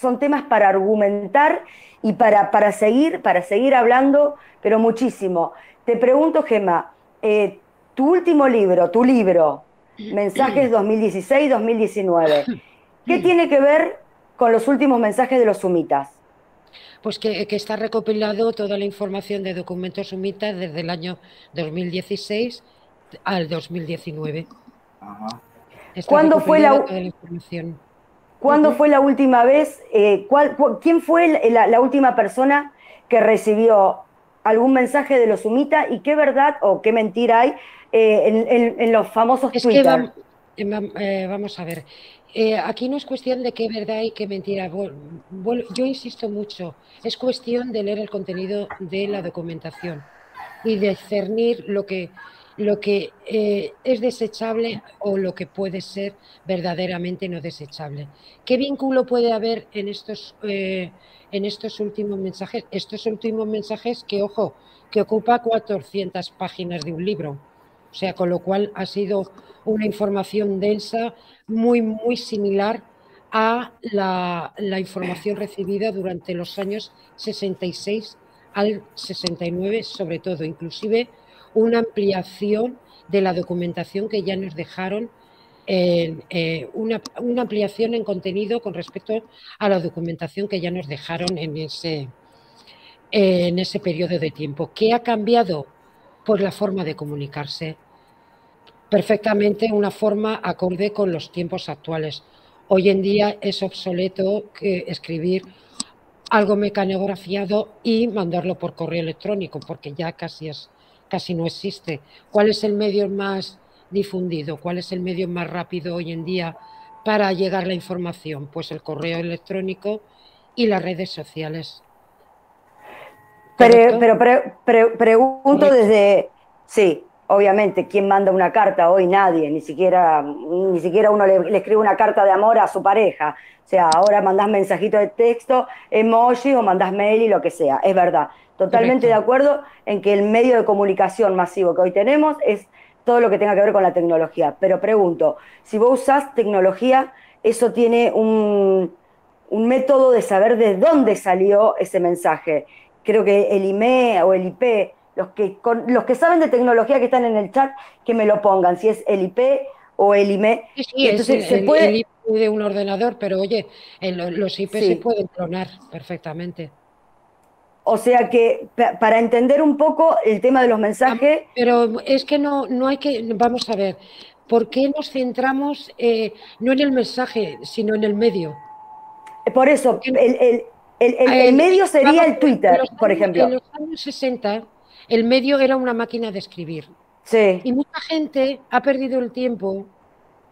son temas para argumentar y para, para, seguir, para seguir hablando, pero muchísimo. Te pregunto, Gemma, eh, tu último libro, tu libro, Mensajes 2016-2019, ¿qué tiene que ver con los últimos mensajes de los sumitas? Pues que, está recopilado toda la información de documentos sumitas desde el año 2016 al 2019. ¿Cuándo fue la, ¿Cuándo fue la última vez? Eh, ¿Quién fue la, última persona que recibió algún mensaje de los sumitas y qué verdad o qué mentira hay eh, en, los famosos Twitter? Eh, vamos a ver. Aquí no es cuestión de qué verdad y qué mentira. yo insisto mucho, es cuestión de leer el contenido de la documentación y discernir lo que lo que eh, es desechable o lo que puede ser verdaderamente no desechable. ¿Qué vínculo puede haber en estos, eh, en estos últimos mensajes? Estos últimos mensajes que, ojo, que ocupa 400 páginas de un libro. O sea, con lo cual ha sido una información densa muy, muy similar a la, la información recibida durante los años 66 al 69, sobre todo, inclusive una ampliación de la documentación que ya nos dejaron, eh, una, ampliación en contenido con respecto a la documentación que ya nos dejaron en ese, en ese periodo de tiempo. ¿Qué ha cambiado? Pues la forma de comunicarse. Perfectamente una forma acorde con los tiempos actuales. Hoy en día es obsoleto que escribir algo mecanografiado y mandarlo por correo electrónico, porque ya casi es casi no existe. ¿Cuál es el medio más difundido? ¿Cuál es el medio más rápido hoy en día para llegar la información? Pues el correo electrónico y las redes sociales. Pero, pero pregunto desde, sí, obviamente, ¿quién manda una carta? Hoy nadie, ni siquiera, ni siquiera uno le, escribe una carta de amor a su pareja. O sea, ahora mandás mensajito de texto, emoji o mandás mail y lo que sea, es verdad. Totalmente de acuerdo en que el medio de comunicación masivo que hoy tenemos es todo lo que tenga que ver con la tecnología. Pero pregunto, si vos usás tecnología, eso tiene un, método de saber de dónde salió ese mensaje. Creo que el IME o el IP, los que, los que saben de tecnología que están en el chat, que me lo pongan, si es el IP o el IME. Sí, Entonces, es se puede... el IP de un ordenador, pero oye, los IP se pueden clonar perfectamente. O sea que para entender un poco el tema de los mensajes... Pero es que no, no hay que, vamos a ver, ¿por qué nos centramos eh, no en el mensaje, sino en el medio? Por eso, el, el, medio sería el Twitter, por ejemplo. En los años 60, el medio era una máquina de escribir. Sí. Y mucha gente ha perdido el tiempo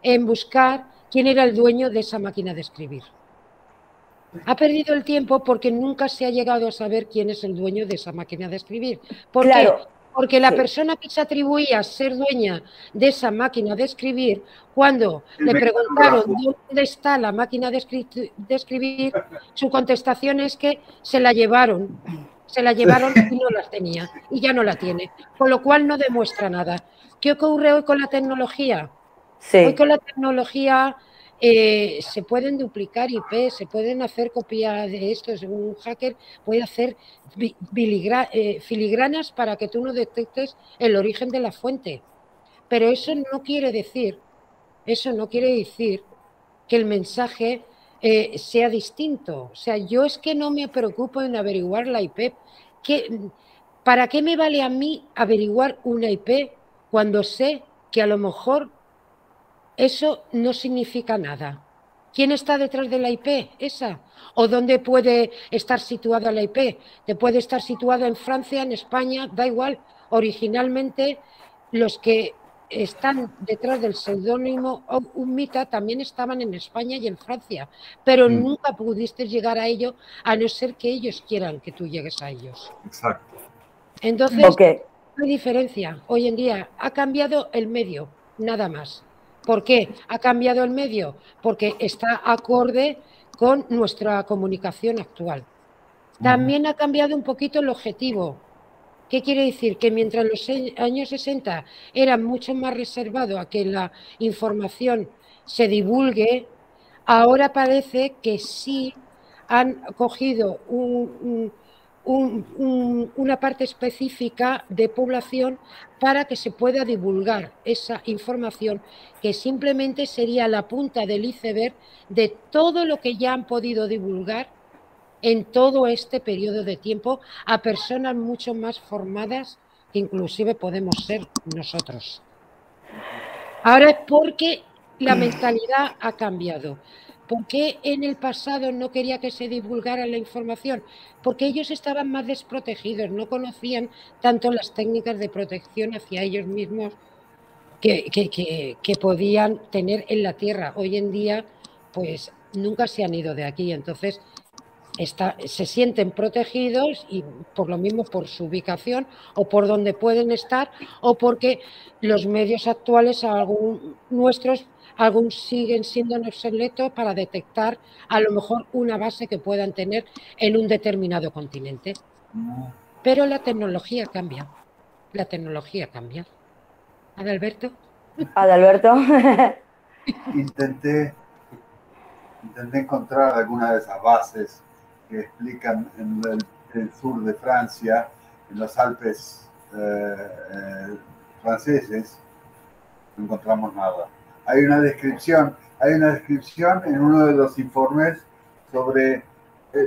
en buscar quién era el dueño de esa máquina de escribir. Ha perdido el tiempo porque nunca se ha llegado a saber quién es el dueño de esa máquina de escribir. ¿Por qué? Porque la persona que se atribuía a ser dueña de esa máquina de escribir, cuando le preguntaron dónde está la máquina de, escribir, su contestación es que se la llevaron. Se la llevaron y no la tenía. Y ya no la tiene. Con lo cual no demuestra nada. ¿Qué ocurre hoy con la tecnología? Hoy con la tecnología eh, se pueden duplicar IP, se pueden hacer copia de esto. Un hacker puede hacer eh, filigranas para que tú no detectes el origen de la fuente. Pero eso no quiere decir, eso no quiere decir que el mensaje eh, sea distinto. O sea, yo es que no me preocupo en averiguar la IP. ¿Para qué me vale a mí averiguar una IP cuando sé que a lo mejor eso no significa nada. ¿Quién está detrás de la IP? Esa. ¿O dónde puede estar situada la IP? Te puede estar situada en Francia, en España, da igual. Originalmente, los que están detrás del seudónimo Umita también estaban en España y en Francia, pero mm. nunca pudiste llegar a ello a no ser que ellos quieran que tú llegues a ellos. Exacto. Entonces, no hay diferencia. Hoy en día ha cambiado el medio, nada más. ¿Por qué? ¿Ha cambiado el medio? Porque está acorde con nuestra comunicación actual. También ha cambiado un poquito el objetivo. ¿Qué quiere decir? Que mientras los años 60 era mucho más reservado a que la información se divulgue, ahora parece que sí han cogido una parte específica de población para que se pueda divulgar esa información que simplemente sería la punta del iceberg de todo lo que ya han podido divulgar en todo este periodo de tiempo a personas mucho más formadas que inclusive podemos ser nosotros. Ahora es porque la mentalidad ha cambiado. ¿Por qué en el pasado no quería que se divulgara la información? Porque ellos estaban más desprotegidos, no conocían tanto las técnicas de protección hacia ellos mismos que, que, podían tener en la Tierra. Hoy en día, pues nunca se han ido de aquí. Entonces, se sienten protegidos y por lo mismo por su ubicación o por donde pueden estar o porque los medios actuales, algún, nuestros, algunos siguen siendo obsoletos para detectar a lo mejor una base que puedan tener en un determinado continente. Pero la tecnología cambia. La tecnología cambia. Adalberto. Adalberto. intenté, intenté encontrar alguna de esas bases que explican en el, sur de Francia, en los Alpes eh, eh, franceses, no encontramos nada. Hay una descripción, hay una descripción en uno de los informes sobre eh,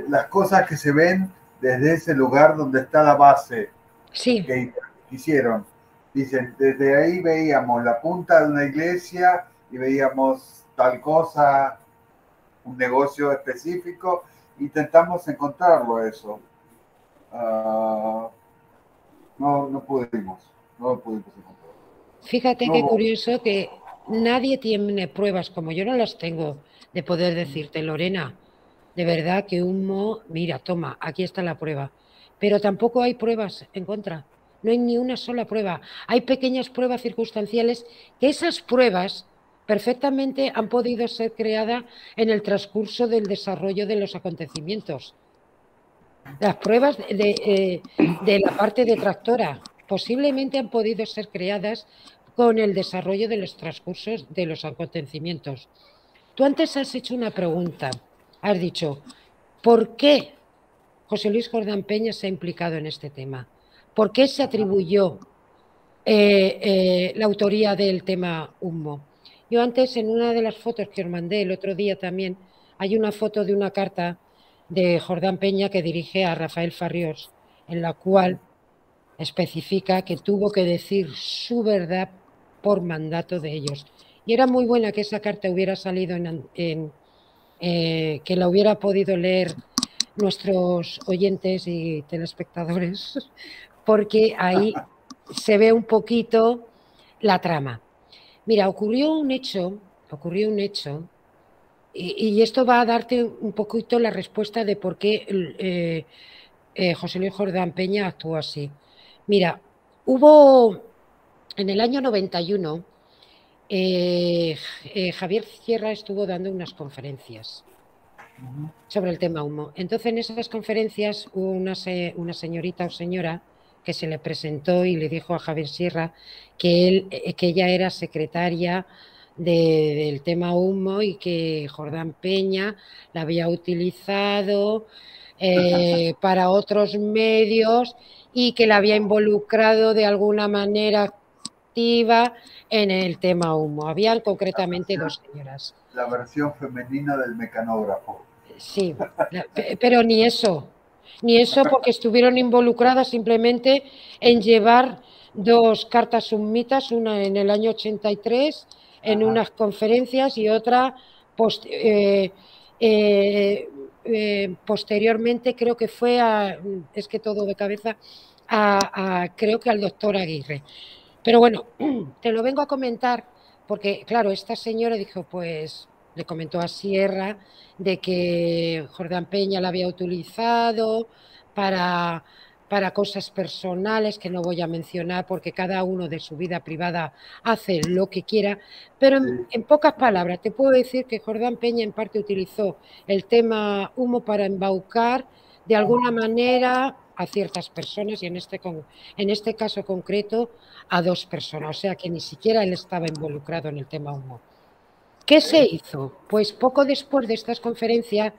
las cosas que se ven desde ese lugar donde está la base sí. que hicieron. Dicen, desde ahí veíamos la punta de una iglesia y veíamos tal cosa, un negocio específico, intentamos encontrarlo eso. Ah, no, no pudimos, no pudimos encontrarlo. Fíjate qué curioso que nadie tiene pruebas, como yo no las tengo, de poder decirte, Lorena, de verdad que humo, mira, toma, aquí está la prueba. Pero tampoco hay pruebas en contra. No hay ni una sola prueba. Hay pequeñas pruebas circunstanciales que esas pruebas perfectamente han podido ser creadas en el transcurso del desarrollo de los acontecimientos. Las pruebas de, eh, la parte detractora posiblemente han podido ser creadas con el desarrollo de los transcursos de los acontecimientos. Tú antes has hecho una pregunta, has dicho, ¿por qué José Luis Jordán Peña se ha implicado en este tema? ¿Por qué se atribuyó eh, eh, la autoría del tema humo? Yo antes, en una de las fotos que os mandé el otro día también, hay una foto de una carta de Jordán Peña que dirige a Rafael Farrios, en la cual especifica que tuvo que decir su verdad por mandato de ellos. Y era muy buena que esa carta hubiera salido en, eh, que la hubiera podido leer nuestros oyentes y telespectadores, porque ahí se ve un poquito la trama. Mira, ocurrió un hecho, ocurrió un hecho, y, esto va a darte un poquito la respuesta de por qué eh, eh, José Luis Jordán Peña actuó así. Mira, hubo en el año 91, eh, Javier Sierra estuvo dando unas conferencias sobre el tema humo. Entonces, en esas conferencias hubo una, una señorita o señora que se le presentó y le dijo a Javier Sierra que, él, eh, que ella era secretaria del tema humo y que Jordán Peña la había utilizado eh, para otros medios y que la había involucrado de alguna manera activa en el tema humo. Habían concretamente dos señoras. La versión femenina del mecanógrafo. Sí, pero ni eso ni eso porque estuvieron involucradas simplemente en llevar dos cartas sumitas, una en el año 83 en unas conferencias y otra eh, eh, eh, posteriormente creo que fue a, es que todo de cabeza, a, creo que al doctor Aguirre. Pero bueno, te lo vengo a comentar porque, claro, esta señora dijo, pues le comentó a Sierra de que Jordán Peña la había utilizado para, para cosas personales que no voy a mencionar porque cada uno de su vida privada hace lo que quiera, pero en, pocas palabras te puedo decir que Jordán Peña en parte utilizó el tema humo para embaucar de alguna manera a ciertas personas y en este, en este caso concreto a dos personas, o sea que ni siquiera él estaba involucrado en el tema humo. ¿Qué se hizo? Pues poco después de estas conferencias,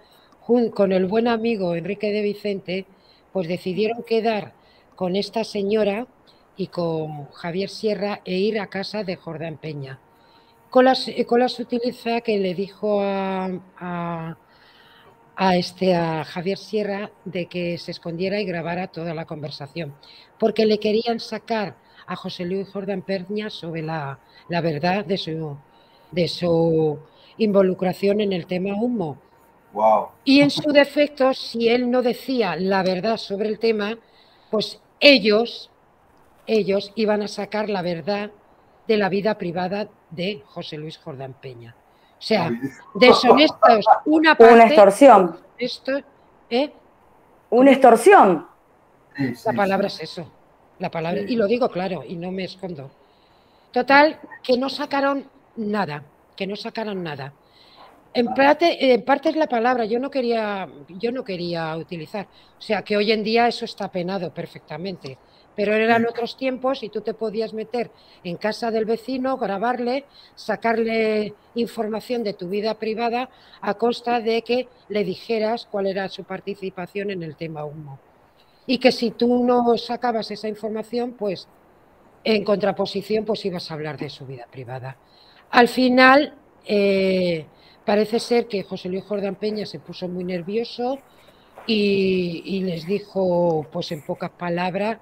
con el buen amigo Enrique de Vicente, pues decidieron quedar con esta señora y con Javier Sierra e ir a casa de Jordán Peña. Con la sutileza que le dijo a a, este, a Javier Sierra de que se escondiera y grabara toda la conversación, porque le querían sacar a José Luis Jordán Perña sobre la, la verdad de su, de su involucración en el tema humo. Wow. Y en su defecto, si él no decía la verdad sobre el tema, pues ellos, ellos iban a sacar la verdad de la vida privada de José Luis Jordán Peña. O sea, deshonestos, una parte. Una extorsión. Esto, ¿eh? Una extorsión. la palabra es eso. La palabra, y lo digo claro, y no me escondo. Total, que no sacaron nada, que no sacaron nada. En parte, en parte es la palabra, yo no quería, yo no quería utilizar. O sea que hoy en día eso está penado perfectamente pero eran otros tiempos y tú te podías meter en casa del vecino, grabarle, sacarle información de tu vida privada a costa de que le dijeras cuál era su participación en el tema humo. Y que si tú no sacabas esa información, pues en contraposición, pues ibas a hablar de su vida privada. Al final, eh, parece ser que José Luis Jordán Peña se puso muy nervioso y, y les dijo, pues en pocas palabras,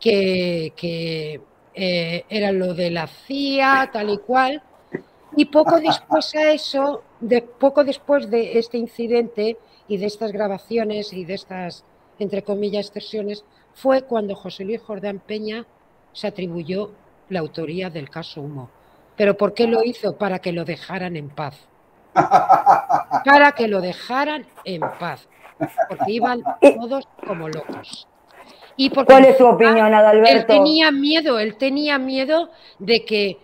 que, eh, era lo de la CIA, tal y cual. Y poco después a eso, de, poco después de este incidente y de estas grabaciones y de estas, entre comillas, extorsiones, fue cuando José Luis Jordán Peña se atribuyó la autoría del caso Humo. ¿Pero por qué lo hizo? Para que lo dejaran en paz. Para que lo dejaran en paz. Porque iban todos como locos. ¿Cuál es tu opinión, Adalberto? Él tenía miedo, él tenía miedo de que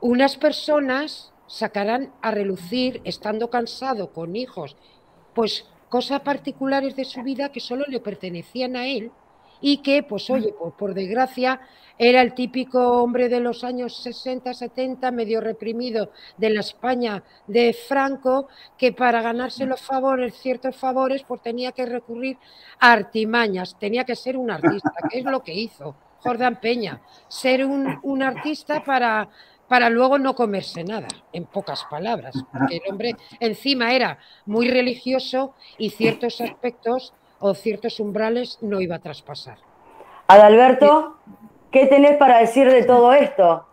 unas personas sacaran a relucir, estando cansado, con hijos, pues cosas particulares de su vida que solo le pertenecían a él y que, pues oye, por, desgracia, era el típico hombre de los años 60, 70, medio reprimido de la España de Franco, que para ganarse los favores, ciertos favores, pues tenía que recurrir a artimañas, tenía que ser un artista, que es lo que hizo Jordán Peña, ser un, un artista para para luego no comerse nada, en pocas palabras, porque el hombre encima era muy religioso y ciertos aspectos o ciertos umbrales no iba a traspasar. Adalberto, ¿qué tenés para decir de todo esto?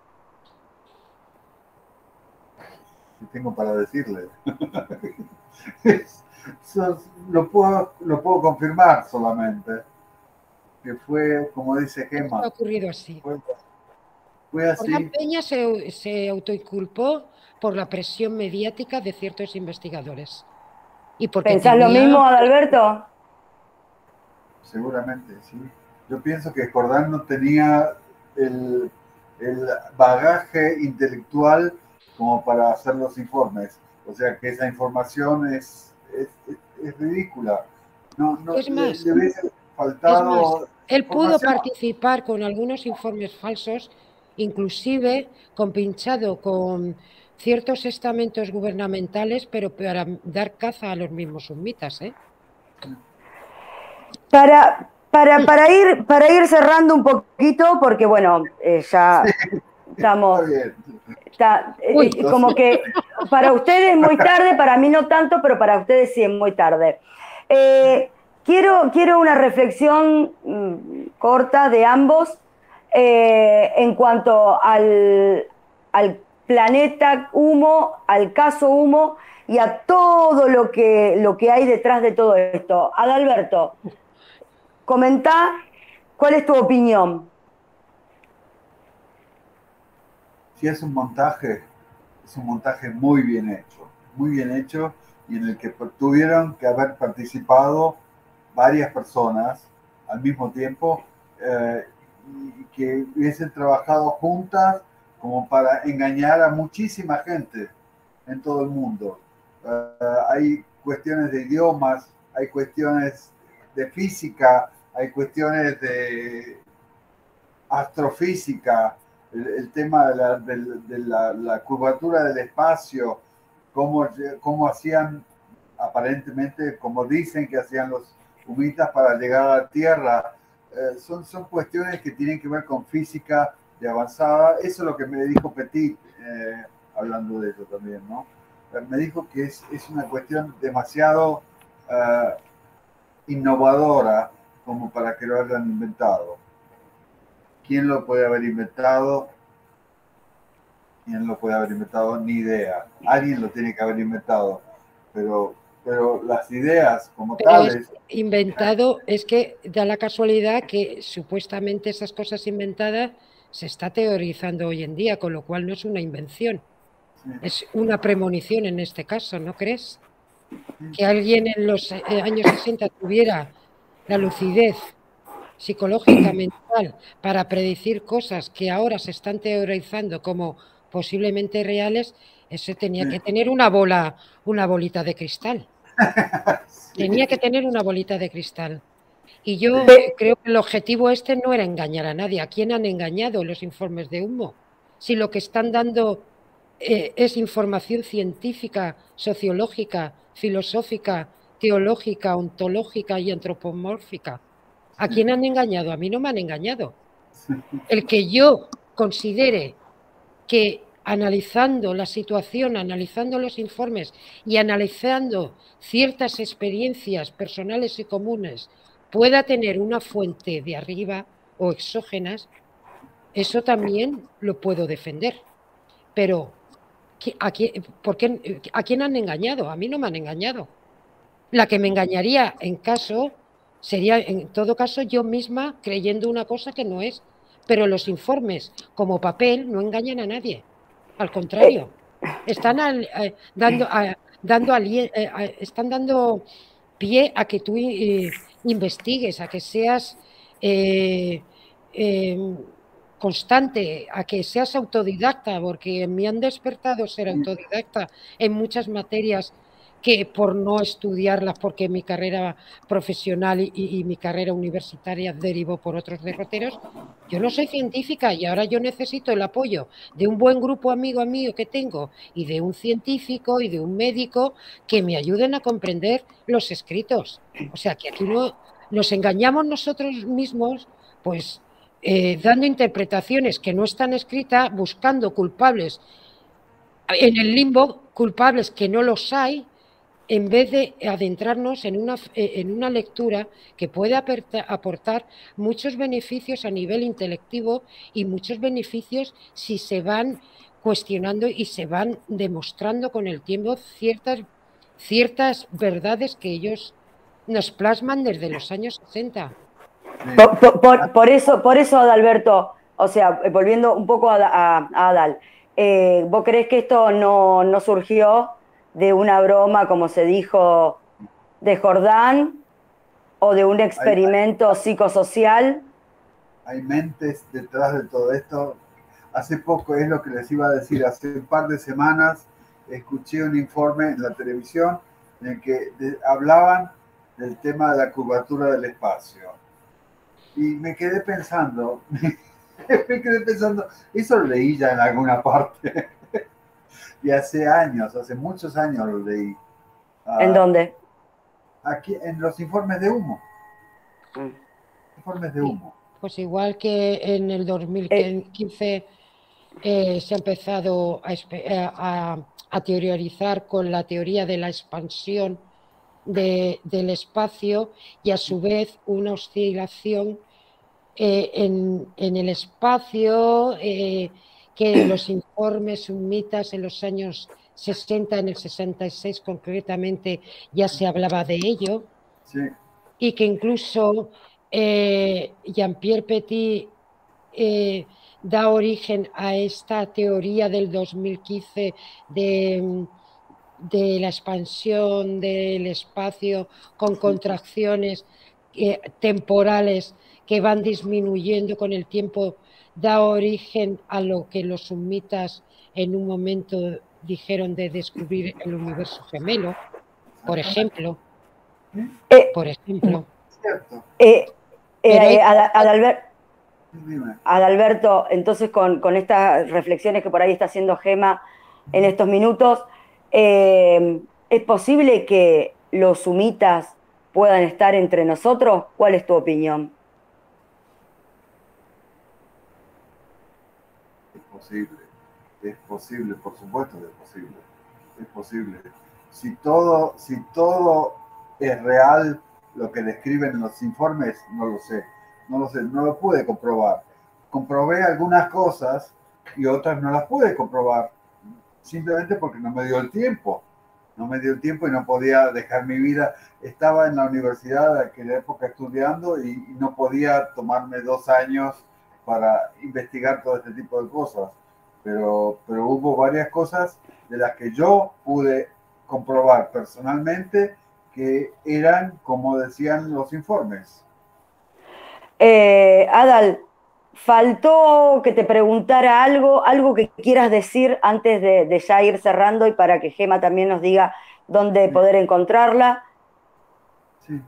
¿Qué tengo para decirle? lo, puedo, lo puedo confirmar solamente. Que fue, como dice Gemma. Ha ocurrido así. Fue, así. Peña se, se autoinculpó por la presión mediática de ciertos investigadores. Y porque ¿Pensás lo mismo, Adalberto? seguramente, sí. Yo pienso que Jordán no tenía el, bagaje intelectual como para hacer los informes. O sea que esa información es, es, rindiculada. No, no, es más, faltado él pudo participar con algunos informes falsos, inclusive compinchado con ciertos estamentos gubernamentales, pero para dar caza a los mismos sumitas, ¿eh? Para, para, para, ir, para ir cerrando un poquito, porque bueno, eh, ya estamos. Está, eh, como que para ustedes es muy tarde, para mí no tanto, pero para ustedes sí es muy tarde. Eh, quiero, quiero una reflexión mm, corta de ambos en cuanto al, al planeta humo, al caso humo y a todo lo que, lo que hay detrás de todo esto. Adalberto, Comenta cuál es tu opinión. Sí, es un montaje, es un montaje muy bien hecho, muy bien hecho y en el que tuvieron que haber participado varias personas al mismo tiempo eh, y que hubiesen trabajado juntas como para engañar a muchísima gente en todo el mundo. Eh, hay cuestiones de idiomas, hay cuestiones de física, hay cuestiones de astrofísica, el, tema de, la, curvatura del espacio, cómo, cómo hacían aparentemente, como dicen que hacían los humitas para llegar a la Tierra, eh, son, son cuestiones que tienen que ver con física de avanzada. Eso es lo que me dijo Petit, eh, hablando de eso también, ¿no? Eh, me dijo que es, es una cuestión demasiado innovadora como para que lo hayan inventado. ¿Quién lo puede haber inventado? ¿Quién lo puede haber inventado? Ni idea. Alguien lo tiene que haber inventado. Pero, pero las ideas como tales... inventado es que da la casualidad que supuestamente esas cosas inventadas se está teorizando hoy en día, con lo cual no es una invención. Es una premonición en este caso, ¿no crees? Que alguien en los eh, años 60 tuviera la lucidez psicológica mental para predecir cosas que ahora se están teorizando como posiblemente reales, eso tenía que tener una bola, una bolita de cristal. Tenía que tener una bolita de cristal. Y yo creo que el objetivo este no era engañar a nadie. ¿A quién han engañado los informes de humo? Si lo que están dando eh, es información científica, sociológica, filosófica, teológica, ontológica y antropomórfica. ¿A quién han engañado? A mí no me han engañado. El que yo considere que analizando la situación, analizando los informes y analizando ciertas experiencias personales y comunes pueda tener una fuente de arriba o exógenas, eso también lo puedo defender. Pero, ¿a quién, por qué, ¿a quién han engañado? A mí no me han engañado. La que me engañaría en caso sería, en todo caso, yo misma creyendo una cosa que no es. Pero los informes como papel no engañan a nadie. Al contrario, están eh, dando, eh, están dando pie a que tú eh, investigues, a que seas em, constante, a que seas autodidacta, porque me han despertado ser autodidacta en muchas materias que por no estudiarlas, porque mi carrera profesional y, mi carrera universitaria derivó por otros derroteros, yo no soy científica y ahora yo necesito el apoyo de un buen grupo amigo mío que tengo y de un científico y de un médico que me ayuden a comprender los escritos. O sea, que aquí no, nos engañamos nosotros mismos, pues eh, dando interpretaciones que no están escritas, buscando culpables en el limbo, culpables que no los hay, en vez de adentrarnos en una, eh, en una lectura que puede aportar muchos beneficios a nivel intelectivo y muchos beneficios si se van cuestionando y se van demostrando con el tiempo ciertas, ciertas verdades que ellos nos plasman desde los años 60. Por, eso, por eso, Adalberto, o sea, volviendo un poco a, Adal, eh, ¿vos crees que esto no, no surgió de una broma, como se dijo, de Jordán o de un experimento psicosocial? Hay mentes detrás de todo esto. Hace poco es lo que les iba a decir, hace un par de semanas escuché un informe en la televisión en el que hablaban del tema de la curvatura del espacio. Y me quedé pensando, me quedé pensando, eso lo leí ya en alguna parte. Y hace años, hace muchos años lo leí. Ah, ¿En dónde? Aquí, en los informes de humo. Mm. Informes de humo. Pues igual que en el 2015 eh, se ha empezado eh, a, a, teorizar con la teoría de la expansión del espacio y a su vez una oscilación eh, en, en, el espacio que los informes sumitas en los años 60, en el 66 concretamente, ya se hablaba de ello, y que incluso eh, Jean-Pierre Petit eh, da origen a esta teoría del 2015 de, de la expansión del espacio con contracciones eh, temporales que van disminuyendo con el tiempo da origen a lo que los sumitas en un momento dijeron de descubrir el universo gemelo, por ejemplo. Eh, por ejemplo. Eh, Eh, Adalberto, entonces con, con, estas reflexiones que por ahí está haciendo Gema en estos minutos, eh, ¿es posible que los sumitas puedan estar entre nosotros? ¿Cuál es tu opinión? Es posible, es posible, por supuesto que es posible, es posible. Si todo, si todo es real, lo que describen en los informes, no lo sé, no lo sé, no lo pude comprobar. Comprobé algunas cosas y otras no las pude comprobar, simplemente porque no me dio el tiempo. No me dio el tiempo y no podía dejar mi vida. Estaba en la universidad en aquella época estudiando y, no podía tomarme dos años para investigar todo este tipo de cosas. Pero, pero hubo varias cosas de las que yo pude comprobar personalmente que eran como decían los informes. Eh, Adal, faltó que te preguntara algo, algo que quieras decir antes de, ya ir cerrando y para que Gema también nos diga dónde poder encontrarla. Sí.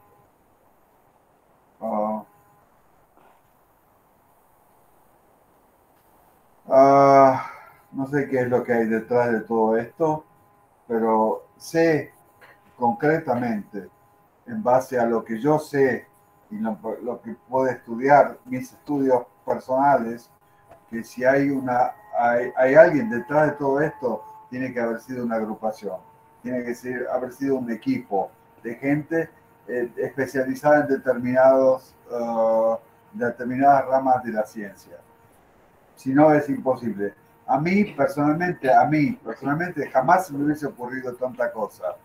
Ah. Ah, no sé qué es lo que hay detrás de todo esto, pero sé concretamente, en base a lo que yo sé y lo, que puedo estudiar, mis estudios personales, que si hay, una, hay, alguien detrás de todo esto, tiene que haber sido una agrupación, tiene que haber sido un equipo de gente eh, especializada en determinados, uh, determinadas ramas de la ciencia. Si no, es imposible. A mí, personalmente, a mí, personalmente, jamás me hubiese ocurrido tanta cosa.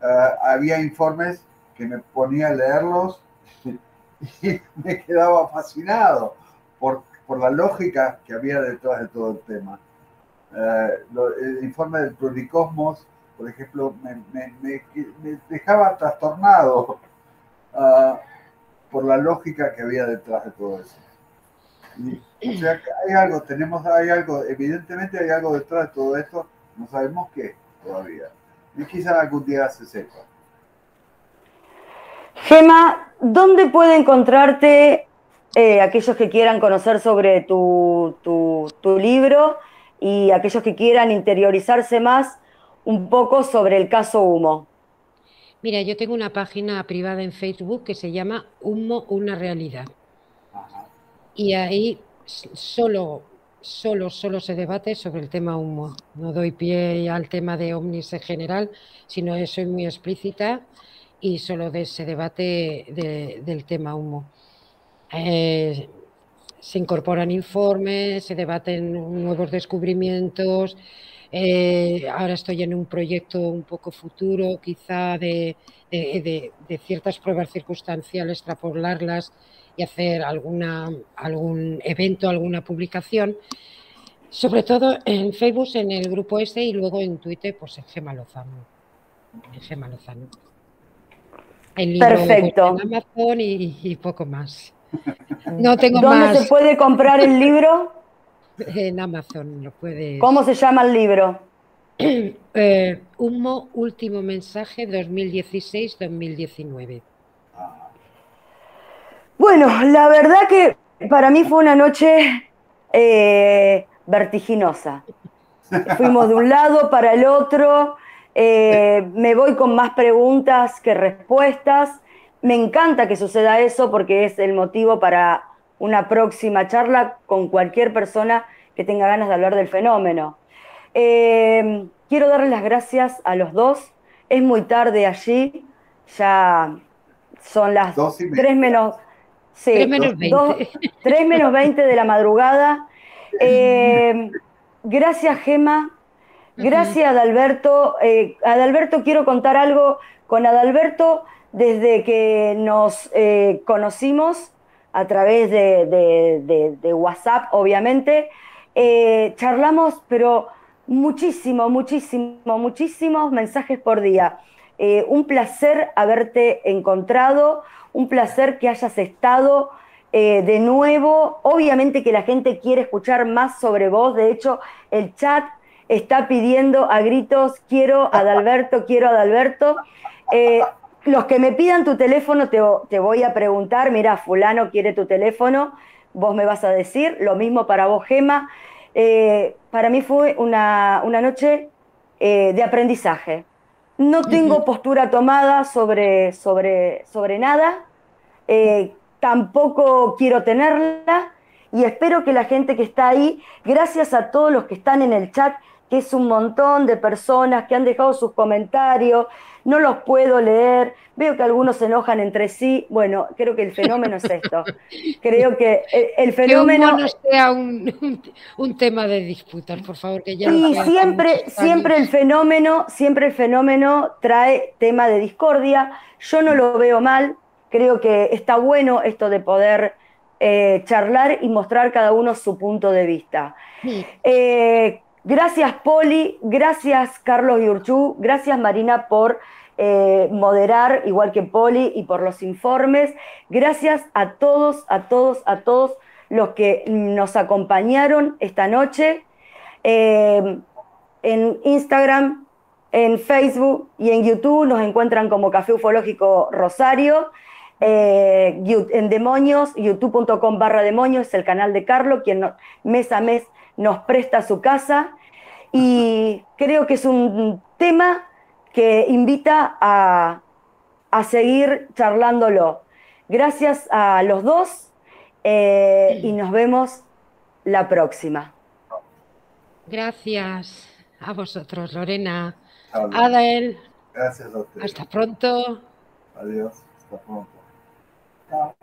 Eh, había informes que me ponía a leerlos y me quedaba fascinado por, por la lógica que había detrás de todo el tema. Eh, el informe del Pluricosmos, por ejemplo, me, me, me, dejaba trastornado uh, por la lógica que había detrás de todo eso. O sea, que hay algo, tenemos, hay algo, evidentemente hay algo detrás de todo esto, no sabemos qué todavía y quizá algún día se sepa. Gema, ¿dónde puede encontrarte eh, aquellos que quieran conocer sobre tu, tu, libro y aquellos que quieran interiorizarse más un poco sobre el caso Humo? Mira, yo tengo una página privada en Facebook que se llama Humo, una realidad. Y ahí solo solo, solo se debate sobre el tema humo. No doy pie al tema de ovnis en general, sino que soy muy explícita y solo de, se debate del tema humo. Eh, se incorporan informes, se debaten nuevos descubrimientos. Eh, ahora estoy en un proyecto un poco futuro, quizá de, de, de ciertas pruebas circunstanciales, extrapolarlas y hacer alguna, algún evento, alguna publicación, sobre todo en Facebook, en el grupo este y luego en Twitter, pues en Gema Lozano. En Gema Lozano. El libro Perfecto. en Amazon y, poco más. No tengo ¿Dónde se puede comprar el libro? En Amazon lo puede. ¿Cómo se llama el libro? Eh, Humo, último mensaje 2016-2019. Bueno, la verdad que para mí fue una noche eh, vertiginosa. Fuimos de un lado para el otro, eh, me voy con más preguntas que respuestas. Me encanta que suceda eso porque es el motivo para una próxima charla con cualquier persona que tenga ganas de hablar del fenómeno. Eh, quiero darles las gracias a los dos. Es muy tarde allí, ya son las tres menos, Sí, 3 menos 20. 3 menos 20 de la madrugada. Eh, gracias, Gema. Gracias, Adalberto. Eh, Adalberto, quiero contar algo con Adalberto desde que nos eh, conocimos a través de, de WhatsApp, obviamente. Eh, charlamos, pero muchísimo, muchísimo, muchísimos mensajes por día. un placer haberte encontrado un placer que hayas estado eh, de nuevo. Obviamente que la gente quiere escuchar más sobre vos. De hecho, el chat está pidiendo a gritos, quiero a Adalberto, quiero a Adalberto. Eh, los que me pidan tu teléfono te, voy a preguntar, mira, fulano quiere tu teléfono, vos me vas a decir, lo mismo para vos, Gema. Eh, para mí fue una, noche eh, de aprendizaje. No tengo postura tomada sobre, sobre, sobre nada, eh, tampoco quiero tenerla y espero que la gente que está ahí, gracias a todos los que están en el chat, que es un montón de personas que han dejado sus comentarios, no los puedo leer, veo que algunos se enojan entre sí, bueno, creo que el fenómeno es esto, creo que el, fenómeno... Que no sea un, tema de disputas, por favor, que ya... Y siempre, siempre el fenómeno, siempre el fenómeno trae tema de discordia, yo no lo veo mal, creo que está bueno esto de poder eh, charlar y mostrar cada uno su punto de vista. Eh, Gracias Poli, gracias Carlos Yurchú, gracias Marina por eh, moderar, igual que Poli, y por los informes. Gracias a todos, a todos, a todos los que nos acompañaron esta noche eh, en Instagram, en Facebook y en YouTube. Nos encuentran como Café Ufológico Rosario. Eh, en Demonios, youtube.com barra Demonios, es el canal de Carlos, quien mes a mes nos presta su casa y creo que es un tema que invita a, seguir charlándolo. Gracias a los dos eh, y nos vemos la próxima. Gracias a vosotros, Lorena. Adel. Gracias a Hasta pronto. Adiós. Hasta pronto. Chao.